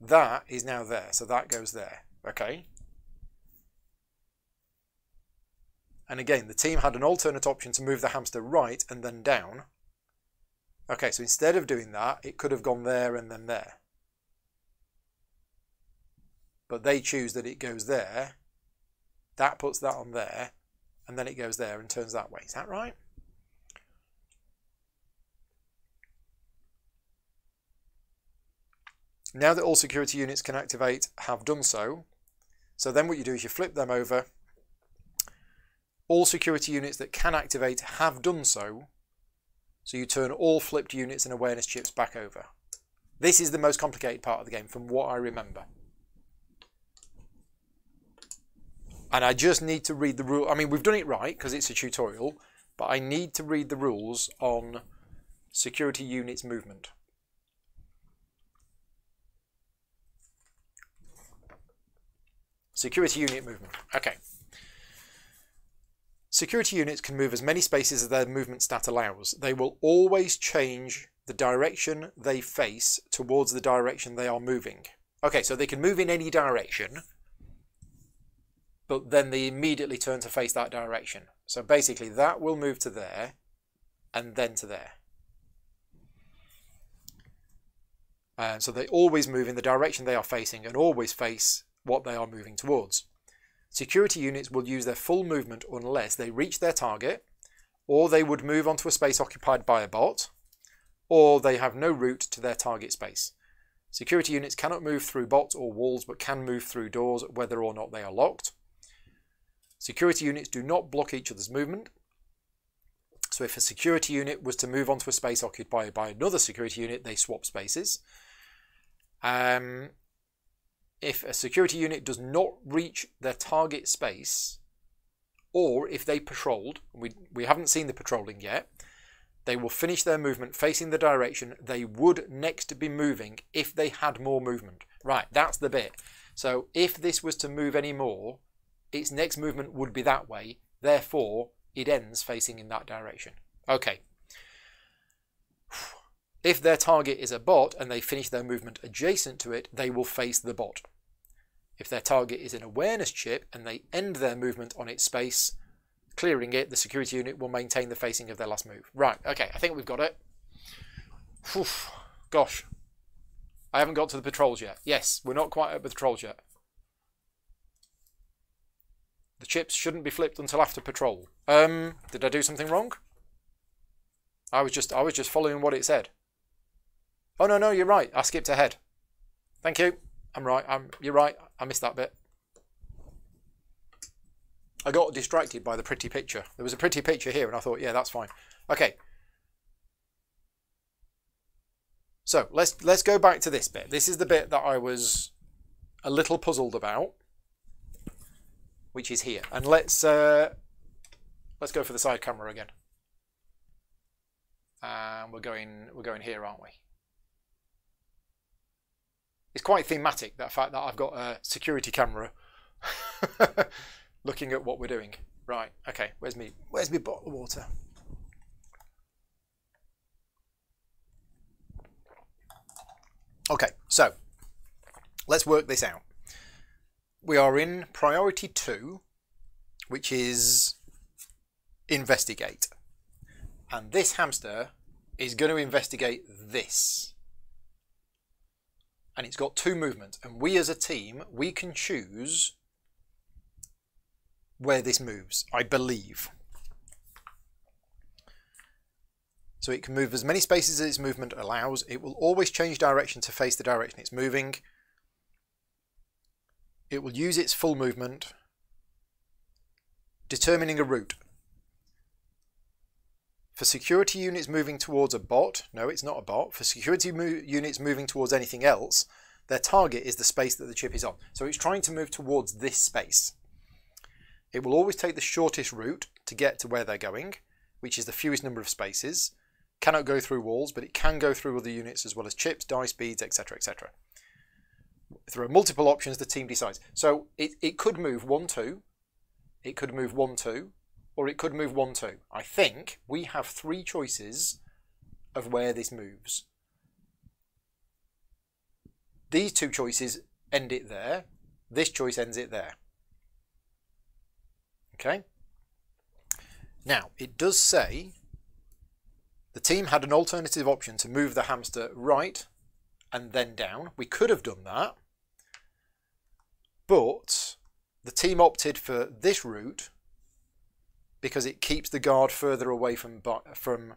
That is now there, so that goes there. Okay. And again, the team had an alternate option to move the hamster right and then down. Okay, so instead of doing that, it could have gone there and then there. But they choose that it goes there. That puts that on there and then it goes there and turns that way. Is that right? Now that all security units can activate have done so, so then what you do is you flip them over. All security units that can activate have done so, so you turn all flipped units and awareness chips back over. This is the most complicated part of the game from what I remember. And I just need to read the rule. I mean, we've done it right because it's a tutorial, but I need to read the rules on security units movement. Security unit movement. Okay. Security units can move as many spaces as their movement stat allows. They will always change the direction they face towards the direction they are moving. Okay, so they can move in any direction, but then they immediately turn to face that direction. So basically that will move to there and then to there. And so they always move in the direction they are facing and always face what they are moving towards. Security units will use their full movement unless they reach their target or they would move onto a space occupied by a bot, or they have no route to their target space. Security units cannot move through bots or walls but can move through doors whether or not they are locked. Security units do not block each other's movement. So if a security unit was to move onto a space occupied by another security unit, they swap spaces. Um, if a security unit does not reach their target space, or if they patrolled, we, we haven't seen the patrolling yet, they will finish their movement facing the direction they would next be moving if they had more movement. Right, that's the bit. So if this was to move any more, its next movement would be that way. Therefore, it ends facing in that direction. Okay. If their target is a bot and they finish their movement adjacent to it, they will face the bot. If their target is an awareness chip and they end their movement on its space, clearing it, the security unit will maintain the facing of their last move. Right, okay, I think we've got it. Whew, gosh. I haven't got to the patrols yet. Yes, we're not quite at the patrols yet. The chips shouldn't be flipped until after patrol. Um, did I do something wrong? I was just I was just following what it said. Oh no no, you're right. I skipped ahead. Thank you. I'm right. I'm you're right. I missed that bit. I got distracted by the pretty picture. There was a pretty picture here and I thought, yeah, that's fine. Okay. So let's let's go back to this bit. This is the bit that I was a little puzzled about which is here. And let's uh, let's go for the side camera again. And we're going we're going here, aren't we? It's quite thematic that fact that I've got a security camera looking at what we're doing. Right, okay, where's me where's me bottle of water? Okay, so let's work this out we are in priority two, which is investigate. And this hamster is going to investigate this. And it's got two movements. And we as a team, we can choose where this moves, I believe. So it can move as many spaces as its movement allows. It will always change direction to face the direction it's moving. It will use its full movement, determining a route. For security units moving towards a bot, no, it's not a bot. For security mo units moving towards anything else, their target is the space that the chip is on. So it's trying to move towards this space. It will always take the shortest route to get to where they're going, which is the fewest number of spaces. Cannot go through walls, but it can go through other units as well as chips, dice, beads, etc, etc. Are multiple options, the team decides. So it, it could move 1, 2, it could move 1, 2, or it could move 1, 2. I think we have three choices of where this moves. These two choices end it there. This choice ends it there. Okay? Now, it does say the team had an alternative option to move the hamster right and then down. We could have done that, but the team opted for this route because it keeps the guard further away from from.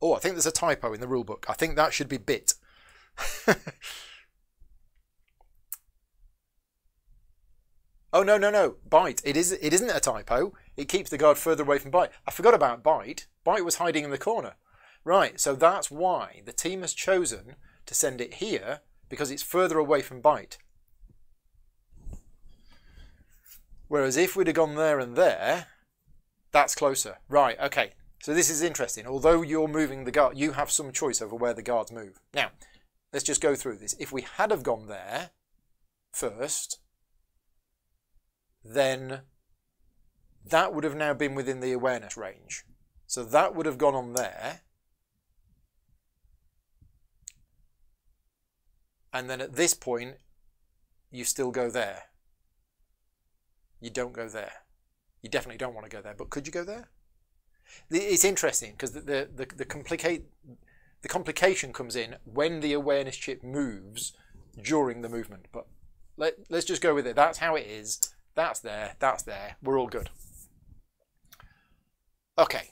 Oh, I think there's a typo in the rule book. I think that should be bit. oh no no no Byte. It is it isn't a typo. It keeps the guard further away from byte. I forgot about byte. Byte was hiding in the corner. Right, so that's why the team has chosen to send it here because it's further away from byte. Whereas if we'd have gone there and there, that's closer. Right, okay. So this is interesting. Although you're moving the guard, you have some choice over where the guards move. Now, let's just go through this. If we had have gone there first, then that would have now been within the awareness range. So that would have gone on there. And then at this point you still go there. You don't go there. You definitely don't want to go there, but could you go there? It's interesting because the, the, the, the, complicate, the complication comes in when the awareness chip moves during the movement. But let, let's just go with it. That's how it is. That's there. That's there. We're all good. Okay.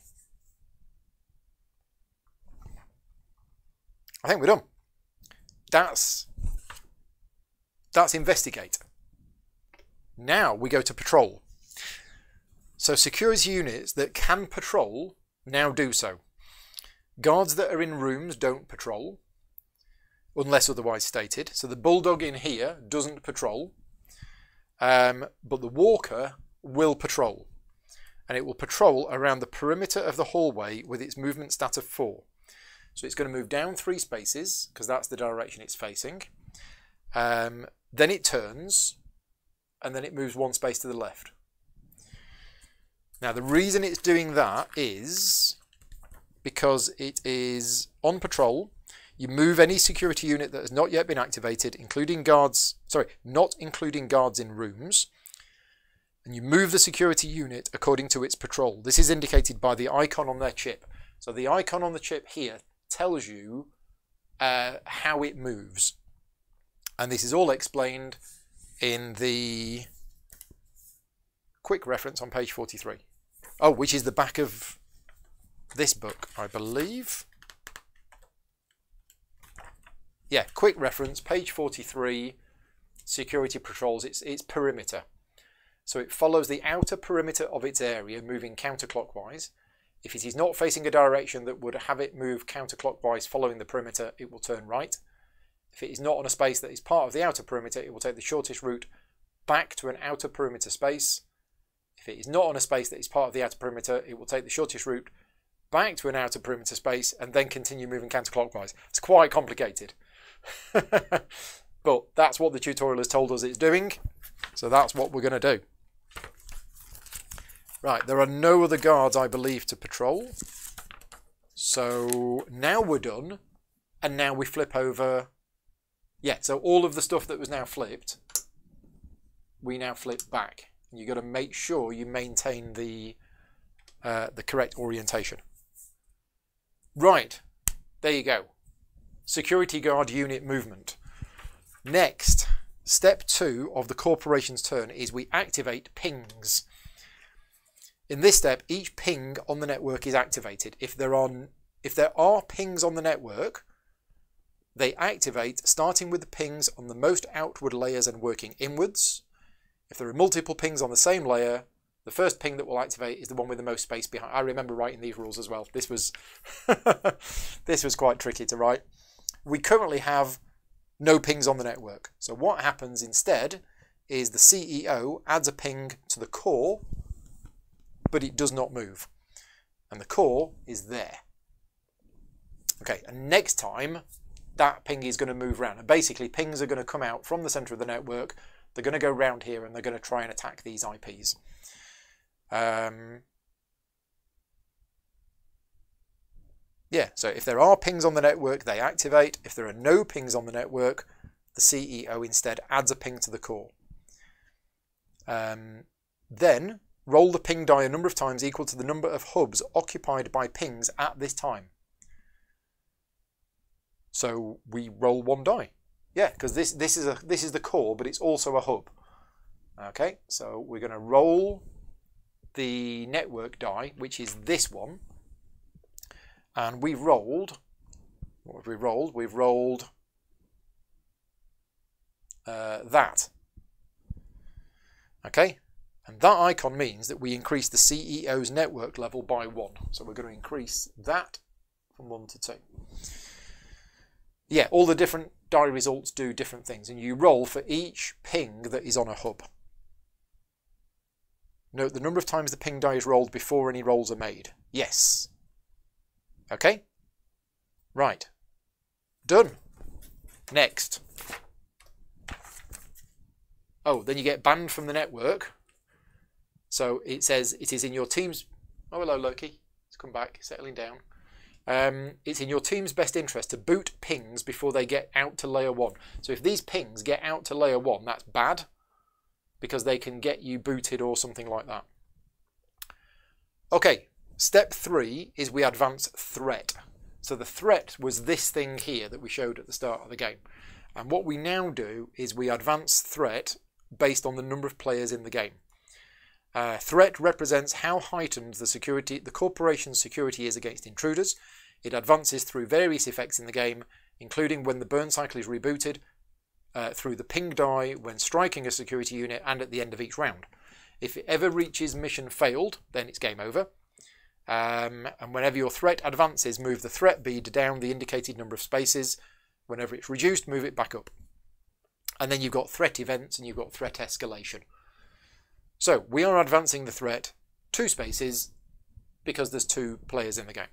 I think we're done. That's that's investigate. Now we go to patrol. So security units that can patrol now do so. Guards that are in rooms don't patrol, unless otherwise stated. So the bulldog in here doesn't patrol, um, but the walker will patrol. And it will patrol around the perimeter of the hallway with its movement stat of 4. So it's going to move down three spaces, because that's the direction it's facing. Um, then it turns, and then it moves one space to the left. Now the reason it's doing that is because it is on patrol. You move any security unit that has not yet been activated, including guards, sorry, not including guards in rooms, and you move the security unit according to its patrol. This is indicated by the icon on their chip. So the icon on the chip here tells you uh, how it moves. And this is all explained in the quick reference on page 43. Oh, which is the back of this book, I believe. Yeah, quick reference, page 43, security patrols, it's, it's perimeter. So it follows the outer perimeter of its area, moving counterclockwise. If it is not facing a direction that would have it move counterclockwise following the perimeter, it will turn right. If it is not on a space that is part of the outer perimeter, it will take the shortest route back to an outer perimeter space. If it is not on a space that is part of the outer perimeter, it will take the shortest route back to an outer perimeter space and then continue moving counterclockwise. It's quite complicated. but that's what the tutorial has told us it's doing. So that's what we're going to do. Right, there are no other guards, I believe, to patrol. So now we're done. And now we flip over. Yeah, so all of the stuff that was now flipped, we now flip back. You've got to make sure you maintain the, uh, the correct orientation. Right, there you go. Security guard unit movement. Next, step two of the corporation's turn is we activate pings. In this step, each ping on the network is activated. If there are, if there are pings on the network, they activate starting with the pings on the most outward layers and working inwards. If there are multiple pings on the same layer, the first ping that will activate is the one with the most space behind. I remember writing these rules as well. This was this was quite tricky to write. We currently have no pings on the network. So what happens instead is the CEO adds a ping to the core but it does not move. And the core is there. Okay, and next time, that ping is going to move around. And basically, pings are going to come out from the center of the network. They're going to go round here and they're going to try and attack these IPs. Um, yeah, so if there are pings on the network, they activate. If there are no pings on the network, the CEO instead adds a ping to the core. Um, then Roll the ping die a number of times equal to the number of hubs occupied by pings at this time. So we roll one die. Yeah, because this, this, is a, this is the core, but it's also a hub. Okay, so we're going to roll the network die, which is this one. And we've rolled, what have we rolled? We've rolled uh, that. Okay, and that icon means that we increase the CEO's network level by one. So we're going to increase that from one to two. Yeah, all the different die results do different things. And you roll for each ping that is on a hub. Note the number of times the ping die is rolled before any rolls are made. Yes. Okay? Right. Done. Next. Oh, then you get banned from the network so it says it is in your team's. Oh, hello, Loki. It's come back, settling down. Um, it's in your team's best interest to boot pings before they get out to layer one. So if these pings get out to layer one, that's bad because they can get you booted or something like that. Okay, step three is we advance threat. So the threat was this thing here that we showed at the start of the game. And what we now do is we advance threat based on the number of players in the game. Uh, threat represents how heightened the security, the corporation's security is against intruders. It advances through various effects in the game, including when the burn cycle is rebooted, uh, through the ping die when striking a security unit, and at the end of each round. If it ever reaches mission failed, then it's game over. Um, and whenever your threat advances, move the threat bead down the indicated number of spaces. Whenever it's reduced, move it back up. And then you've got threat events and you've got threat escalation. So we are advancing the threat two spaces because there's two players in the game.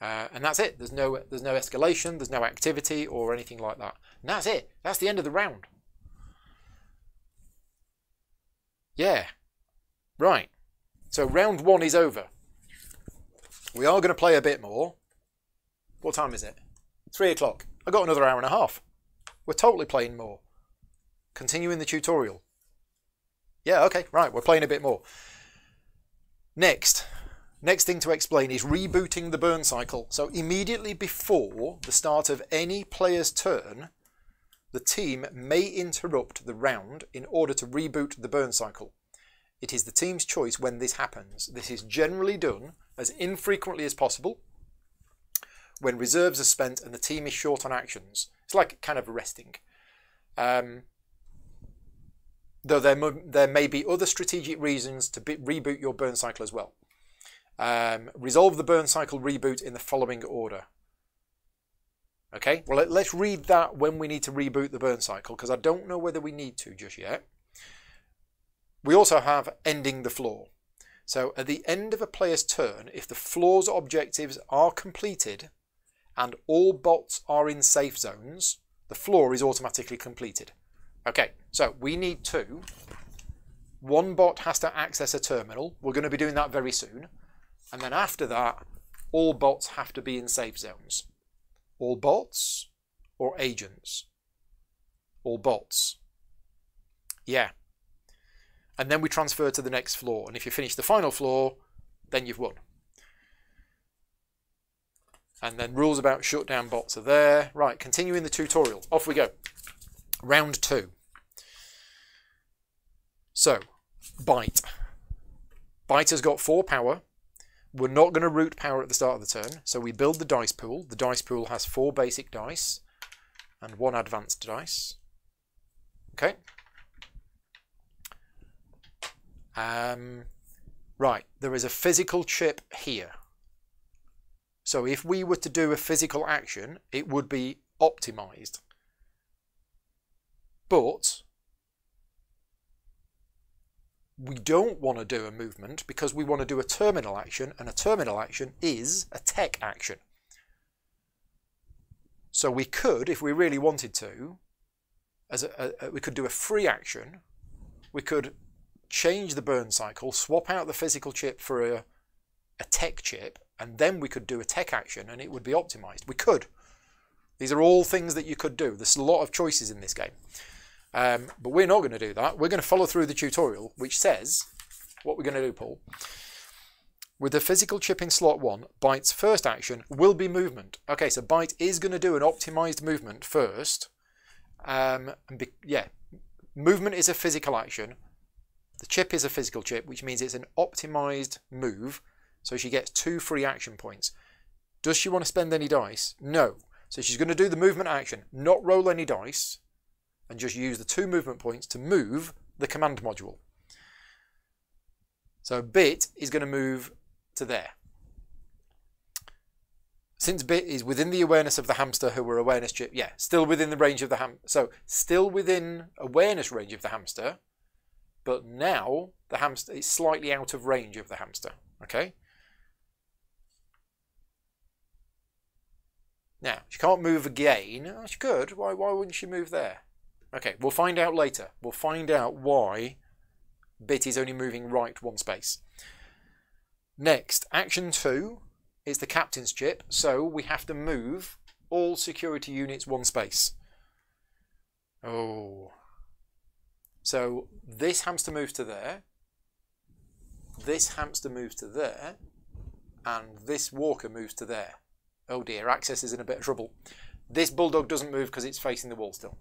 Uh, and that's it. There's no there's no escalation, there's no activity or anything like that. And that's it. That's the end of the round. Yeah. Right. So round one is over. We are going to play a bit more. What time is it? Three o'clock. I got another hour and a half. We're totally playing more. Continuing the tutorial. Yeah, okay, right, we're playing a bit more. Next, next thing to explain is rebooting the burn cycle. So immediately before the start of any player's turn, the team may interrupt the round in order to reboot the burn cycle. It is the team's choice when this happens. This is generally done as infrequently as possible when reserves are spent and the team is short on actions. It's like kind of resting. Um, though there, there may be other strategic reasons to reboot your burn cycle as well. Um, resolve the burn cycle reboot in the following order. Okay, well, let, us read that when we need to reboot the burn cycle, because I don't know whether we need to just yet. We also have ending the floor. So at the end of a player's turn, if the floor's objectives are completed and all bots are in safe zones, the floor is automatically completed. Okay, so we need two. One bot has to access a terminal. We're going to be doing that very soon. And then after that, all bots have to be in safe zones. All bots or agents? All bots. Yeah. And then we transfer to the next floor. And if you finish the final floor, then you've won. And then rules about shutdown bots are there. Right, continuing the tutorial. Off we go. Round two. So, Byte. Byte has got four power. We're not going to root power at the start of the turn, so we build the dice pool. The dice pool has four basic dice and one advanced dice. Okay. Um, right, there is a physical chip here. So if we were to do a physical action, it would be optimized. But we don't want to do a movement because we want to do a terminal action, and a terminal action is a tech action. So we could, if we really wanted to, as a, a, we could do a free action. We could change the burn cycle, swap out the physical chip for a, a tech chip, and then we could do a tech action and it would be optimized. We could. These are all things that you could do. There's a lot of choices in this game. Um, but we're not going to do that. We're going to follow through the tutorial, which says what we're going to do, Paul. With the physical chip in slot 1, Byte's first action will be movement. Okay, so Byte is going to do an optimized movement first. Um, be, yeah, movement is a physical action. The chip is a physical chip, which means it's an optimized move. So she gets two free action points. Does she want to spend any dice? No. So she's going to do the movement action, not roll any dice and just use the two movement points to move the command module. So bit is going to move to there. Since bit is within the awareness of the hamster who were awareness chip, yeah, still within the range of the ham. So still within awareness range of the hamster, but now the hamster is slightly out of range of the hamster. Okay. Now she can't move again. Oh, she could. Why? Why wouldn't she move there? Okay, we'll find out later. We'll find out why bit is only moving right one space. Next, action two is the captain's chip, so we have to move all security units one space. Oh. So this hamster moves to there, this hamster moves to there, and this walker moves to there. Oh dear, access is in a bit of trouble. This bulldog doesn't move because it's facing the wall still.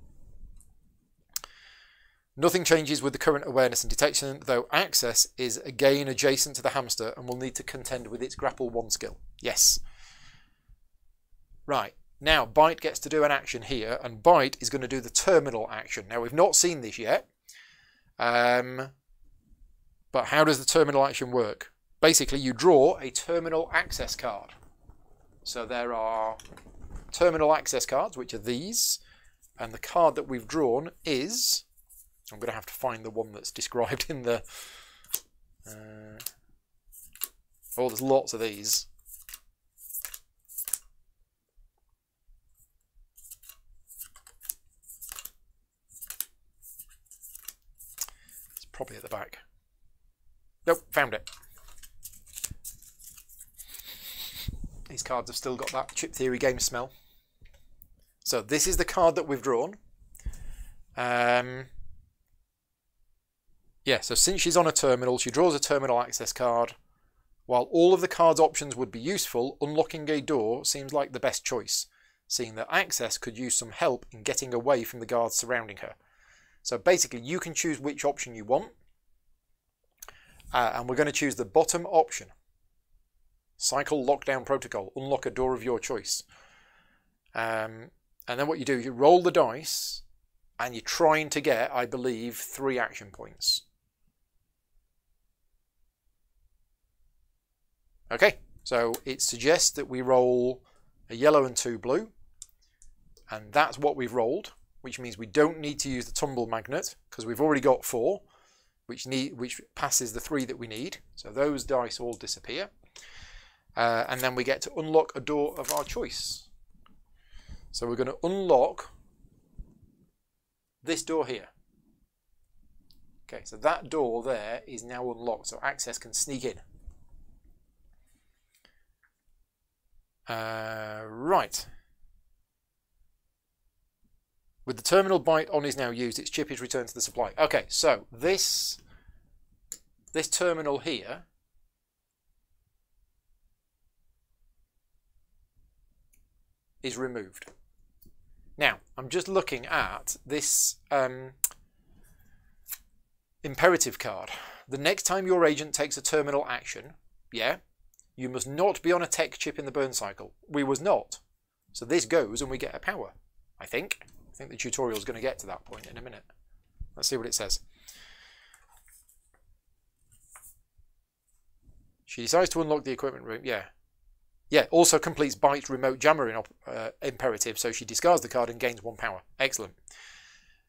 Nothing changes with the current awareness and detection, though access is again adjacent to the hamster and will need to contend with its grapple 1 skill. Yes. Right, now Byte gets to do an action here, and Byte is going to do the terminal action. Now we've not seen this yet, um, but how does the terminal action work? Basically, you draw a terminal access card. So there are terminal access cards, which are these, and the card that we've drawn is, I'm going to have to find the one that's described in the, uh, oh, there's lots of these. It's probably at the back. Nope, found it. These cards have still got that chip theory game smell. So this is the card that we've drawn. Um, yeah, so since she's on a terminal, she draws a terminal access card. While all of the card's options would be useful, unlocking a door seems like the best choice, seeing that access could use some help in getting away from the guards surrounding her. So basically, you can choose which option you want, uh, and we're going to choose the bottom option. Cycle lockdown protocol. Unlock a door of your choice. Um, and then what you do, is you roll the dice and you're trying to get, I believe, three action points. Okay, so it suggests that we roll a yellow and two blue. And that's what we've rolled, which means we don't need to use the tumble magnet because we've already got four, which need which passes the three that we need. So those dice all disappear. Uh, and then we get to unlock a door of our choice. So we're going to unlock this door here. Okay, so that door there is now unlocked, so access can sneak in. Uh, right. With the terminal byte on is now used, its chip is returned to the supply. Okay, so this this terminal here is removed. Now, I'm just looking at this um, imperative card. The next time your agent takes a terminal action, yeah, you must not be on a tech chip in the burn cycle. We was not. So this goes and we get a power, I think. I think the tutorial is going to get to that point in a minute. Let's see what it says. She decides to unlock the equipment room. Yeah, yeah, also completes Byte's remote jammer in, uh, imperative, so she discards the card and gains one power. Excellent.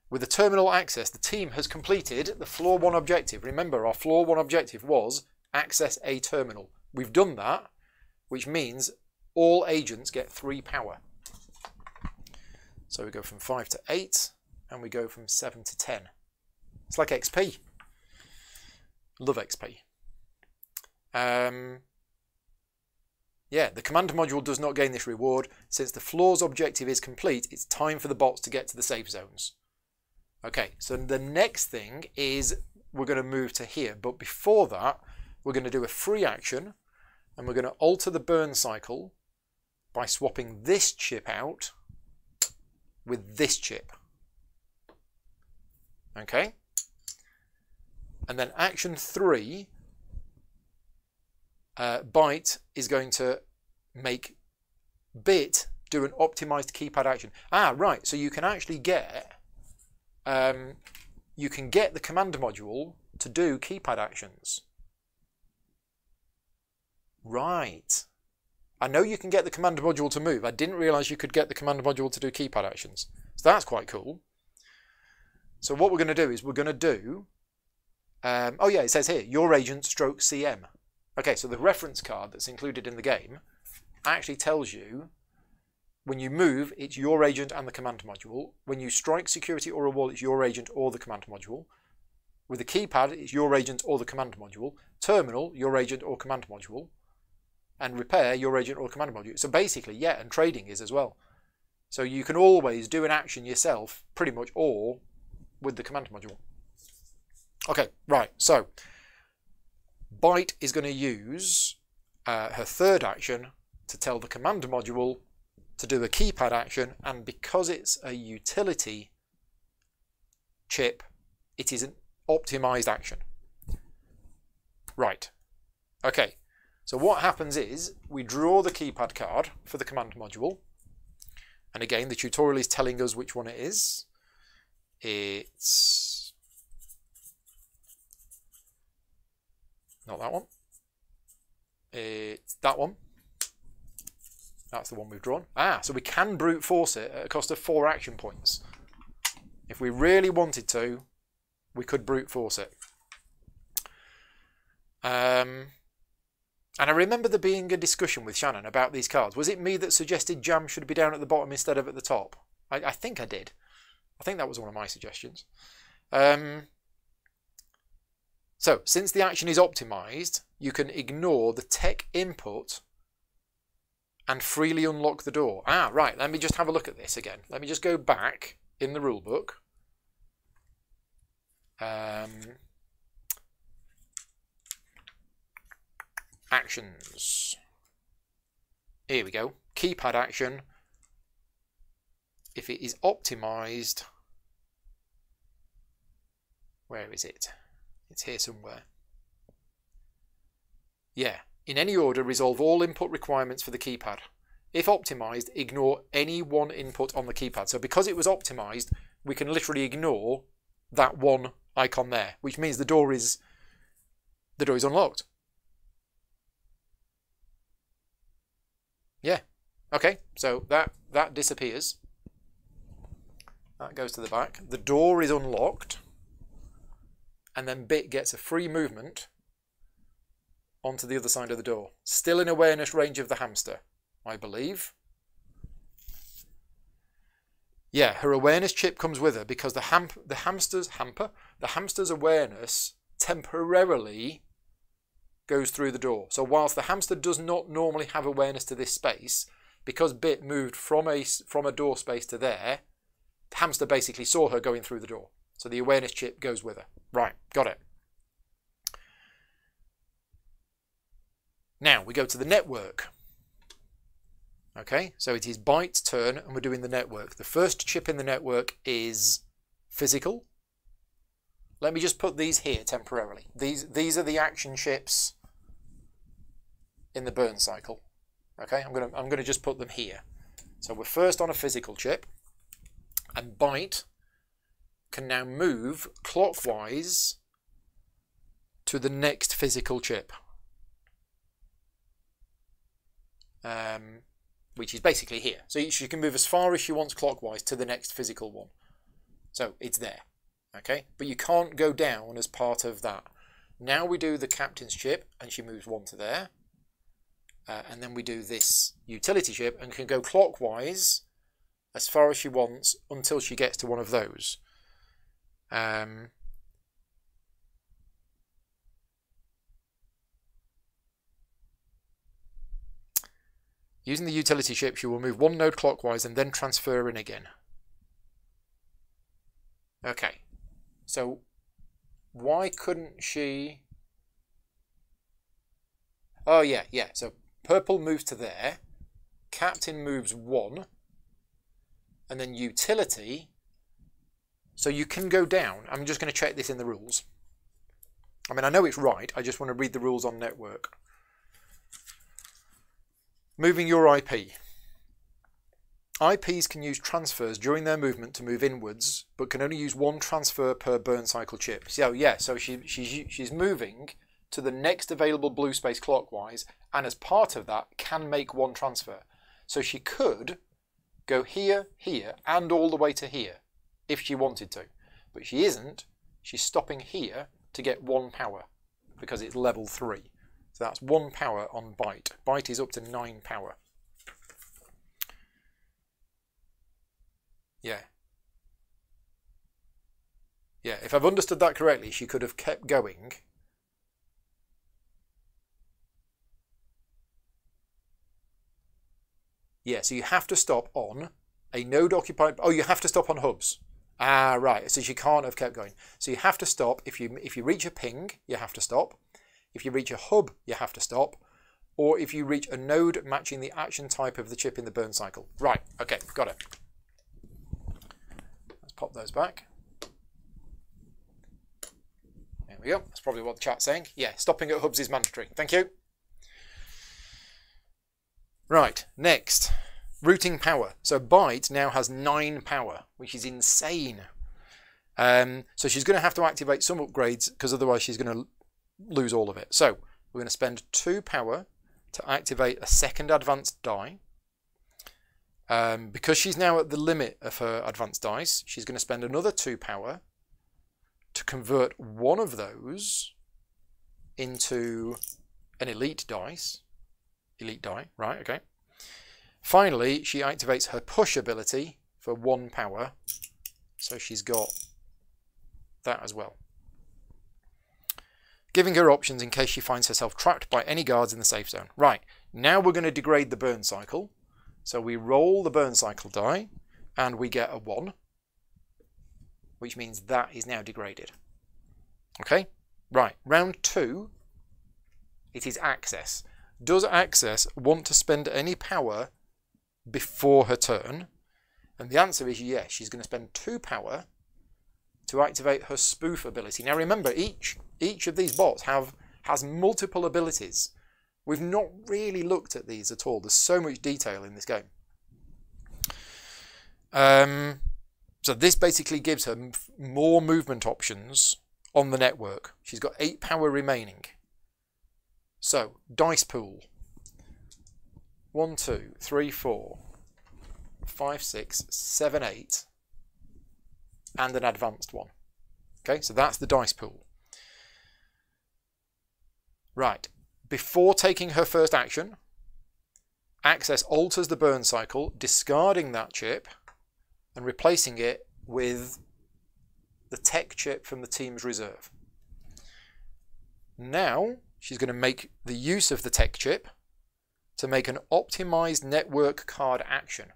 With the terminal access, the team has completed the floor one objective. Remember, our floor one objective was access a terminal. We've done that, which means all agents get three power. So we go from 5 to 8, and we go from 7 to 10. It's like XP. Love XP. Um, yeah, the command module does not gain this reward. Since the floor's objective is complete, it's time for the bots to get to the safe zones. Okay, so the next thing is we're going to move to here. But before that, we're going to do a free action. And we're going to alter the burn cycle by swapping this chip out with this chip. Okay? And then action 3 uh, byte is going to make bit do an optimized keypad action. Ah, right. So you can actually get um, you can get the command module to do keypad actions. Right. I know you can get the command module to move. I didn't realize you could get the command module to do keypad actions. So that's quite cool. So what we're going to do is we're going to do, um, oh yeah, it says here, your agent stroke CM. Okay, so the reference card that's included in the game actually tells you when you move, it's your agent and the command module. When you strike security or a wall, it's your agent or the command module. With the keypad, it's your agent or the command module. Terminal, your agent or command module. And repair, your agent or command module. So basically, yeah, and trading is as well. So you can always do an action yourself, pretty much, or with the command module. Okay, right, so Byte is going to use uh, her third action to tell the command module to do a keypad action and because it's a utility chip it is an optimized action. Right. Okay. So what happens is we draw the keypad card for the command module. And again, the tutorial is telling us which one it is. It's not that one. It's that one. That's the one we've drawn. Ah, so we can brute force it at a cost of four action points. If we really wanted to, we could brute force it. Um, and I remember there being a discussion with Shannon about these cards. Was it me that suggested Jam should be down at the bottom instead of at the top? I, I think I did. I think that was one of my suggestions. Um, so, since the action is optimized, you can ignore the tech input and freely unlock the door. Ah, right, let me just have a look at this again. Let me just go back in the rulebook. Um, actions. Here we go. Keypad action. If it is optimized, where is it? It's here somewhere. Yeah, in any order, resolve all input requirements for the keypad. If optimized, ignore any one input on the keypad. So because it was optimized, we can literally ignore that one icon there, which means the door is the door is unlocked. Yeah. Okay, so that that disappears. That goes to the back. The door is unlocked. And then Bit gets a free movement onto the other side of the door. Still in awareness range of the hamster, I believe. Yeah, her awareness chip comes with her because the ham the hamster's hamper, the hamster's awareness temporarily goes through the door. So whilst the hamster does not normally have awareness to this space, because Bit moved from a from a door space to there, the hamster basically saw her going through the door. So the awareness chip goes with her. Right, got it. Now we go to the network. Okay, so it is Byte's turn and we're doing the network. The first chip in the network is physical. Let me just put these here temporarily. These, these are the action chips in the burn cycle. Okay, I'm gonna I'm gonna just put them here. So we're first on a physical chip, and Byte can now move clockwise to the next physical chip. Um, which is basically here. So you can move as far as she wants clockwise to the next physical one. So it's there, okay? But you can't go down as part of that. Now we do the captain's chip, and she moves one to there. Uh, and then we do this utility chip, and can go clockwise as far as she wants until she gets to one of those. Um, Using the utility chip, she will move one node clockwise and then transfer in again. Okay, so why couldn't she... Oh yeah, yeah, so purple moves to there, captain moves one, and then utility, so you can go down. I'm just going to check this in the rules. I mean, I know it's right, I just want to read the rules on network. Moving your IP. IPs can use transfers during their movement to move inwards, but can only use one transfer per burn cycle chip. So yeah, so she, she's, she's moving to the next available blue space clockwise, and as part of that, can make one transfer. So she could go here, here, and all the way to here, if she wanted to. But she isn't. She's stopping here to get one power, because it's level 3. So that's one power on byte. Byte is up to nine power. Yeah. Yeah, if I've understood that correctly, she could have kept going. Yeah, so you have to stop on a node occupied. Oh, you have to stop on hubs. Ah, right. So she can't have kept going. So you have to stop if you if you reach a ping, you have to stop. If you reach a hub, you have to stop. Or if you reach a node matching the action type of the chip in the burn cycle. Right, okay, got it. Let's pop those back. There we go. That's probably what the chat's saying. Yeah, stopping at hubs is mandatory. Thank you. Right, next. Routing power. So Byte now has 9 power, which is insane. Um, so she's going to have to activate some upgrades because otherwise she's going to lose all of it. So we're going to spend 2 power to activate a second advanced die. Um, because she's now at the limit of her advanced dice, she's going to spend another 2 power to convert one of those into an elite dice. Elite die, right, okay. Finally, she activates her push ability for one power. So she's got that as well. Giving her options in case she finds herself trapped by any guards in the safe zone. Right, now we're going to degrade the burn cycle. So we roll the burn cycle die and we get a 1, which means that is now degraded. Okay, right, round 2, it is access. Does access want to spend any power before her turn? And the answer is yes, she's going to spend 2 power to activate her spoof ability. Now remember, each each of these bots have has multiple abilities. We've not really looked at these at all. There's so much detail in this game. Um, so this basically gives her more movement options on the network. She's got 8 power remaining. So, dice pool. 1, 2, 3, 4, 5, 6, 7, 8 and an advanced one. Okay, so that's the dice pool. Right, before taking her first action, Access alters the burn cycle, discarding that chip and replacing it with the tech chip from the team's reserve. Now, she's going to make the use of the tech chip to make an optimized network card action.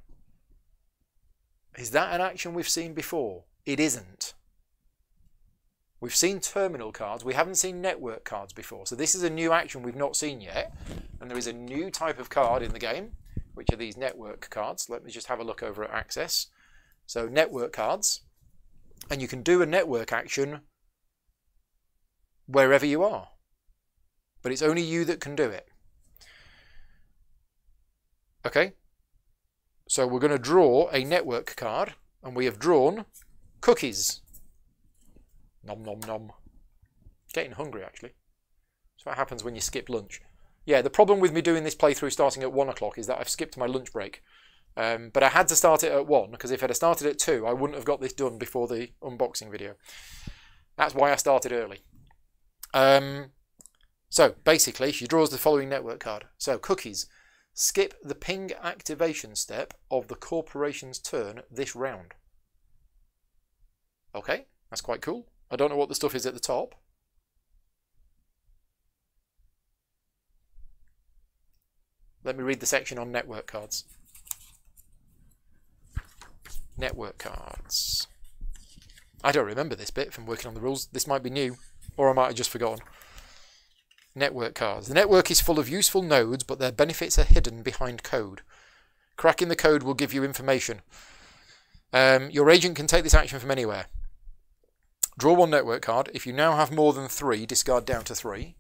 Is that an action we've seen before? It isn't. We've seen terminal cards, we haven't seen network cards before. So this is a new action we've not seen yet. And there is a new type of card in the game, which are these network cards. Let me just have a look over at Access. So network cards. And you can do a network action wherever you are. But it's only you that can do it. Okay? So we're going to draw a network card. And we have drawn Cookies. Nom nom nom. Getting hungry, actually. That's what happens when you skip lunch. Yeah, the problem with me doing this playthrough starting at 1 o'clock is that I've skipped my lunch break. Um, but I had to start it at 1, because if I'd have started at 2, I wouldn't have got this done before the unboxing video. That's why I started early. Um, so, basically, she draws the following network card. So, cookies. Skip the ping activation step of the corporation's turn this round. Okay, that's quite cool. I don't know what the stuff is at the top. Let me read the section on network cards. Network cards. I don't remember this bit from working on the rules. This might be new, or I might have just forgotten. Network cards. The network is full of useful nodes, but their benefits are hidden behind code. Cracking the code will give you information. Um, your agent can take this action from anywhere. Draw one network card. If you now have more than three, discard down to three.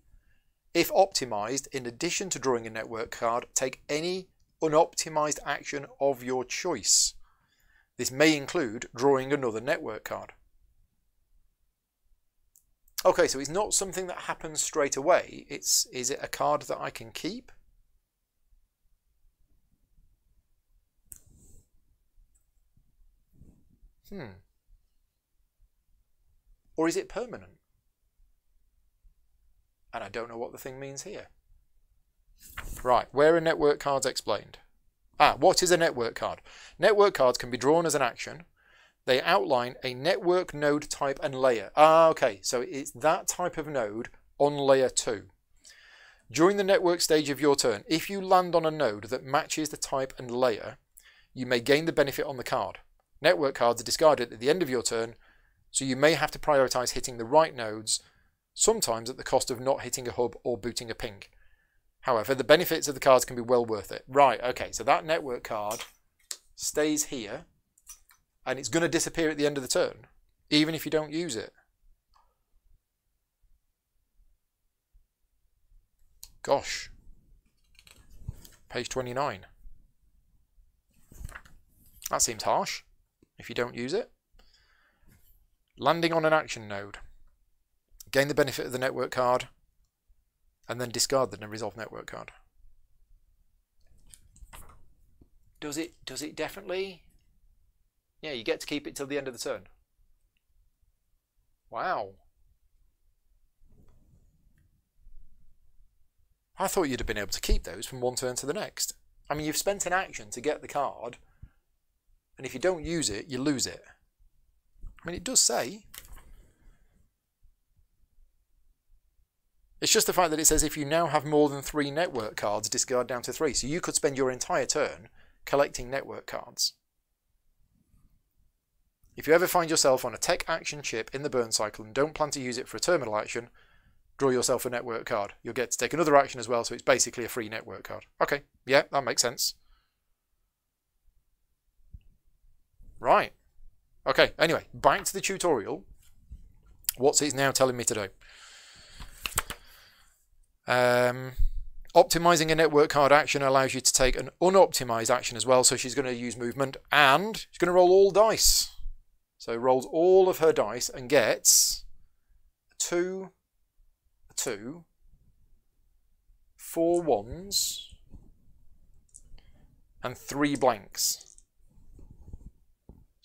If optimized, in addition to drawing a network card, take any unoptimized action of your choice. This may include drawing another network card. Okay, so it's not something that happens straight away. It's is it a card that I can keep? Hmm. Or is it permanent? And I don't know what the thing means here. Right, where are network cards explained? Ah, what is a network card? Network cards can be drawn as an action. They outline a network node type and layer. Ah, okay, so it's that type of node on layer 2. During the network stage of your turn, if you land on a node that matches the type and layer, you may gain the benefit on the card. Network cards are discarded at the end of your turn so you may have to prioritize hitting the right nodes, sometimes at the cost of not hitting a hub or booting a ping. However, the benefits of the cards can be well worth it. Right, okay, so that network card stays here, and it's going to disappear at the end of the turn, even if you don't use it. Gosh. Page 29. That seems harsh if you don't use it. Landing on an action node. Gain the benefit of the network card and then discard the resolve network card. Does it does it definitely? Yeah, you get to keep it till the end of the turn. Wow. I thought you'd have been able to keep those from one turn to the next. I mean, you've spent an action to get the card, and if you don't use it, you lose it. I mean, it does say. It's just the fact that it says if you now have more than three network cards, discard down to three. So you could spend your entire turn collecting network cards. If you ever find yourself on a tech action chip in the burn cycle and don't plan to use it for a terminal action, draw yourself a network card. You'll get to take another action as well, so it's basically a free network card. Okay, yeah, that makes sense. Right. Okay, anyway, back to the tutorial. What's it now telling me to do? Um, optimizing a network card action allows you to take an unoptimized action as well, so she's going to use movement, and she's going to roll all dice. So rolls all of her dice and gets two two, four ones, and three blanks.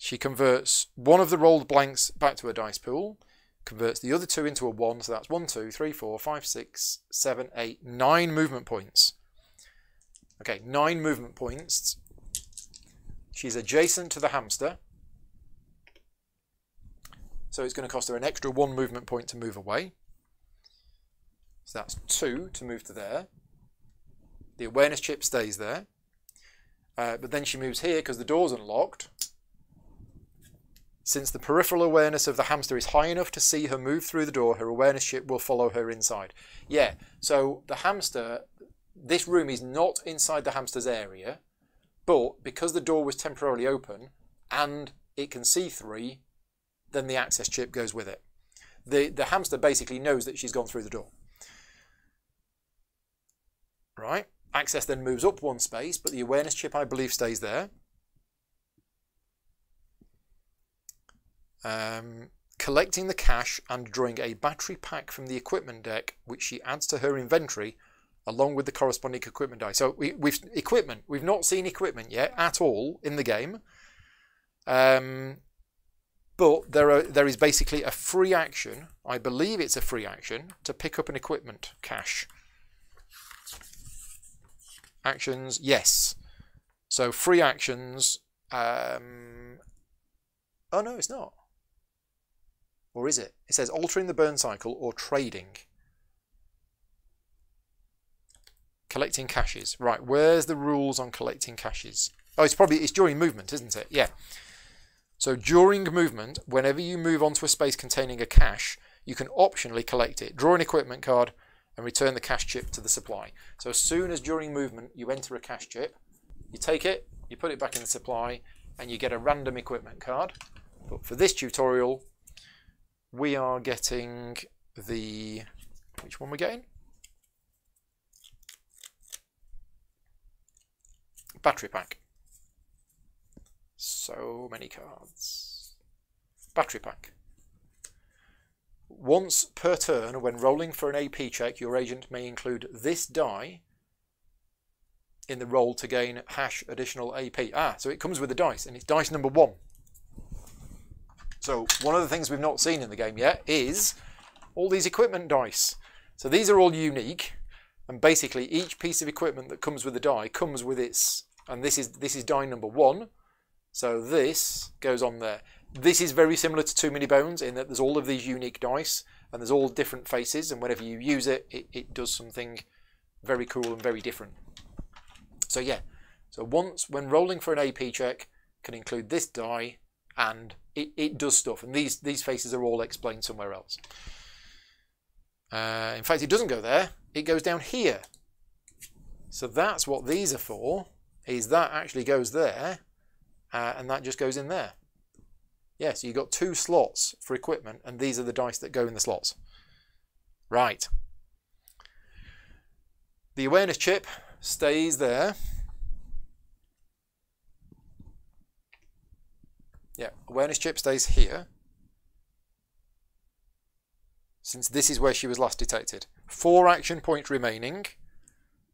She converts one of the rolled blanks back to a dice pool, converts the other two into a one, so that's one, two, three, four, five, six, seven, eight, nine movement points. Okay, nine movement points. She's adjacent to the hamster. So it's going to cost her an extra one movement point to move away. So that's two to move to there. The awareness chip stays there. Uh, but then she moves here because the door's unlocked. Since the peripheral awareness of the hamster is high enough to see her move through the door, her awareness chip will follow her inside. Yeah, so the hamster, this room is not inside the hamster's area, but because the door was temporarily open and it can see three, then the access chip goes with it. The, the hamster basically knows that she's gone through the door right? Access then moves up one space, but the awareness chip, I believe, stays there. Um, collecting the cash and drawing a battery pack from the equipment deck, which she adds to her inventory, along with the corresponding equipment die. So we, have equipment. We've not seen equipment yet at all in the game. Um, but there are there is basically a free action. I believe it's a free action to pick up an equipment cache. Actions, yes. So free actions. Um, oh no, it's not. Or is it? It says altering the burn cycle or trading. Collecting caches. Right, where's the rules on collecting caches? Oh, it's probably it's during movement, isn't it? Yeah. So during movement, whenever you move onto a space containing a cache, you can optionally collect it. Draw an equipment card, and return the cache chip to the supply. So as soon as during movement you enter a cache chip, you take it, you put it back in the supply, and you get a random equipment card. But for this tutorial, we are getting the, which one we're getting? Battery pack. So many cards. Battery pack. Once per turn, when rolling for an AP check, your agent may include this die in the roll to gain hash additional AP. Ah, so it comes with a dice, and it's dice number one. So one of the things we've not seen in the game yet is all these equipment dice. So these are all unique, and basically each piece of equipment that comes with a die comes with its, and this is this is die number one. So this goes on there. This is very similar to Too Many Bones in that there's all of these unique dice and there's all different faces and whenever you use it, it, it does something very cool and very different. So yeah, so once when rolling for an AP check can include this die and it, it does stuff and these, these faces are all explained somewhere else. Uh, in fact, it doesn't go there, it goes down here. So that's what these are for, is that actually goes there uh, and that just goes in there. Yeah, so you've got two slots for equipment, and these are the dice that go in the slots. Right. The awareness chip stays there. Yeah, awareness chip stays here. Since this is where she was last detected. Four action points remaining.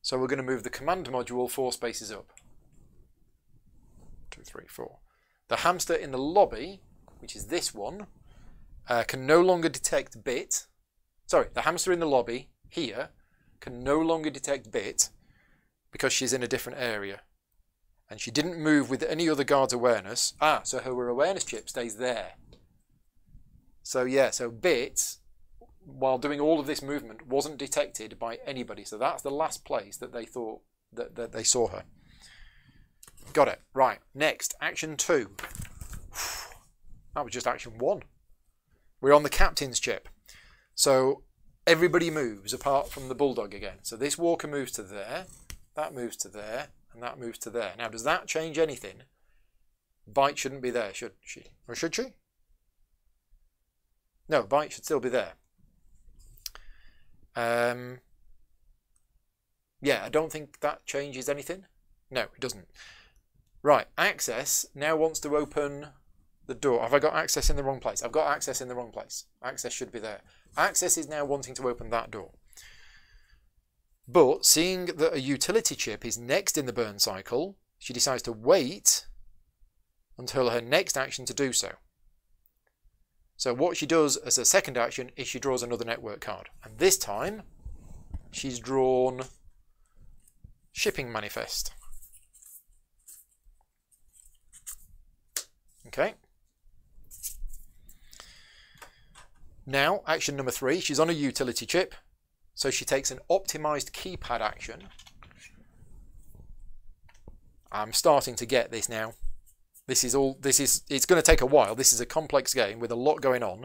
So we're going to move the command module four spaces up. Two, three, four. The hamster in the lobby, which is this one, uh, can no longer detect bit. Sorry, the hamster in the lobby here can no longer detect bit because she's in a different area. And she didn't move with any other guard's awareness. Ah, so her awareness chip stays there. So yeah, so Bits, while doing all of this movement, wasn't detected by anybody. So that's the last place that they thought that, that they saw her. Got it. Right. Next, action two. That was just action one. We're on the captain's chip. So everybody moves apart from the bulldog again. So this walker moves to there, that moves to there, and that moves to there. Now, does that change anything? Byte shouldn't be there, should she? Or should she? No, Byte should still be there. Um, yeah, I don't think that changes anything. No, it doesn't. Right, access now wants to open the door. Have I got access in the wrong place? I've got access in the wrong place. Access should be there. Access is now wanting to open that door. But seeing that a utility chip is next in the burn cycle, she decides to wait until her next action to do so. So what she does as a second action is she draws another network card. And this time, she's drawn Shipping Manifest. Okay. Now, action number three, she's on a utility chip. So she takes an optimized keypad action. I'm starting to get this now. This is all, this is, it's going to take a while. This is a complex game with a lot going on,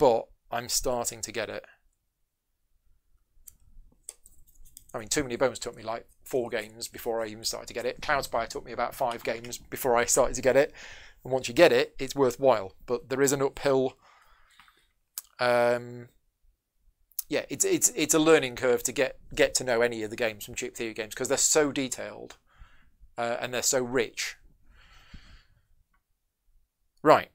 but I'm starting to get it. I mean, Too Many Bones took me like four games before I even started to get it. Cloud Cloudspire took me about five games before I started to get it. And once you get it, it's worthwhile. But there is an uphill um, yeah, it's it's it's a learning curve to get get to know any of the games from Chip Theory games because they're so detailed uh, and they're so rich. Right.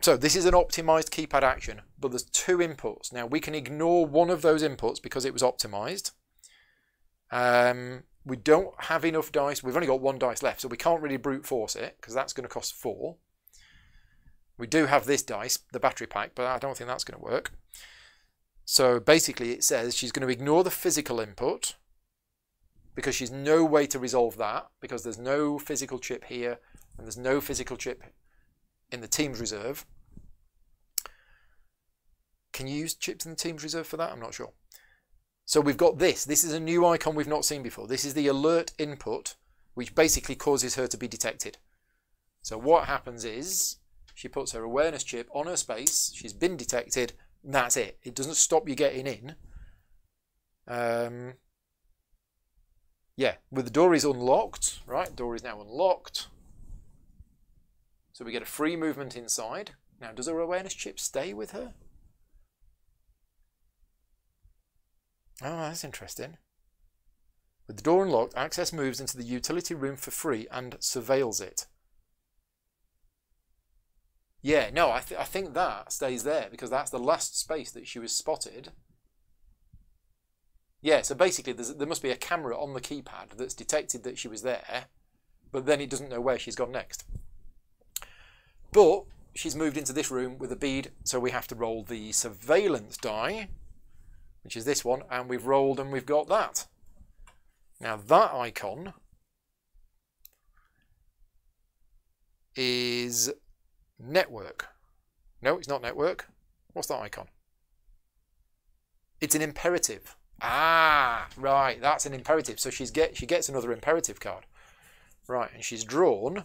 So this is an optimized keypad action, but there's two inputs. Now we can ignore one of those inputs because it was optimized. Um, we don't have enough dice. We've only got one dice left, so we can't really brute force it because that's going to cost four. We do have this dice, the battery pack, but I don't think that's going to work. So basically it says she's going to ignore the physical input because she's no way to resolve that because there's no physical chip here and there's no physical chip in the team's reserve. Can you use chips in the team's reserve for that? I'm not sure. So we've got this. This is a new icon we've not seen before. This is the alert input, which basically causes her to be detected. So what happens is she puts her awareness chip on her space. She's been detected that's it. It doesn't stop you getting in. Um, yeah, with the door is unlocked, right? Door is now unlocked. So we get a free movement inside. Now, does her awareness chip stay with her? Oh, that's interesting. With the door unlocked, access moves into the utility room for free and surveils it. Yeah, no, I, th I think that stays there because that's the last space that she was spotted. Yeah, so basically there must be a camera on the keypad that's detected that she was there, but then it doesn't know where she's gone next. But she's moved into this room with a bead, so we have to roll the surveillance die, which is this one, and we've rolled and we've got that. Now that icon is Network. No, it's not network. What's that icon? It's an imperative. Ah, right, that's an imperative. So she's get she gets another imperative card. Right, and she's drawn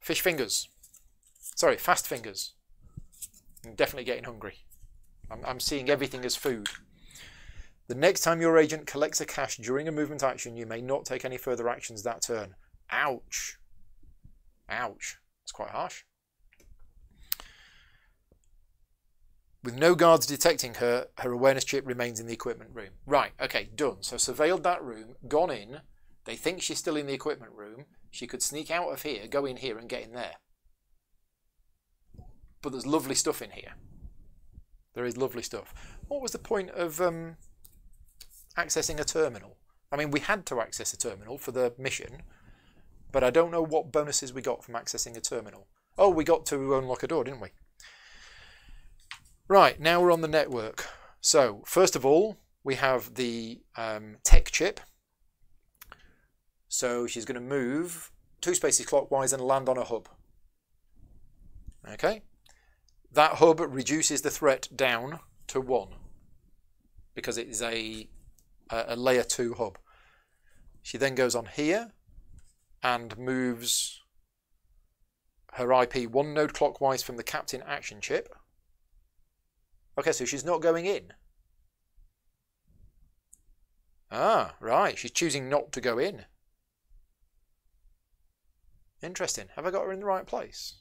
fish fingers. Sorry, fast fingers. I'm definitely getting hungry. I'm, I'm seeing everything as food. The next time your agent collects a cache during a movement action, you may not take any further actions that turn. Ouch. Ouch. It's quite harsh. With no guards detecting her, her awareness chip remains in the equipment room. Right, okay, done. So surveilled that room, gone in. They think she's still in the equipment room. She could sneak out of here, go in here and get in there. But there's lovely stuff in here. There is lovely stuff. What was the point of um, accessing a terminal? I mean, we had to access a terminal for the mission, but I don't know what bonuses we got from accessing a terminal. Oh, we got to unlock a door, didn't we? Right, now we're on the network. So, first of all, we have the um, tech chip. So she's going to move two spaces clockwise and land on a hub. Okay, that hub reduces the threat down to one because it is a, a layer 2 hub. She then goes on here and moves her IP one node clockwise from the captain action chip. Okay, so she's not going in. Ah, right, she's choosing not to go in. Interesting. Have I got her in the right place?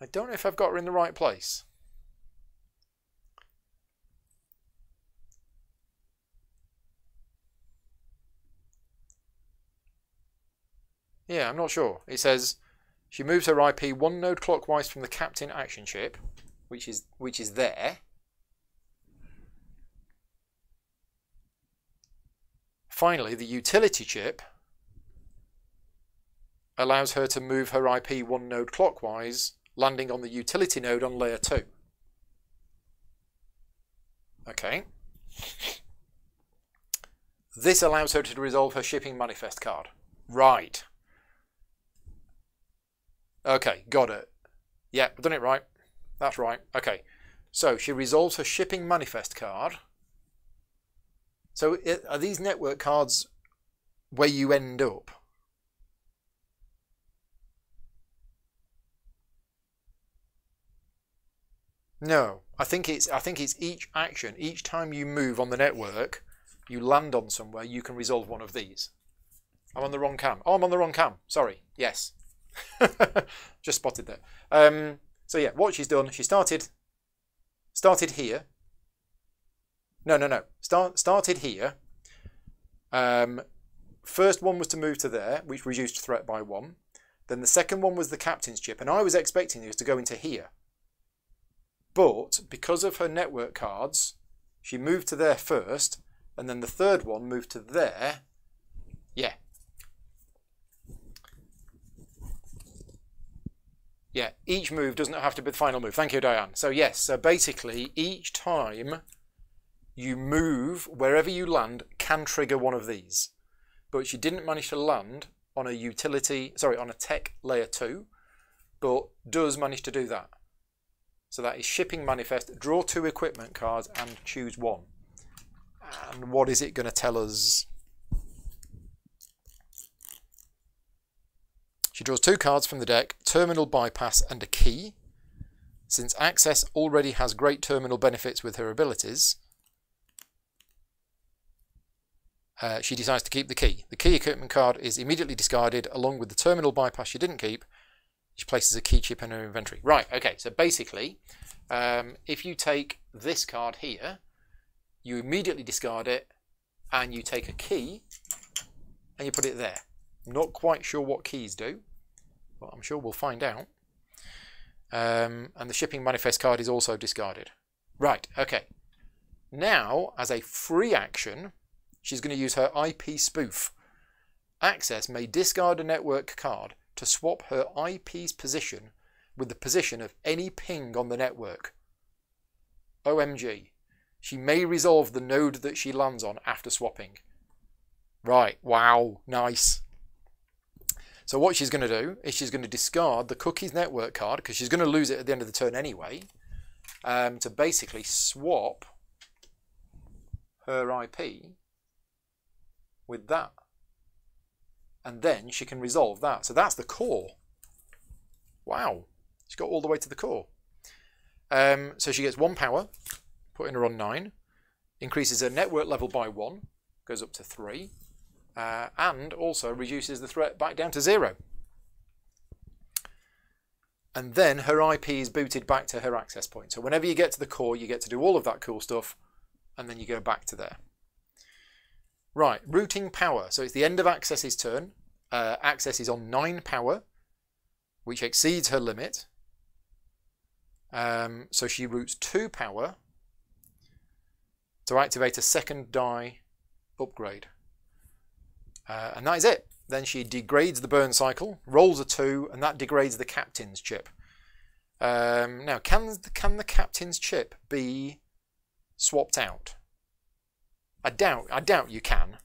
I don't know if I've got her in the right place. Yeah, I'm not sure. It says she moves her IP one node clockwise from the captain action chip, which is which is there. Finally, the utility chip allows her to move her IP one node clockwise landing on the utility node on layer 2. Okay. This allows her to resolve her shipping manifest card. Right. Okay, got it. Yeah, I've done it right. That's right. Okay. So she resolves her shipping manifest card. So are these network cards where you end up? No, I think it's I think it's each action. Each time you move on the network, you land on somewhere. You can resolve one of these. I'm on the wrong cam. Oh, I'm on the wrong cam. Sorry. Yes, just spotted that. Um, so yeah, what she's done, she started started here. No, no, no. Start started here. Um, first one was to move to there, which reduced threat by one. Then the second one was the captain's chip, and I was expecting this to go into here. But because of her network cards, she moved to there first, and then the third one moved to there. Yeah. Yeah, each move doesn't have to be the final move. Thank you, Diane. So yes, so basically each time you move, wherever you land can trigger one of these. But she didn't manage to land on a utility, sorry, on a tech layer 2, but does manage to do that. So that is shipping manifest, draw two equipment cards and choose one. And what is it going to tell us? She draws two cards from the deck, terminal bypass and a key. Since Access already has great terminal benefits with her abilities, uh, she decides to keep the key. The key equipment card is immediately discarded along with the terminal bypass she didn't keep she places a key chip in her inventory. Right, okay, so basically, um, if you take this card here, you immediately discard it, and you take a key, and you put it there. Not quite sure what keys do, but I'm sure we'll find out. Um, and the shipping manifest card is also discarded. Right, okay. Now, as a free action, she's going to use her IP spoof. Access may discard a network card to swap her IP's position with the position of any ping on the network. OMG. She may resolve the node that she lands on after swapping. Right, wow, nice. So what she's going to do is she's going to discard the cookies network card, because she's going to lose it at the end of the turn anyway, um, to basically swap her IP with that and then she can resolve that. So that's the core. Wow, She's got all the way to the core. Um, so she gets one power, putting her on nine, increases her network level by one, goes up to three. Uh, and also reduces the threat back down to zero. And then her IP is booted back to her access point. So whenever you get to the core, you get to do all of that cool stuff, and then you go back to there. Right, routing power. So it's the end of Access's turn. Uh, Access is on 9 power, which exceeds her limit. Um, so she routes 2 power to activate a second die upgrade. Uh, and that is it. Then she degrades the burn cycle, rolls a 2, and that degrades the captain's chip. Um, now, can, can the captain's chip be swapped out? I doubt, I doubt you can,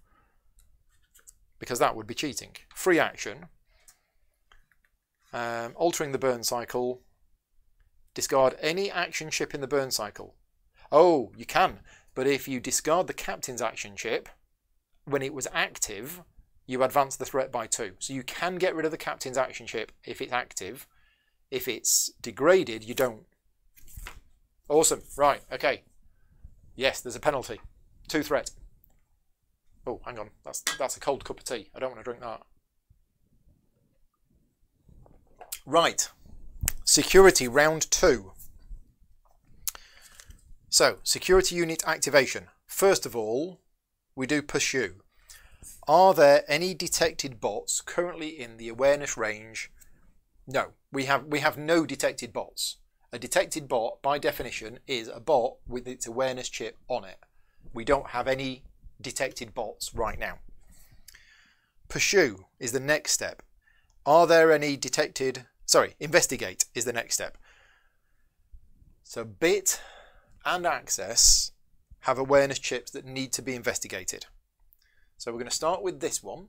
because that would be cheating. Free action, um, altering the burn cycle, discard any action chip in the burn cycle. Oh, you can, but if you discard the captain's action chip, when it was active, you advance the threat by two. So you can get rid of the captain's action chip if it's active. If it's degraded, you don't. Awesome. Right, okay. Yes, there's a penalty. Two threat. Oh, hang on. That's that's a cold cup of tea. I don't want to drink that. Right. Security round two. So, security unit activation. First of all, we do pursue. Are there any detected bots currently in the awareness range? No, we have we have no detected bots. A detected bot, by definition, is a bot with its awareness chip on it. We don't have any detected bots right now. Pursue is the next step. Are there any detected, sorry, investigate is the next step. So bit and access have awareness chips that need to be investigated. So we're going to start with this one.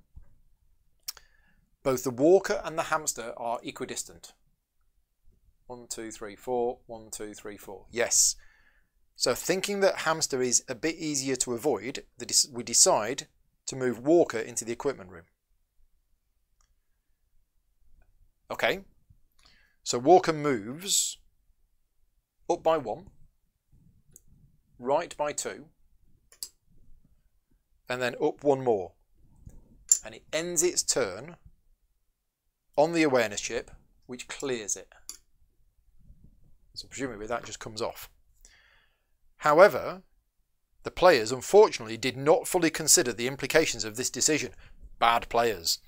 Both the walker and the hamster are equidistant. One, two, three, four. One, two, three, four. Yes. So thinking that hamster is a bit easier to avoid, we decide to move Walker into the equipment room. Okay, so Walker moves up by one, right by two, and then up one more. And it ends its turn on the awareness chip, which clears it. So presumably that just comes off. However, the players unfortunately did not fully consider the implications of this decision. Bad players.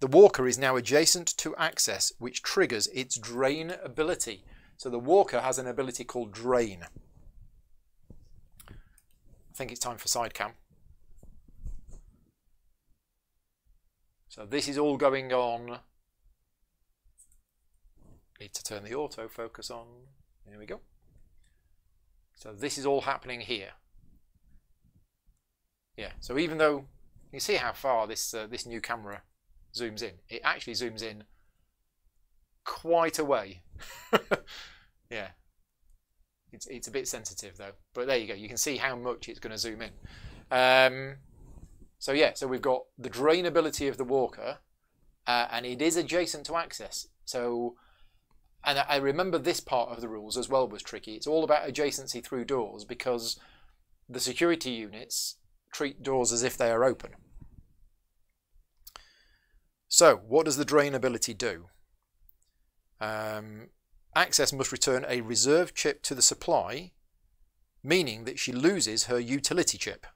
The walker is now adjacent to access, which triggers its drain ability. So the walker has an ability called drain. I think it's time for side cam. So this is all going on. Need to turn the autofocus on. There we go. So this is all happening here. Yeah, so even though you see how far this uh, this new camera zooms in, it actually zooms in quite a way. yeah, it's it's a bit sensitive though, but there you go. You can see how much it's going to zoom in. Um, so yeah, so we've got the drainability of the walker, uh, and it is adjacent to access. So and I remember this part of the rules as well was tricky. It's all about adjacency through doors because the security units treat doors as if they are open. So, what does the drainability do? Um, Access must return a reserve chip to the supply, meaning that she loses her utility chip.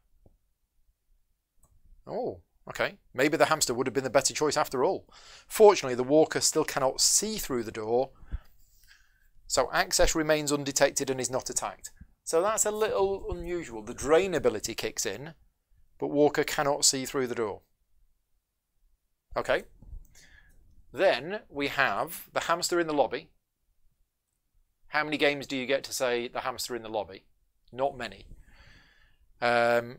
Oh, okay. Maybe the hamster would have been the better choice after all. Fortunately, the walker still cannot see through the door so access remains undetected and is not attacked. So that's a little unusual. The drain ability kicks in, but Walker cannot see through the door. Okay. Then we have the hamster in the lobby. How many games do you get to say the hamster in the lobby? Not many. Um,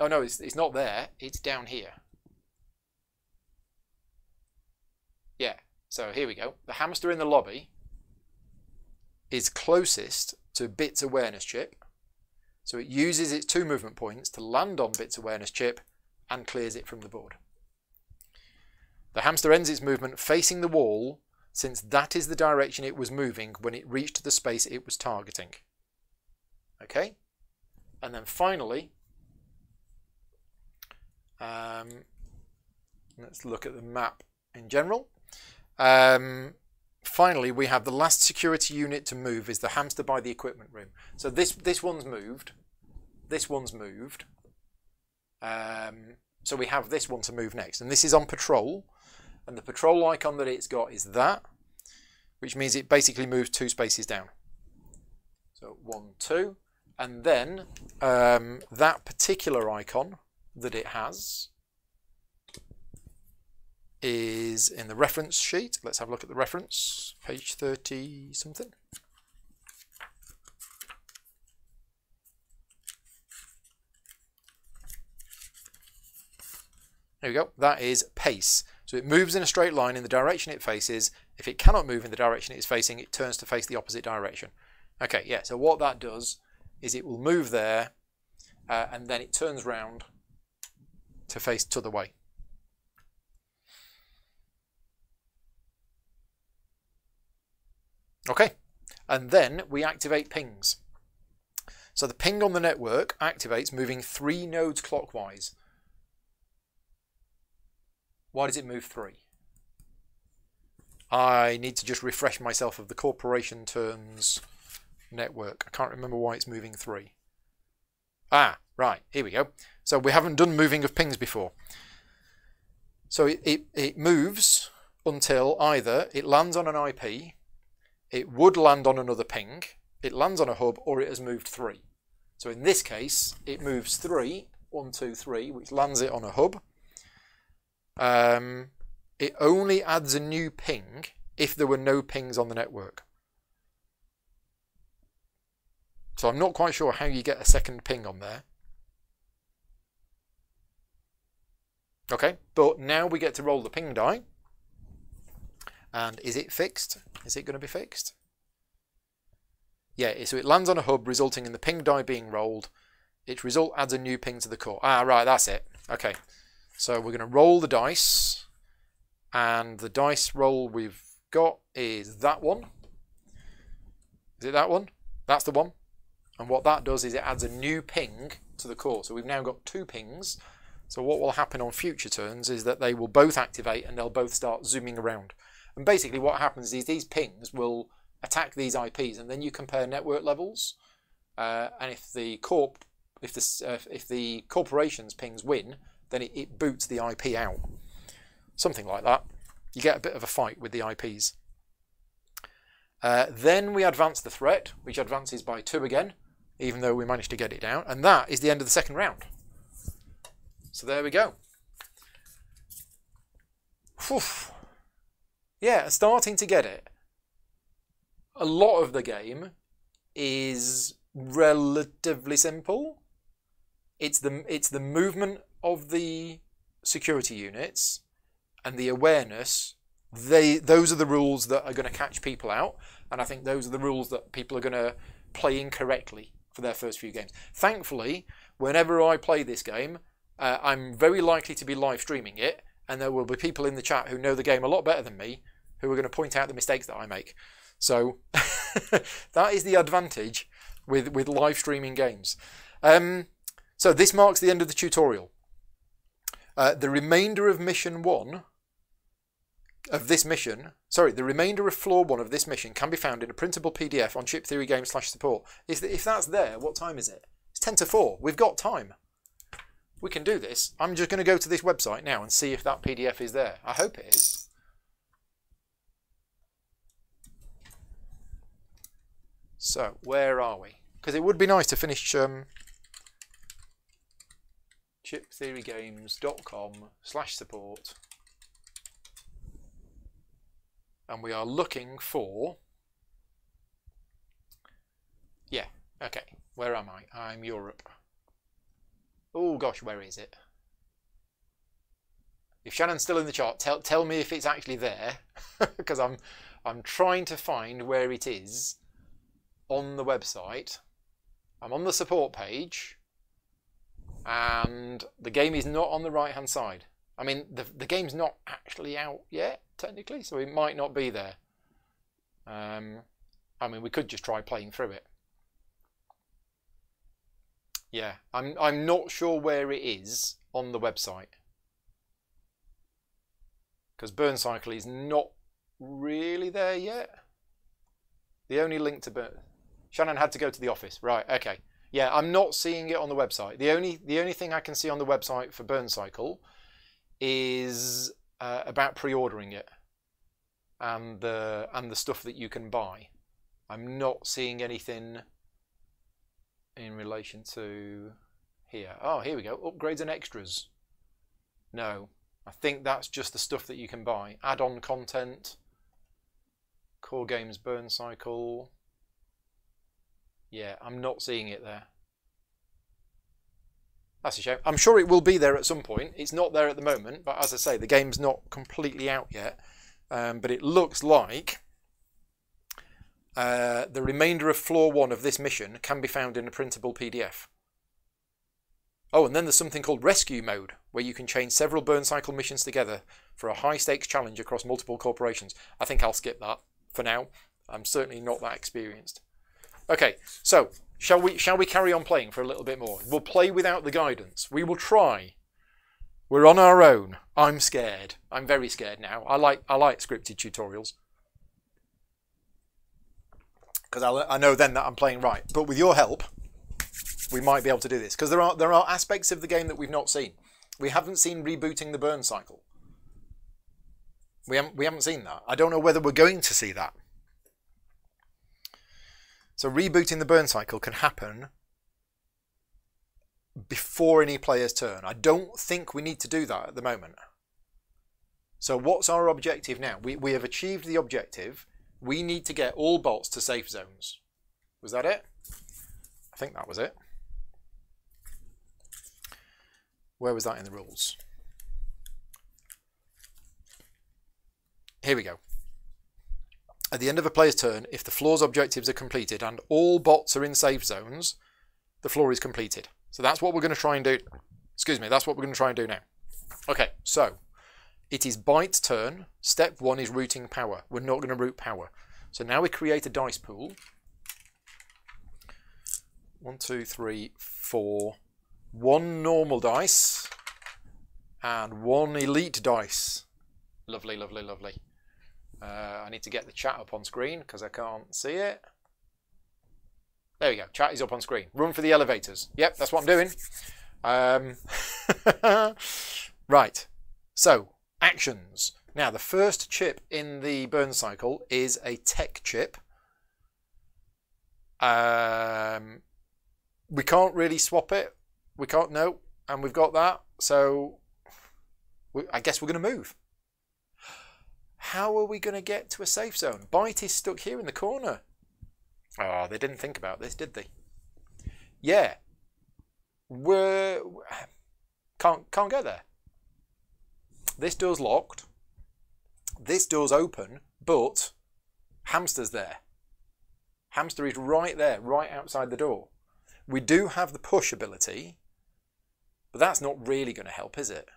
oh no, it's, it's not there. It's down here. Yeah, so here we go. The hamster in the lobby is closest to Bit's awareness chip. So it uses its two movement points to land on Bit's awareness chip and clears it from the board. The hamster ends its movement facing the wall since that is the direction it was moving when it reached the space it was targeting. Okay? And then finally, Um, let's look at the map in general. Um, finally, we have the last security unit to move is the hamster by the equipment room. So this this one's moved. This one's moved. Um, so we have this one to move next, and this is on patrol. And the patrol icon that it's got is that, which means it basically moves two spaces down. So one, two, and then um, that particular icon that it has is in the reference sheet. Let's have a look at the reference, page 30 something. There we go. That is pace. So it moves in a straight line in the direction it faces. If it cannot move in the direction it is facing, it turns to face the opposite direction. Okay, yeah, so what that does is it will move there uh, and then it turns round to face to the way. Okay, and then we activate pings. So the ping on the network activates moving three nodes clockwise. Why does it move three? I need to just refresh myself of the corporation turns network. I can't remember why it's moving three. Ah, right, here we go. So we haven't done moving of pings before. So it, it, it moves until either it lands on an IP, it would land on another ping, it lands on a hub, or it has moved three. So in this case, it moves three, one, two, three, which lands it on a hub. Um, it only adds a new ping if there were no pings on the network. So I'm not quite sure how you get a second ping on there. Okay, but now we get to roll the ping die. And is it fixed? Is it going to be fixed? Yeah, so it lands on a hub, resulting in the ping die being rolled. Its result adds a new ping to the core. Ah, right, that's it. Okay, so we're going to roll the dice. And the dice roll we've got is that one. Is it that one? That's the one. And what that does is it adds a new ping to the core. So we've now got two pings. So what will happen on future turns is that they will both activate and they'll both start zooming around. And basically what happens is these pings will attack these IPs and then you compare network levels. Uh, and if the corp, if the, uh, if the corporation's pings win, then it, it boots the IP out. Something like that. You get a bit of a fight with the IPs. Uh, then we advance the threat, which advances by two again, even though we managed to get it down. And that is the end of the second round. So there we go. Yeah, starting to get it. A lot of the game is relatively simple. It's the it's the movement of the security units and the awareness. They those are the rules that are going to catch people out, and I think those are the rules that people are going to play incorrectly for their first few games. Thankfully, whenever I play this game, uh, I'm very likely to be live streaming it, and there will be people in the chat who know the game a lot better than me who are going to point out the mistakes that I make. So that is the advantage with, with live streaming games. Um, so this marks the end of the tutorial. Uh, the remainder of mission one of this mission, sorry, the remainder of floor one of this mission can be found in a printable PDF on Chip Theory Games slash support. If that's there, what time is it? It's 10 to 4. We've got time we can do this. I'm just going to go to this website now and see if that PDF is there. I hope it is. So, where are we? Because it would be nice to finish um, chiptheorygames.com slash support and we are looking for yeah okay where am I I'm Europe Oh gosh, where is it? If Shannon's still in the chart, tell tell me if it's actually there, because I'm I'm trying to find where it is on the website. I'm on the support page, and the game is not on the right hand side. I mean, the the game's not actually out yet, technically, so it might not be there. Um, I mean, we could just try playing through it. Yeah, I'm I'm not sure where it is on the website. Because Burn Cycle is not really there yet. The only link to Burn... Shannon had to go to the office. Right, okay. Yeah, I'm not seeing it on the website. The only the only thing I can see on the website for Burn Cycle is uh, about pre-ordering it and the and the stuff that you can buy. I'm not seeing anything in relation to here. Oh, here we go. Upgrades and extras. No, I think that's just the stuff that you can buy. Add-on content, core games burn cycle. Yeah, I'm not seeing it there. That's a shame. I'm sure it will be there at some point. It's not there at the moment, but as I say, the game's not completely out yet. Um, but it looks like uh, the remainder of floor one of this mission can be found in a printable PDF. Oh, and then there's something called Rescue Mode, where you can chain several burn cycle missions together for a high stakes challenge across multiple corporations. I think I'll skip that for now. I'm certainly not that experienced. Okay, so shall we shall we carry on playing for a little bit more? We'll play without the guidance. We will try. We're on our own. I'm scared. I'm very scared now. I like I like scripted tutorials because I, I know then that I'm playing right. But with your help, we might be able to do this because there are there are aspects of the game that we've not seen. We haven't seen rebooting the burn cycle. We haven't we haven't seen that. I don't know whether we're going to see that. So rebooting the burn cycle can happen before any player's turn. I don't think we need to do that at the moment. So what's our objective now? We, we have achieved the objective. We need to get all bots to safe zones. Was that it? I think that was it. Where was that in the rules? Here we go. At the end of a player's turn, if the floor's objectives are completed and all bots are in safe zones, the floor is completed. So that's what we're going to try and do. Excuse me, that's what we're going to try and do now. Okay, so it is Byte's turn. Step one is routing power. We're not going to route power. So now we create a dice pool. One, two, three, four. One normal dice and one elite dice. Lovely, lovely, lovely. Uh, I need to get the chat up on screen because I can't see it. There we go. Chat is up on screen. Run for the elevators. Yep, that's what I'm doing. Um, right. So, actions. Now, the first chip in the burn cycle is a tech chip. Um, we can't really swap it. We can't, no. And we've got that. So, we, I guess we're going to move. How are we going to get to a safe zone? Byte is stuck here in the corner. Oh, they didn't think about this, did they? Yeah. We're... Can't, can't get there. This door's locked. This door's open, but Hamster's there. Hamster is right there, right outside the door. We do have the push ability, but that's not really going to help, is it?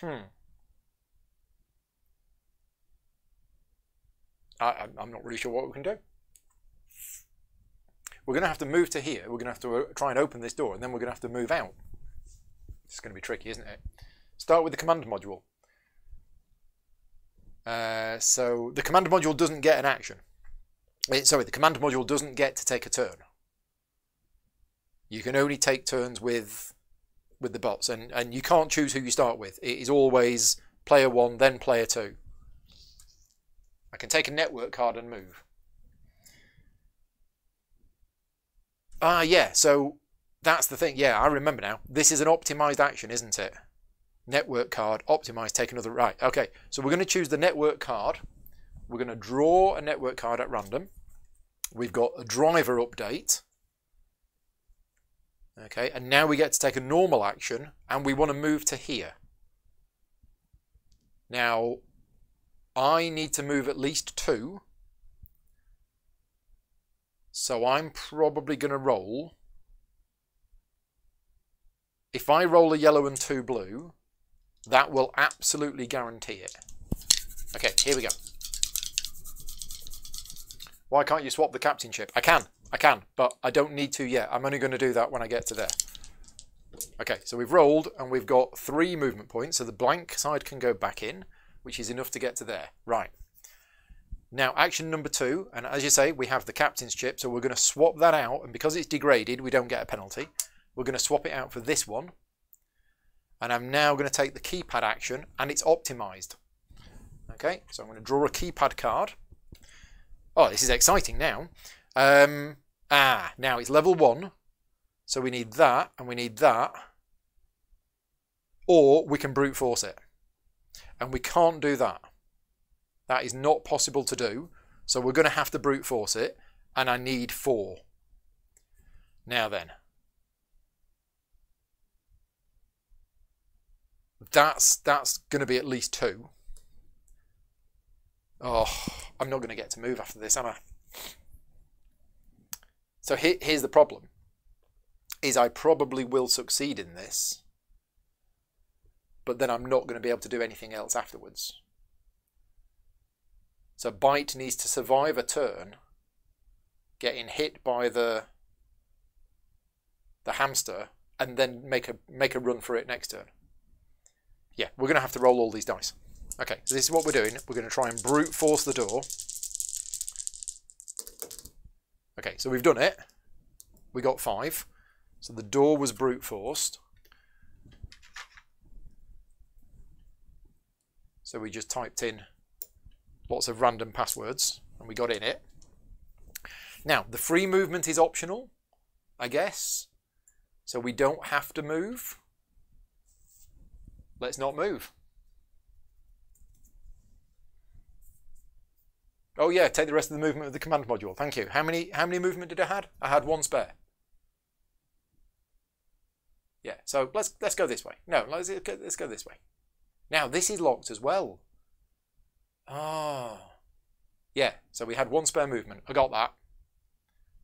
Hmm. I, I'm not really sure what we can do. We're going to have to move to here. We're going to have to uh, try and open this door, and then we're going to have to move out. It's going to be tricky, isn't it? Start with the command module. Uh, so the command module doesn't get an action. It, sorry, the command module doesn't get to take a turn. You can only take turns with with the bots, and, and you can't choose who you start with. It is always player one, then player two. I can take a network card and move. Ah, yeah, so that's the thing. Yeah, I remember now. This is an optimized action, isn't it? Network card, optimize, take another. Right, okay. So we're going to choose the network card. We're going to draw a network card at random. We've got a driver update. Okay, and now we get to take a normal action and we want to move to here. Now, I need to move at least two. So I'm probably going to roll. If I roll a yellow and two blue, that will absolutely guarantee it. Okay, here we go. Why can't you swap the captain chip? I can. I can, but I don't need to yet. I'm only going to do that when I get to there. Okay, so we've rolled and we've got three movement points. So the blank side can go back in, which is enough to get to there. Right. Now, action number two, and as you say, we have the captain's chip, so we're going to swap that out, and because it's degraded, we don't get a penalty. We're going to swap it out for this one, and I'm now going to take the keypad action, and it's optimized. Okay, so I'm going to draw a keypad card. Oh, this is exciting now. Um, ah, now it's level one, so we need that, and we need that, or we can brute force it, and we can't do that. That is not possible to do. So we're going to have to brute force it. And I need four. Now then. That's, that's going to be at least two. Oh, I'm not going to get to move after this, am I? So here, here's the problem. Is I probably will succeed in this. But then I'm not going to be able to do anything else afterwards. So Byte needs to survive a turn, getting hit by the the hamster, and then make a make a run for it next turn. Yeah, we're going to have to roll all these dice. Okay, so this is what we're doing. We're going to try and brute force the door. Okay, so we've done it. We got five. So the door was brute forced. So we just typed in lots of random passwords, and we got in it. Now, the free movement is optional, I guess, so we don't have to move. Let's not move. Oh yeah, take the rest of the movement of the command module. Thank you. How many how many movement did I had? I had one spare. Yeah, so let's let's go this way. No, let's let's go this way. Now this is locked as well. Oh. Yeah, so we had one spare movement. I got that.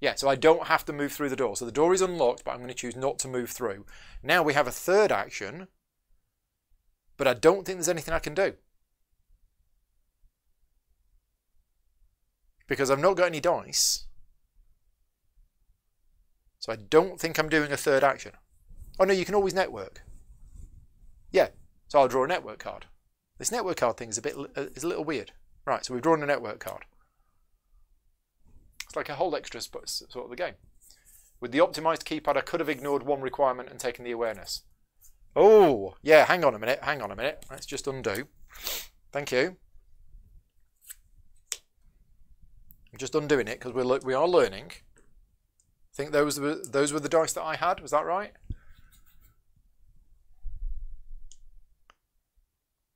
Yeah, so I don't have to move through the door. So the door is unlocked, but I'm going to choose not to move through. Now we have a third action, but I don't think there's anything I can do. Because I've not got any dice. So I don't think I'm doing a third action. Oh no, you can always network. Yeah, so I'll draw a network card. This network card thing is a bit uh, is a little weird. Right, so we've drawn a network card. It's like a whole extra sort of the game. With the optimized keypad, I could have ignored one requirement and taken the awareness. Oh, yeah, hang on a minute, hang on a minute. Let's just undo. Thank you. I'm just undoing it because we're we are learning. I think those were those were the dice that I had. Was that right?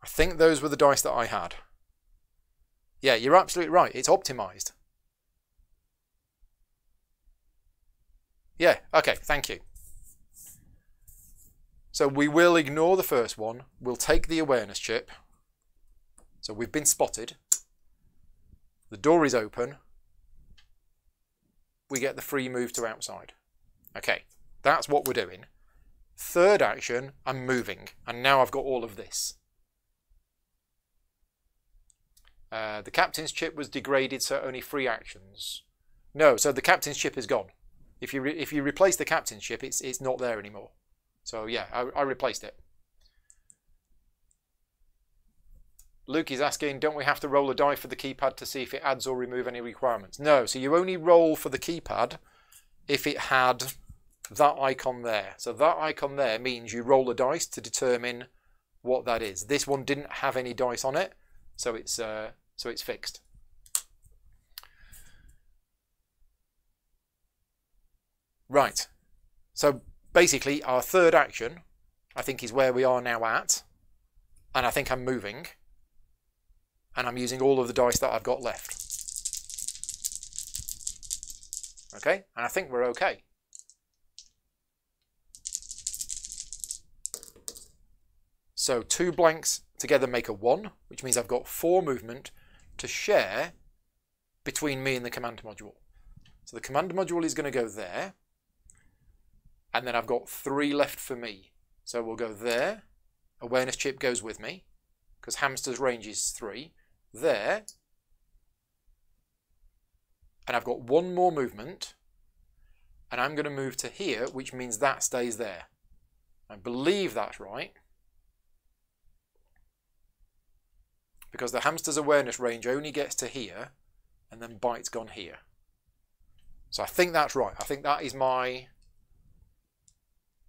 I think those were the dice that I had. Yeah, you're absolutely right. It's optimized. Yeah, okay, thank you. So we will ignore the first one. We'll take the awareness chip. So we've been spotted. The door is open. We get the free move to outside. Okay, that's what we're doing. Third action, I'm moving. And now I've got all of this. Uh, the captain's chip was degraded, so only three actions. No, so the captain's chip is gone. If you if you replace the captain's chip, it's it's not there anymore. So yeah, I, I replaced it. Luke is asking, don't we have to roll a die for the keypad to see if it adds or remove any requirements? No, so you only roll for the keypad if it had that icon there. So that icon there means you roll a dice to determine what that is. This one didn't have any dice on it, so it's uh, so it's fixed. Right. So basically, our third action, I think, is where we are now at, and I think I'm moving, and I'm using all of the dice that I've got left. Okay, and I think we're okay. So two blanks together make a 1, which means I've got 4 movement to share between me and the command module. So the command module is going to go there, and then I've got 3 left for me. So we'll go there, awareness chip goes with me, because hamster's range is 3, there, and I've got one more movement, and I'm going to move to here, which means that stays there. I believe that's right. Because the hamster's awareness range only gets to here, and then Byte's gone here. So I think that's right. I think that is my...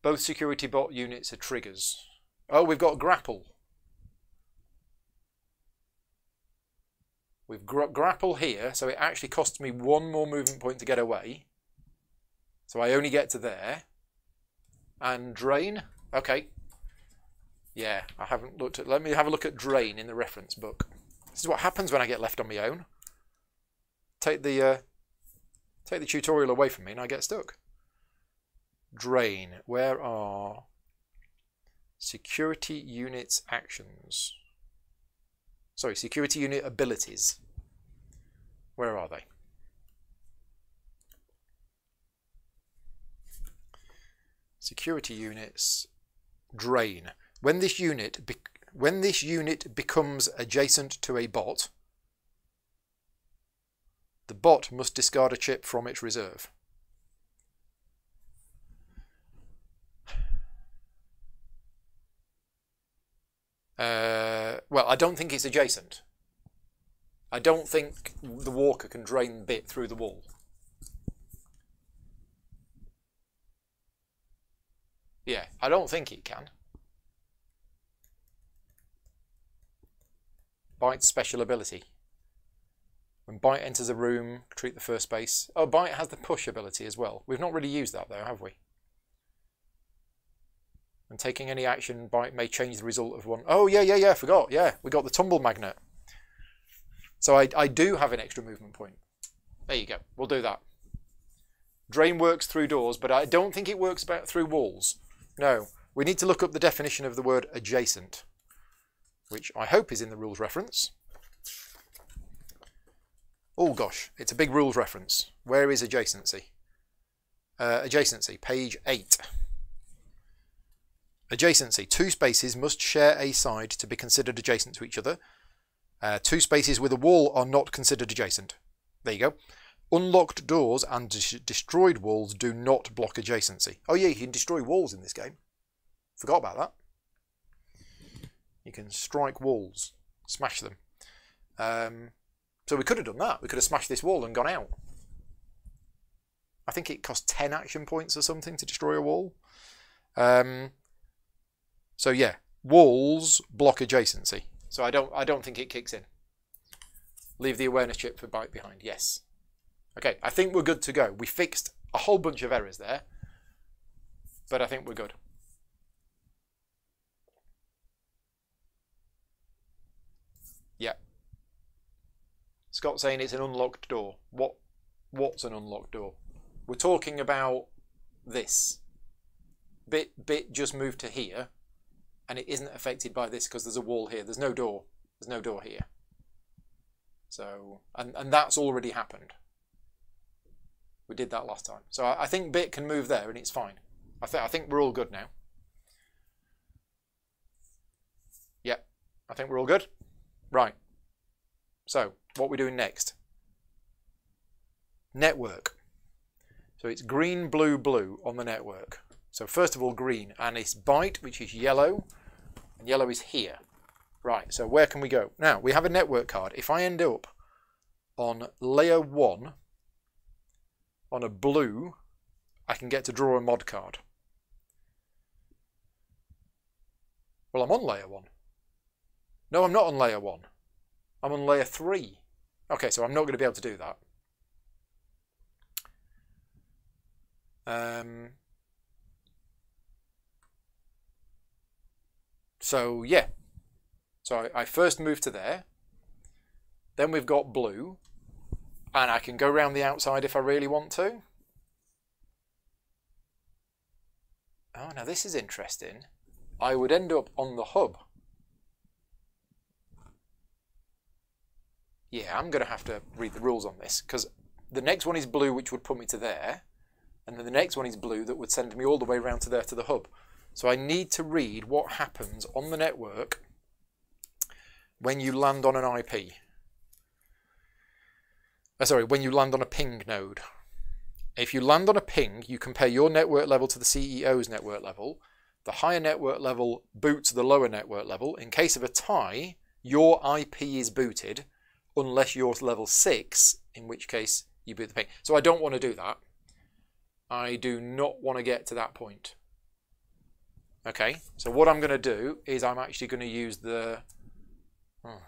Both security bot units are triggers. Oh, we've got grapple. We've grapple here, so it actually costs me one more movement point to get away. So I only get to there. And drain. Okay. Yeah, I haven't looked at... Let me have a look at drain in the reference book. This is what happens when I get left on my own. Take the, uh, take the tutorial away from me and I get stuck. Drain. Where are security units actions? Sorry, security unit abilities. Where are they? Security units, drain. When this unit when this unit becomes adjacent to a bot, the bot must discard a chip from its reserve. Uh, well, I don't think it's adjacent. I don't think the walker can drain bit through the wall. Yeah, I don't think it can. Byte special ability. When Byte enters a room, treat the first space. Oh, Byte has the push ability as well. We've not really used that though, have we? And taking any action by may change the result of one. Oh, yeah, yeah, yeah, forgot. Yeah, we got the tumble magnet. So I, I do have an extra movement point. There you go. We'll do that. Drain works through doors, but I don't think it works about through walls. No. We need to look up the definition of the word adjacent, which I hope is in the rules reference. Oh gosh, it's a big rules reference. Where is adjacency? Uh, adjacency, page 8. Adjacency. Two spaces must share a side to be considered adjacent to each other. Uh, two spaces with a wall are not considered adjacent. There you go. Unlocked doors and destroyed walls do not block adjacency. Oh yeah, you can destroy walls in this game. Forgot about that. You can strike walls, smash them. Um, so we could have done that. We could have smashed this wall and gone out. I think it cost 10 action points or something to destroy a wall. Um, so yeah, walls block adjacency. So I don't I don't think it kicks in. Leave the awareness chip for Byte behind. Yes. Okay, I think we're good to go. We fixed a whole bunch of errors there, but I think we're good. Yeah. Scott saying it's an unlocked door. What? What's an unlocked door? We're talking about this. Bit bit just moved to here and it isn't affected by this because there's a wall here. There's no door. There's no door here. So, and, and that's already happened. We did that last time. So I, I think bit can move there and it's fine. I, th I think we're all good now. Yep, I think we're all good. Right. So, what we're doing next. Network. So it's green, blue, blue on the network. So first of all, green, and it's byte, which is yellow, and yellow is here. Right, so where can we go? Now, we have a network card. If I end up on layer 1, on a blue, I can get to draw a mod card. Well, I'm on layer 1. No, I'm not on layer 1. I'm on layer 3. Okay, so I'm not going to be able to do that. Um, So yeah, so I, I first move to there. Then we've got blue, and I can go around the outside if I really want to. Oh, now this is interesting. I would end up on the hub. Yeah, I'm going to have to read the rules on this because the next one is blue, which would put me to there, and then the next one is blue that would send me all the way around to there to the hub. So I need to read what happens on the network when you land on an IP. Uh, sorry, when you land on a ping node. if you land on a ping, you compare your network level to the CEO's network level. The higher network level boots the lower network level. In case of a tie, your IP is booted unless you're level 6, in which case you boot the ping. So I don't want to do that. I do not want to get to that point. Okay, so what I'm going to do is I'm actually going to use the... Oh.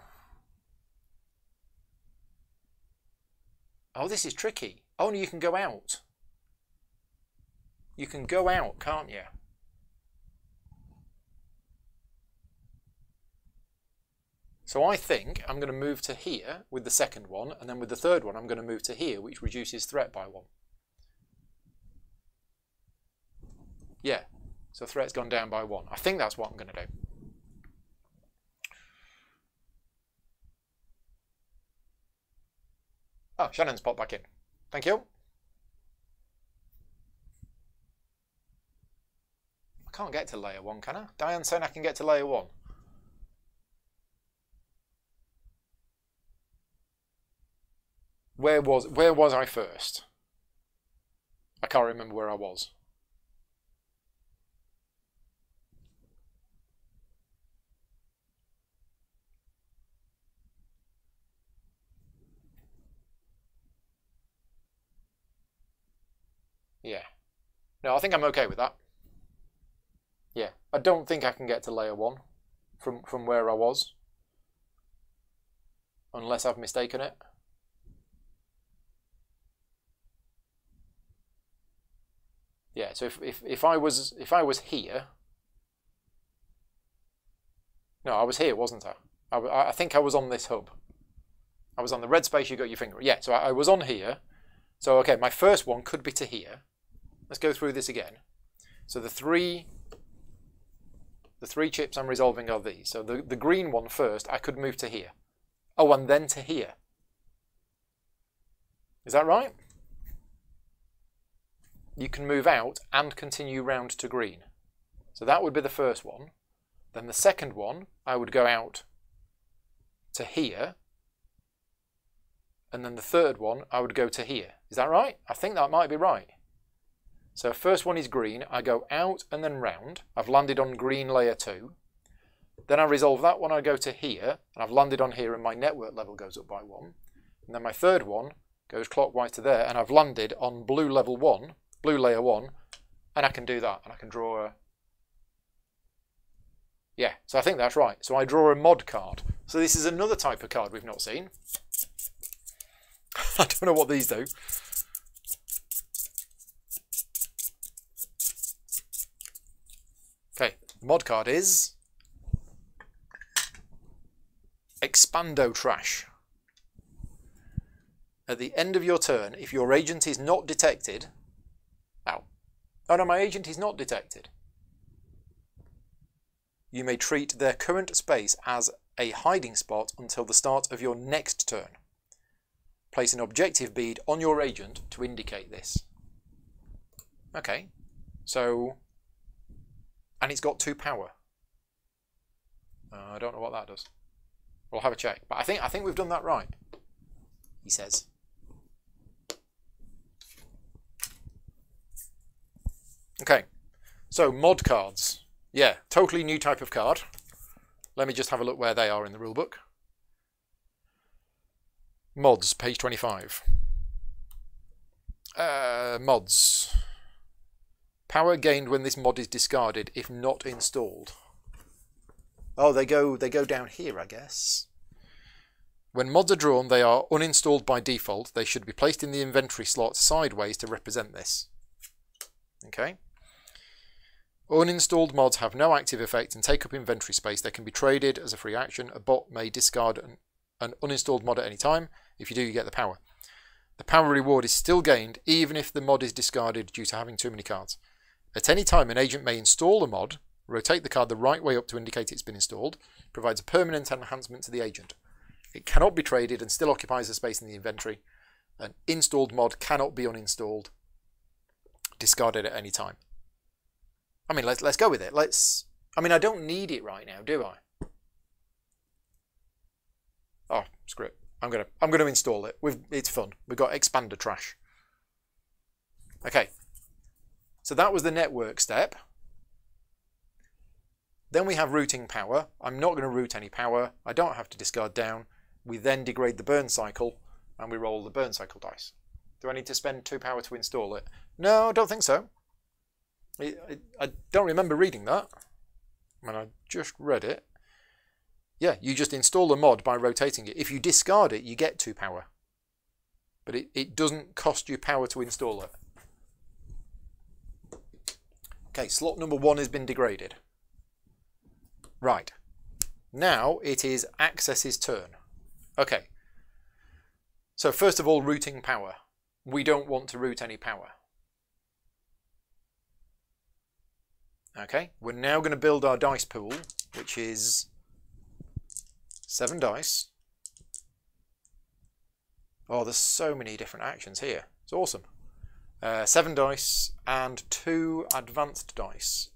oh, this is tricky. Oh, Only you can go out. You can go out, can't you? So I think I'm going to move to here with the second one, and then with the third one I'm going to move to here, which reduces threat by one. Yeah, so threat's gone down by one. I think that's what I'm going to do. Oh, Shannon's popped back in. Thank you. I can't get to layer one, can I? Diane saying I can get to layer one. Where was where was I first? I can't remember where I was. Yeah. No, I think I'm okay with that. Yeah. I don't think I can get to layer one from, from where I was. Unless I've mistaken it. Yeah, so if, if, if I was if I was here, no, I was here, wasn't I? I, I think I was on this hub. I was on the red space you got your finger. Yeah, so I, I was on here. So okay, my first one could be to here. Let's go through this again. So the three the three chips I'm resolving are these. So the, the green one first, I could move to here. Oh, and then to here. Is that right? You can move out and continue round to green. So that would be the first one. Then the second one, I would go out to here. And then the third one, I would go to here. Is that right? I think that might be right. So first one is green, I go out and then round. I've landed on green layer 2. Then I resolve that one, I go to here, and I've landed on here and my network level goes up by 1. And then my third one goes clockwise to there, and I've landed on blue level 1, blue layer 1, and I can do that, and I can draw a... Yeah, so I think that's right. So I draw a mod card. So this is another type of card we've not seen. I don't know what these do. Okay, the mod card is Expando Trash. At the end of your turn, if your agent is not detected, oh no, my agent is not detected, you may treat their current space as a hiding spot until the start of your next turn. Place an objective bead on your agent to indicate this. Okay, so and it's got two power. Uh, I don't know what that does. We'll have a check. But I think I think we've done that right. He says. Okay, so mod cards. Yeah, totally new type of card. Let me just have a look where they are in the rulebook. Mods, page 25. Uh, mods. Power gained when this mod is discarded if not installed. Oh, they go they go down here, I guess. When mods are drawn, they are uninstalled by default. They should be placed in the inventory slot sideways to represent this. Okay. Uninstalled mods have no active effect and take up inventory space. They can be traded as a free action. A bot may discard an, an uninstalled mod at any time. If you do, you get the power. The power reward is still gained even if the mod is discarded due to having too many cards. At any time, an agent may install a mod, rotate the card the right way up to indicate it's been installed, provides a permanent enhancement to the agent. It cannot be traded and still occupies the space in the inventory. An installed mod cannot be uninstalled, discarded at any time. I mean, let's let's go with it. Let's. I mean, I don't need it right now, do I? Oh, screw it. I'm gonna I'm gonna install it. We've it's fun. We've got expander trash. Okay, so that was the network step. Then we have routing power. I'm not going to route any power. I don't have to discard down. We then degrade the burn cycle and we roll the burn cycle dice. Do I need to spend two power to install it? No, I don't think so. I, I, I don't remember reading that. when I just read it. Yeah, you just install the mod by rotating it. If you discard it, you get two power. But it, it doesn't cost you power to install it. Okay, slot number one has been degraded. Right. Now it is Access's turn. Okay. So first of all, routing power. We don't want to route any power. Okay, we're now going to build our dice pool, which is seven dice. Oh, there's so many different actions here. It's awesome. Uh, seven dice and two advanced dice.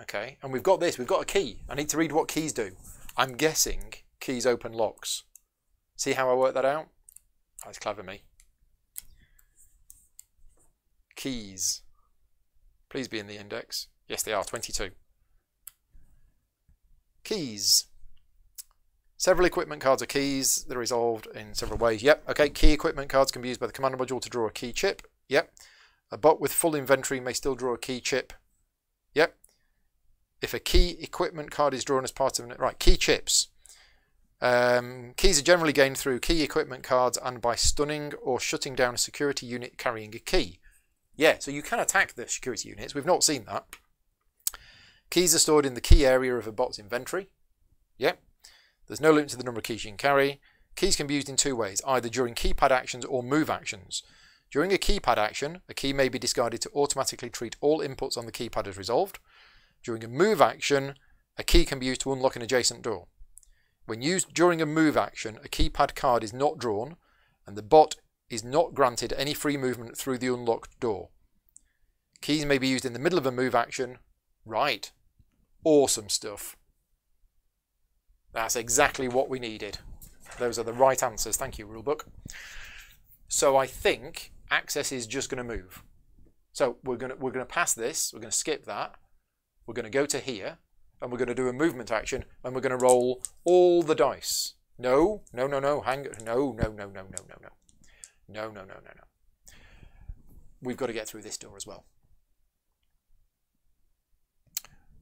Okay, and we've got this. We've got a key. I need to read what keys do. I'm guessing keys open locks. See how I work that out? That's clever me. Keys. Please be in the index. Yes, they are, 22. Keys. Several equipment cards are keys. They're resolved in several ways. Yep, okay. Key equipment cards can be used by the command module to draw a key chip. Yep. A bot with full inventory may still draw a key chip. Yep. If a key equipment card is drawn as part of... An... Right, key chips. Um, keys are generally gained through key equipment cards and by stunning or shutting down a security unit carrying a key. Yeah, so you can attack the security units. We've not seen that. Keys are stored in the key area of a bot's inventory. Yep. There's no limit to the number of keys you can carry. Keys can be used in two ways, either during keypad actions or move actions. During a keypad action, a key may be discarded to automatically treat all inputs on the keypad as resolved. During a move action, a key can be used to unlock an adjacent door. When used during a move action, a keypad card is not drawn, and the bot is not granted any free movement through the unlocked door. Keys may be used in the middle of a move action. Right. Awesome stuff. That's exactly what we needed. Those are the right answers. Thank you, rulebook. So I think access is just going to move. So we're going to, we're going to pass this. We're going to skip that. We're going to go to here. And we're going to do a movement action. And we're going to roll all the dice. No, no, no, no. Hang No, no, no, no, no, no, no. No, no, no, no, no. We've got to get through this door as well.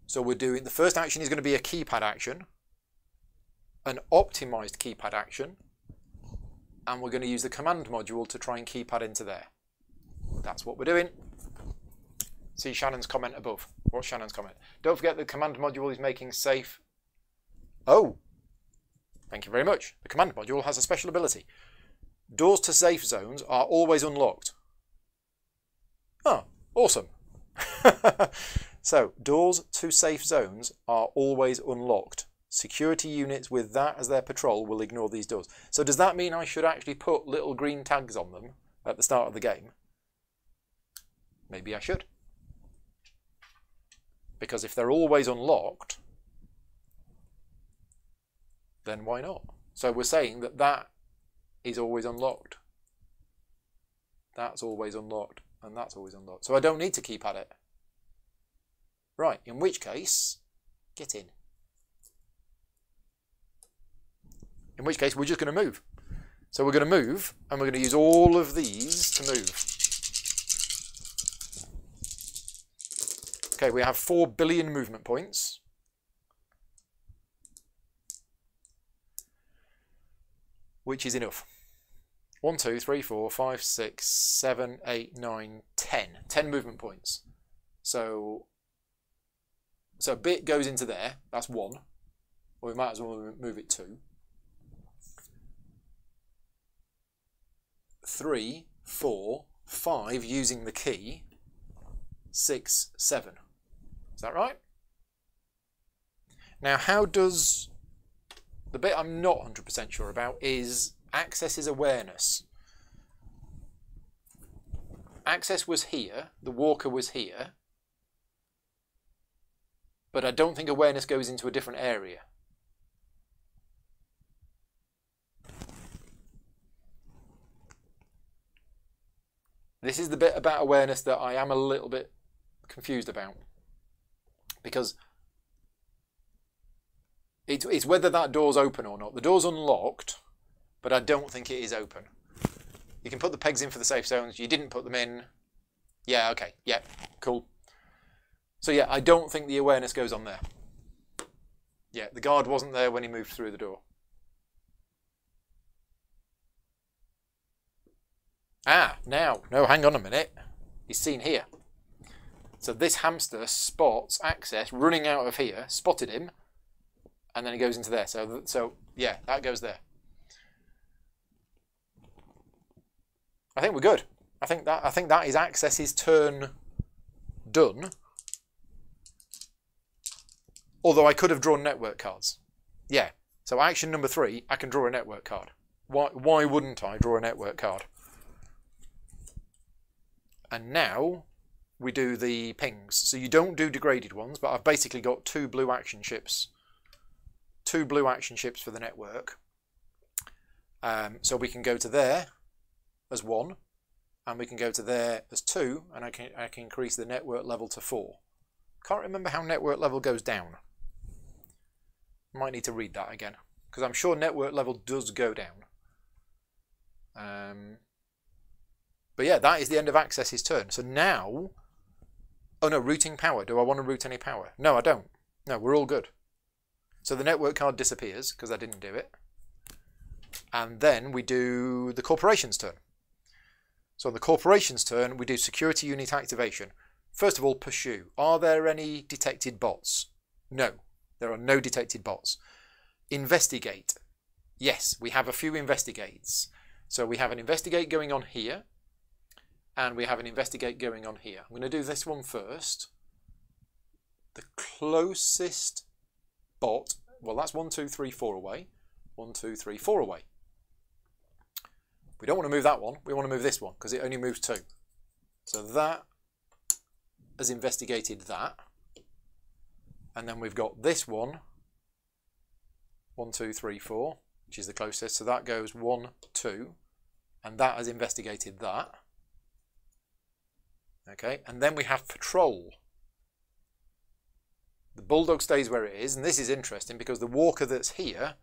So we're doing, the first action is going to be a keypad action, an optimized keypad action, and we're going to use the command module to try and keypad into there. That's what we're doing. See Shannon's comment above. What's Shannon's comment? Don't forget the command module is making safe. Oh, thank you very much. The command module has a special ability. Doors to safe zones are always unlocked. Oh, awesome. so, doors to safe zones are always unlocked. Security units with that as their patrol will ignore these doors. So does that mean I should actually put little green tags on them at the start of the game? Maybe I should. Because if they're always unlocked, then why not? So we're saying that that is always unlocked. That's always unlocked, and that's always unlocked. So I don't need to keep at it. Right, in which case, get in. In which case, we're just going to move. So we're going to move, and we're going to use all of these to move. Okay, we have 4 billion movement points. Which is enough. 1, 2, 3, 4, 5, 6, 7, 8, 9, 10. 10 movement points. So, so a bit goes into there. That's 1. Or we might as well move it 2. 3, 4, 5 using the key. 6, 7. Is that right? Now, how does the bit I'm not 100% sure about is access is awareness. Access was here, the walker was here, but I don't think awareness goes into a different area. This is the bit about awareness that I am a little bit confused about. Because it's, it's whether that door's open or not. The door's unlocked, but I don't think it is open. You can put the pegs in for the safe zones. You didn't put them in. Yeah, okay. Yeah, cool. So yeah, I don't think the awareness goes on there. Yeah, the guard wasn't there when he moved through the door. Ah, now, no, hang on a minute. He's seen here. So this hamster spots access running out of here, spotted him, and then it goes into there. So, so yeah, that goes there. I think we're good. I think that I think that is access's turn done. Although I could have drawn network cards. Yeah. So action number three, I can draw a network card. Why why wouldn't I draw a network card? And now we do the pings. So you don't do degraded ones, but I've basically got two blue action chips. Two blue action chips for the network. Um, so we can go to there as one, and we can go to there as two, and I can, I can increase the network level to four. Can't remember how network level goes down. Might need to read that again, because I'm sure network level does go down. Um, but yeah, that is the end of Access's turn. So now, oh no, routing power. Do I want to route any power? No, I don't. No, we're all good. So the network card disappears because I didn't do it. And then we do the corporation's turn. So on the corporation's turn, we do security unit activation. First of all, pursue. Are there any detected bots? No, there are no detected bots. Investigate. Yes, we have a few investigates. So we have an investigate going on here, and we have an investigate going on here. I'm going to do this one first. The closest bot, well, that's one, two, three, four away. One, two, three, four away. We don't want to move that one. We want to move this one because it only moves two. So that has investigated that. And then we've got this one. One, two, three, four, which is the closest. So that goes one, two. And that has investigated that. Okay, and then we have patrol. The bulldog stays where it is, and this is interesting because the walker that's here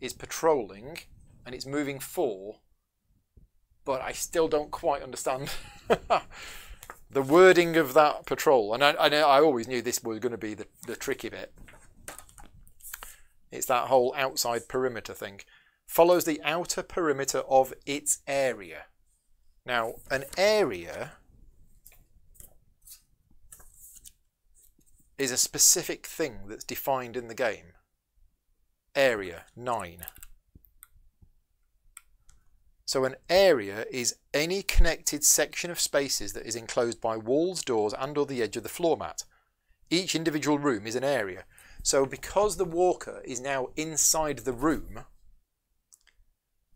is patrolling and it's moving four but I still don't quite understand the wording of that patrol. And I, I, know, I always knew this was going to be the, the tricky bit. It's that whole outside perimeter thing. Follows the outer perimeter of its area. Now, an area is a specific thing that's defined in the game. Area 9. So an area is any connected section of spaces that is enclosed by walls, doors and or the edge of the floor mat. Each individual room is an area. So because the walker is now inside the room,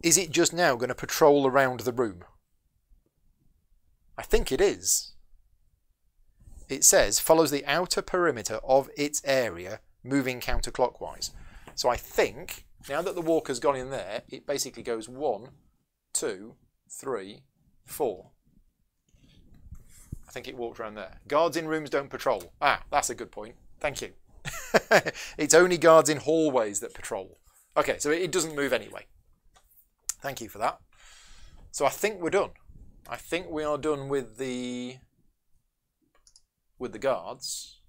is it just now going to patrol around the room? I think it is. It says follows the outer perimeter of its area moving counterclockwise. So I think now that the walker's gone in there, it basically goes one, two, three, four. I think it walked around there. Guards in rooms don't patrol. Ah, that's a good point. Thank you. it's only guards in hallways that patrol. Okay, so it doesn't move anyway. Thank you for that. So I think we're done. I think we are done with the with the guards.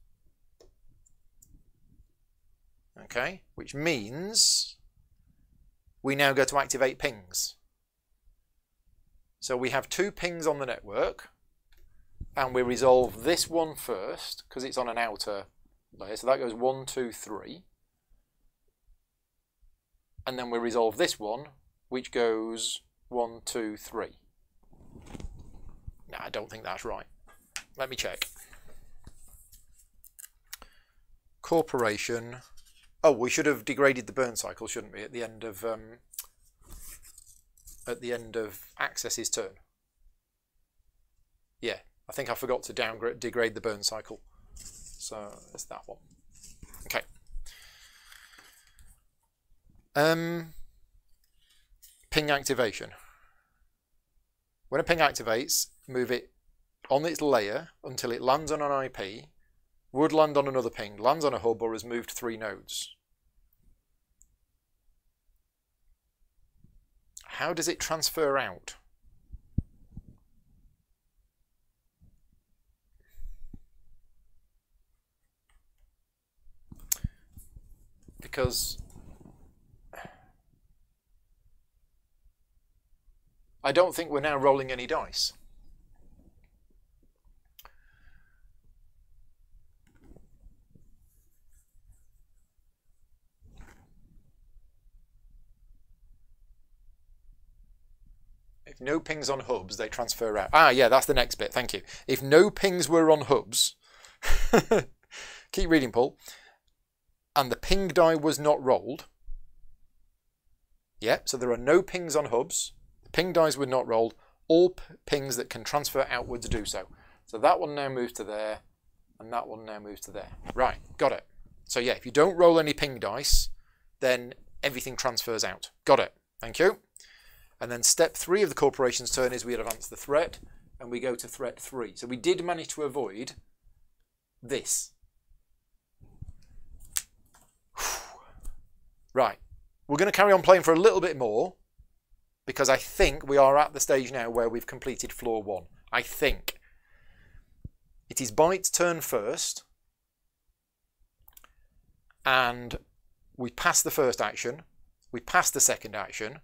Okay, which means we now go to activate pings. So we have two pings on the network and we resolve this one first because it's on an outer layer. So that goes one, two, three. And then we resolve this one, which goes one, two, three. No, I don't think that's right. Let me check. Corporation. Oh, we should have degraded the burn cycle, shouldn't we, at the end of um, at the end of Access's turn. Yeah, I think I forgot to downgrade degrade the burn cycle. So it's that one. Okay. Um, ping activation. When a ping activates, move it on its layer until it lands on an IP, would land on another ping, lands on a hub, or has moved three nodes. How does it transfer out? Because I don't think we're now rolling any dice. No pings on hubs, they transfer out. Ah, yeah, that's the next bit. Thank you. If no pings were on hubs, keep reading, Paul, and the ping die was not rolled, yeah, so there are no pings on hubs, the ping dies were not rolled, all pings that can transfer outwards do so. So that one now moves to there, and that one now moves to there. Right, got it. So yeah, if you don't roll any ping dice, then everything transfers out. Got it. Thank you. And then step three of the corporation's turn is we advance the threat and we go to threat three. So we did manage to avoid this. Right. We're going to carry on playing for a little bit more because I think we are at the stage now where we've completed floor one. I think. It is Byte's turn first and we pass the first action, we pass the second action,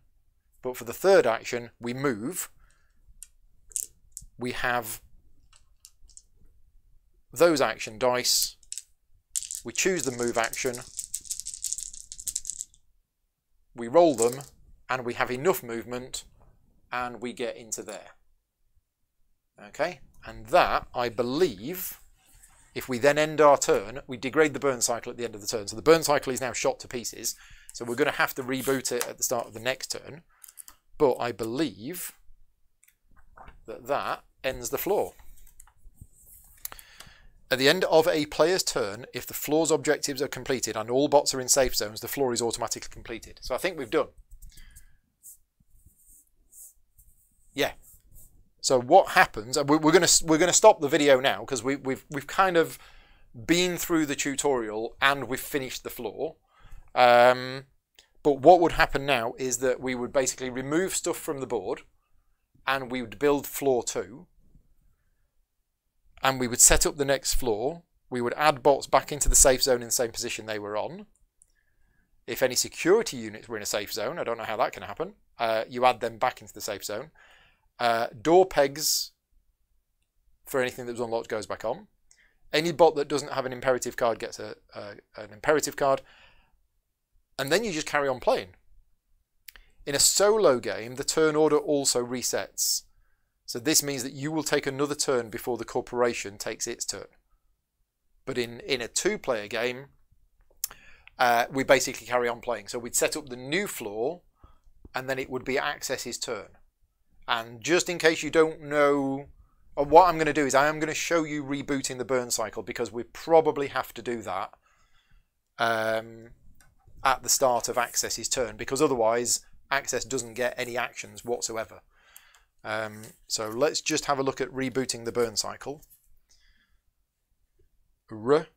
but for the third action, we move. We have those action dice. We choose the move action. We roll them, and we have enough movement, and we get into there. Okay, and that, I believe, if we then end our turn, we degrade the burn cycle at the end of the turn. So the burn cycle is now shot to pieces. So we're going to have to reboot it at the start of the next turn. But I believe that that ends the floor. At the end of a player's turn, if the floor's objectives are completed and all bots are in safe zones, the floor is automatically completed. So I think we've done. Yeah. So what happens? We're going to we're going to stop the video now because we, we've we've kind of been through the tutorial and we've finished the floor. Um, but what would happen now is that we would basically remove stuff from the board and we would build floor two. And we would set up the next floor. We would add bots back into the safe zone in the same position they were on. If any security units were in a safe zone, I don't know how that can happen, uh, you add them back into the safe zone. Uh, door pegs for anything that was unlocked goes back on. Any bot that doesn't have an imperative card gets a, a an imperative card and then you just carry on playing. In a solo game, the turn order also resets. So this means that you will take another turn before the corporation takes its turn. But in, in a two-player game, uh, we basically carry on playing. So we'd set up the new floor, and then it would be Access's turn. And just in case you don't know, what I'm going to do is I am going to show you rebooting the burn cycle because we probably have to do that. Um, at the start of Access's turn because otherwise Access doesn't get any actions whatsoever. Um, so let's just have a look at rebooting the burn cycle. R,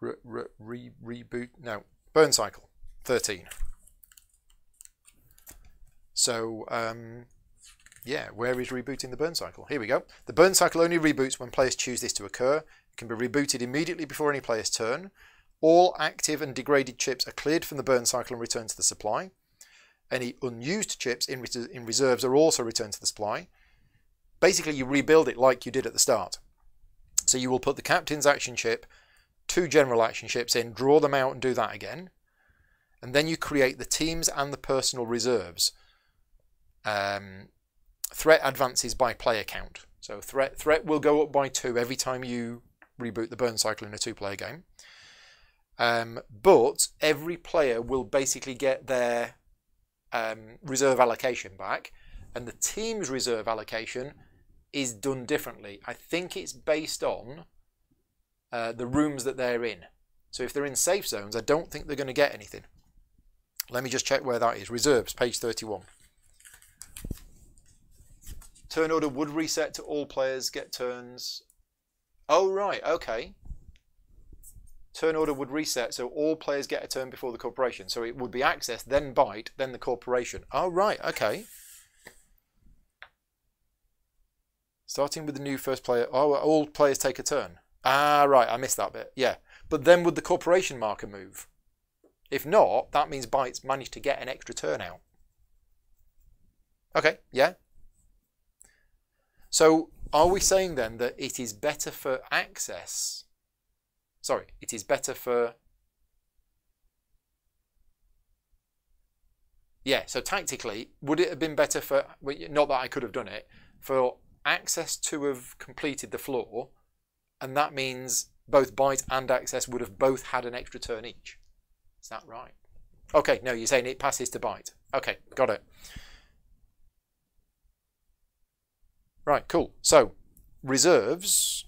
r, r re, reboot, no, burn cycle, 13. So, um, yeah, where is rebooting the burn cycle? Here we go. The burn cycle only reboots when players choose this to occur. It can be rebooted immediately before any player's turn. All active and degraded chips are cleared from the burn cycle and returned to the supply. Any unused chips in, in reserves are also returned to the supply. Basically, you rebuild it like you did at the start. So you will put the captain's action chip, two general action chips in, draw them out and do that again. And then you create the teams and the personal reserves. Um, threat advances by player count. So threat, threat will go up by two every time you reboot the burn cycle in a two-player game. Um, but every player will basically get their um, reserve allocation back, and the team's reserve allocation is done differently. I think it's based on uh, the rooms that they're in. So if they're in safe zones, I don't think they're going to get anything. Let me just check where that is. Reserves, page 31. Turn order would reset to all players get turns. Oh, right, okay. Turn order would reset, so all players get a turn before the corporation. So it would be access, then Byte, then the corporation. Oh, right, okay. Starting with the new first player. Oh, all players take a turn. Ah, right, I missed that bit. Yeah. But then would the corporation marker move? If not, that means Byte's managed to get an extra turn out. Okay, yeah. So are we saying then that it is better for access? Sorry, it is better for... Yeah, so tactically, would it have been better for, not that I could have done it, for access to have completed the floor, and that means both byte and access would have both had an extra turn each. Is that right? Okay, no, you're saying it passes to byte. Okay, got it. Right, cool. So, reserves.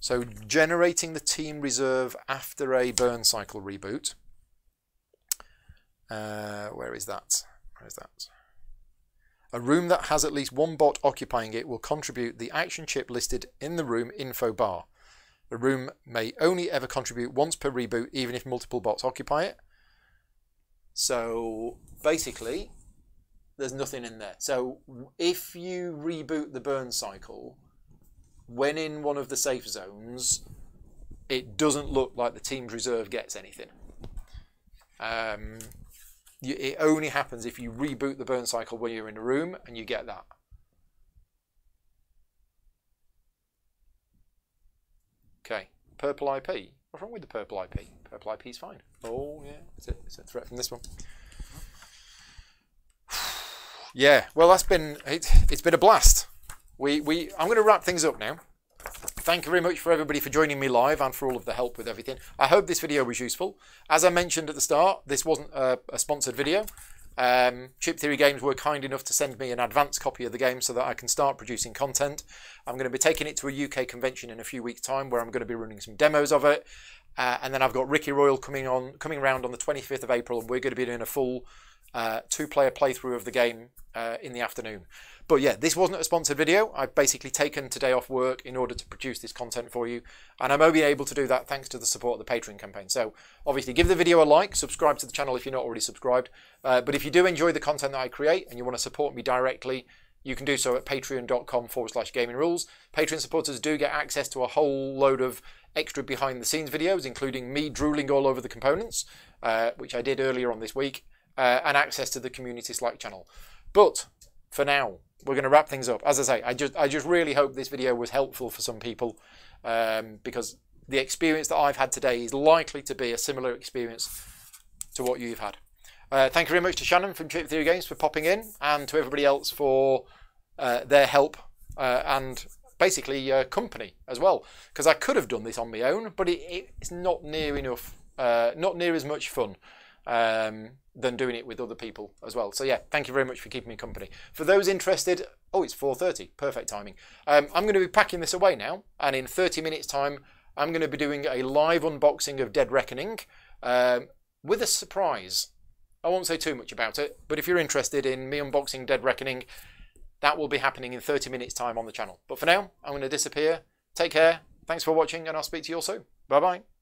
So, generating the team reserve after a burn cycle reboot. Uh, where is that? Where is that? A room that has at least one bot occupying it will contribute the action chip listed in the room info bar. The room may only ever contribute once per reboot, even if multiple bots occupy it. So basically, there's nothing in there. So if you reboot the burn cycle, when in one of the safe zones, it doesn't look like the team's reserve gets anything. Um, you, it only happens if you reboot the burn cycle when you're in a room and you get that. Okay, purple IP. What's wrong with the purple IP? Purple IP is fine. Oh yeah, it's a, it's a threat from this one. Yeah, well, that's been it, it's been a blast. We we I'm going to wrap things up now. Thank you very much for everybody for joining me live and for all of the help with everything. I hope this video was useful. As I mentioned at the start, this wasn't a, a sponsored video. Um, Chip Theory Games were kind enough to send me an advance copy of the game so that I can start producing content. I'm going to be taking it to a UK convention in a few weeks' time where I'm going to be running some demos of it. Uh, and then I've got Ricky Royal coming on, coming around on the 25th of April, and we're going to be doing a full uh, two-player playthrough of the game uh, in the afternoon. But yeah, this wasn't a sponsored video. I've basically taken today off work in order to produce this content for you. And I'm only able to do that thanks to the support of the Patreon campaign. So obviously give the video a like, subscribe to the channel if you're not already subscribed. Uh, but if you do enjoy the content that I create and you want to support me directly, you can do so at patreon.com forward slash gaming rules. Patreon supporters do get access to a whole load of extra behind the scenes videos, including me drooling all over the components, uh, which I did earlier on this week uh, and access to the community Slack channel. But for now, we're going to wrap things up. As I say, I just I just really hope this video was helpful for some people um, because the experience that I've had today is likely to be a similar experience to what you've had. Uh, thank you very much to Shannon from Chip Theory Games for popping in and to everybody else for uh, their help uh, and basically uh, company as well because I could have done this on my own but it, it's not near enough uh, not near as much fun um, than doing it with other people as well. So yeah, thank you very much for keeping me company. For those interested, oh, it's 4.30, perfect timing. Um, I'm going to be packing this away now, and in 30 minutes time, I'm going to be doing a live unboxing of Dead Reckoning um, with a surprise. I won't say too much about it, but if you're interested in me unboxing Dead Reckoning, that will be happening in 30 minutes time on the channel. But for now, I'm going to disappear. Take care. Thanks for watching, and I'll speak to you all soon. Bye-bye.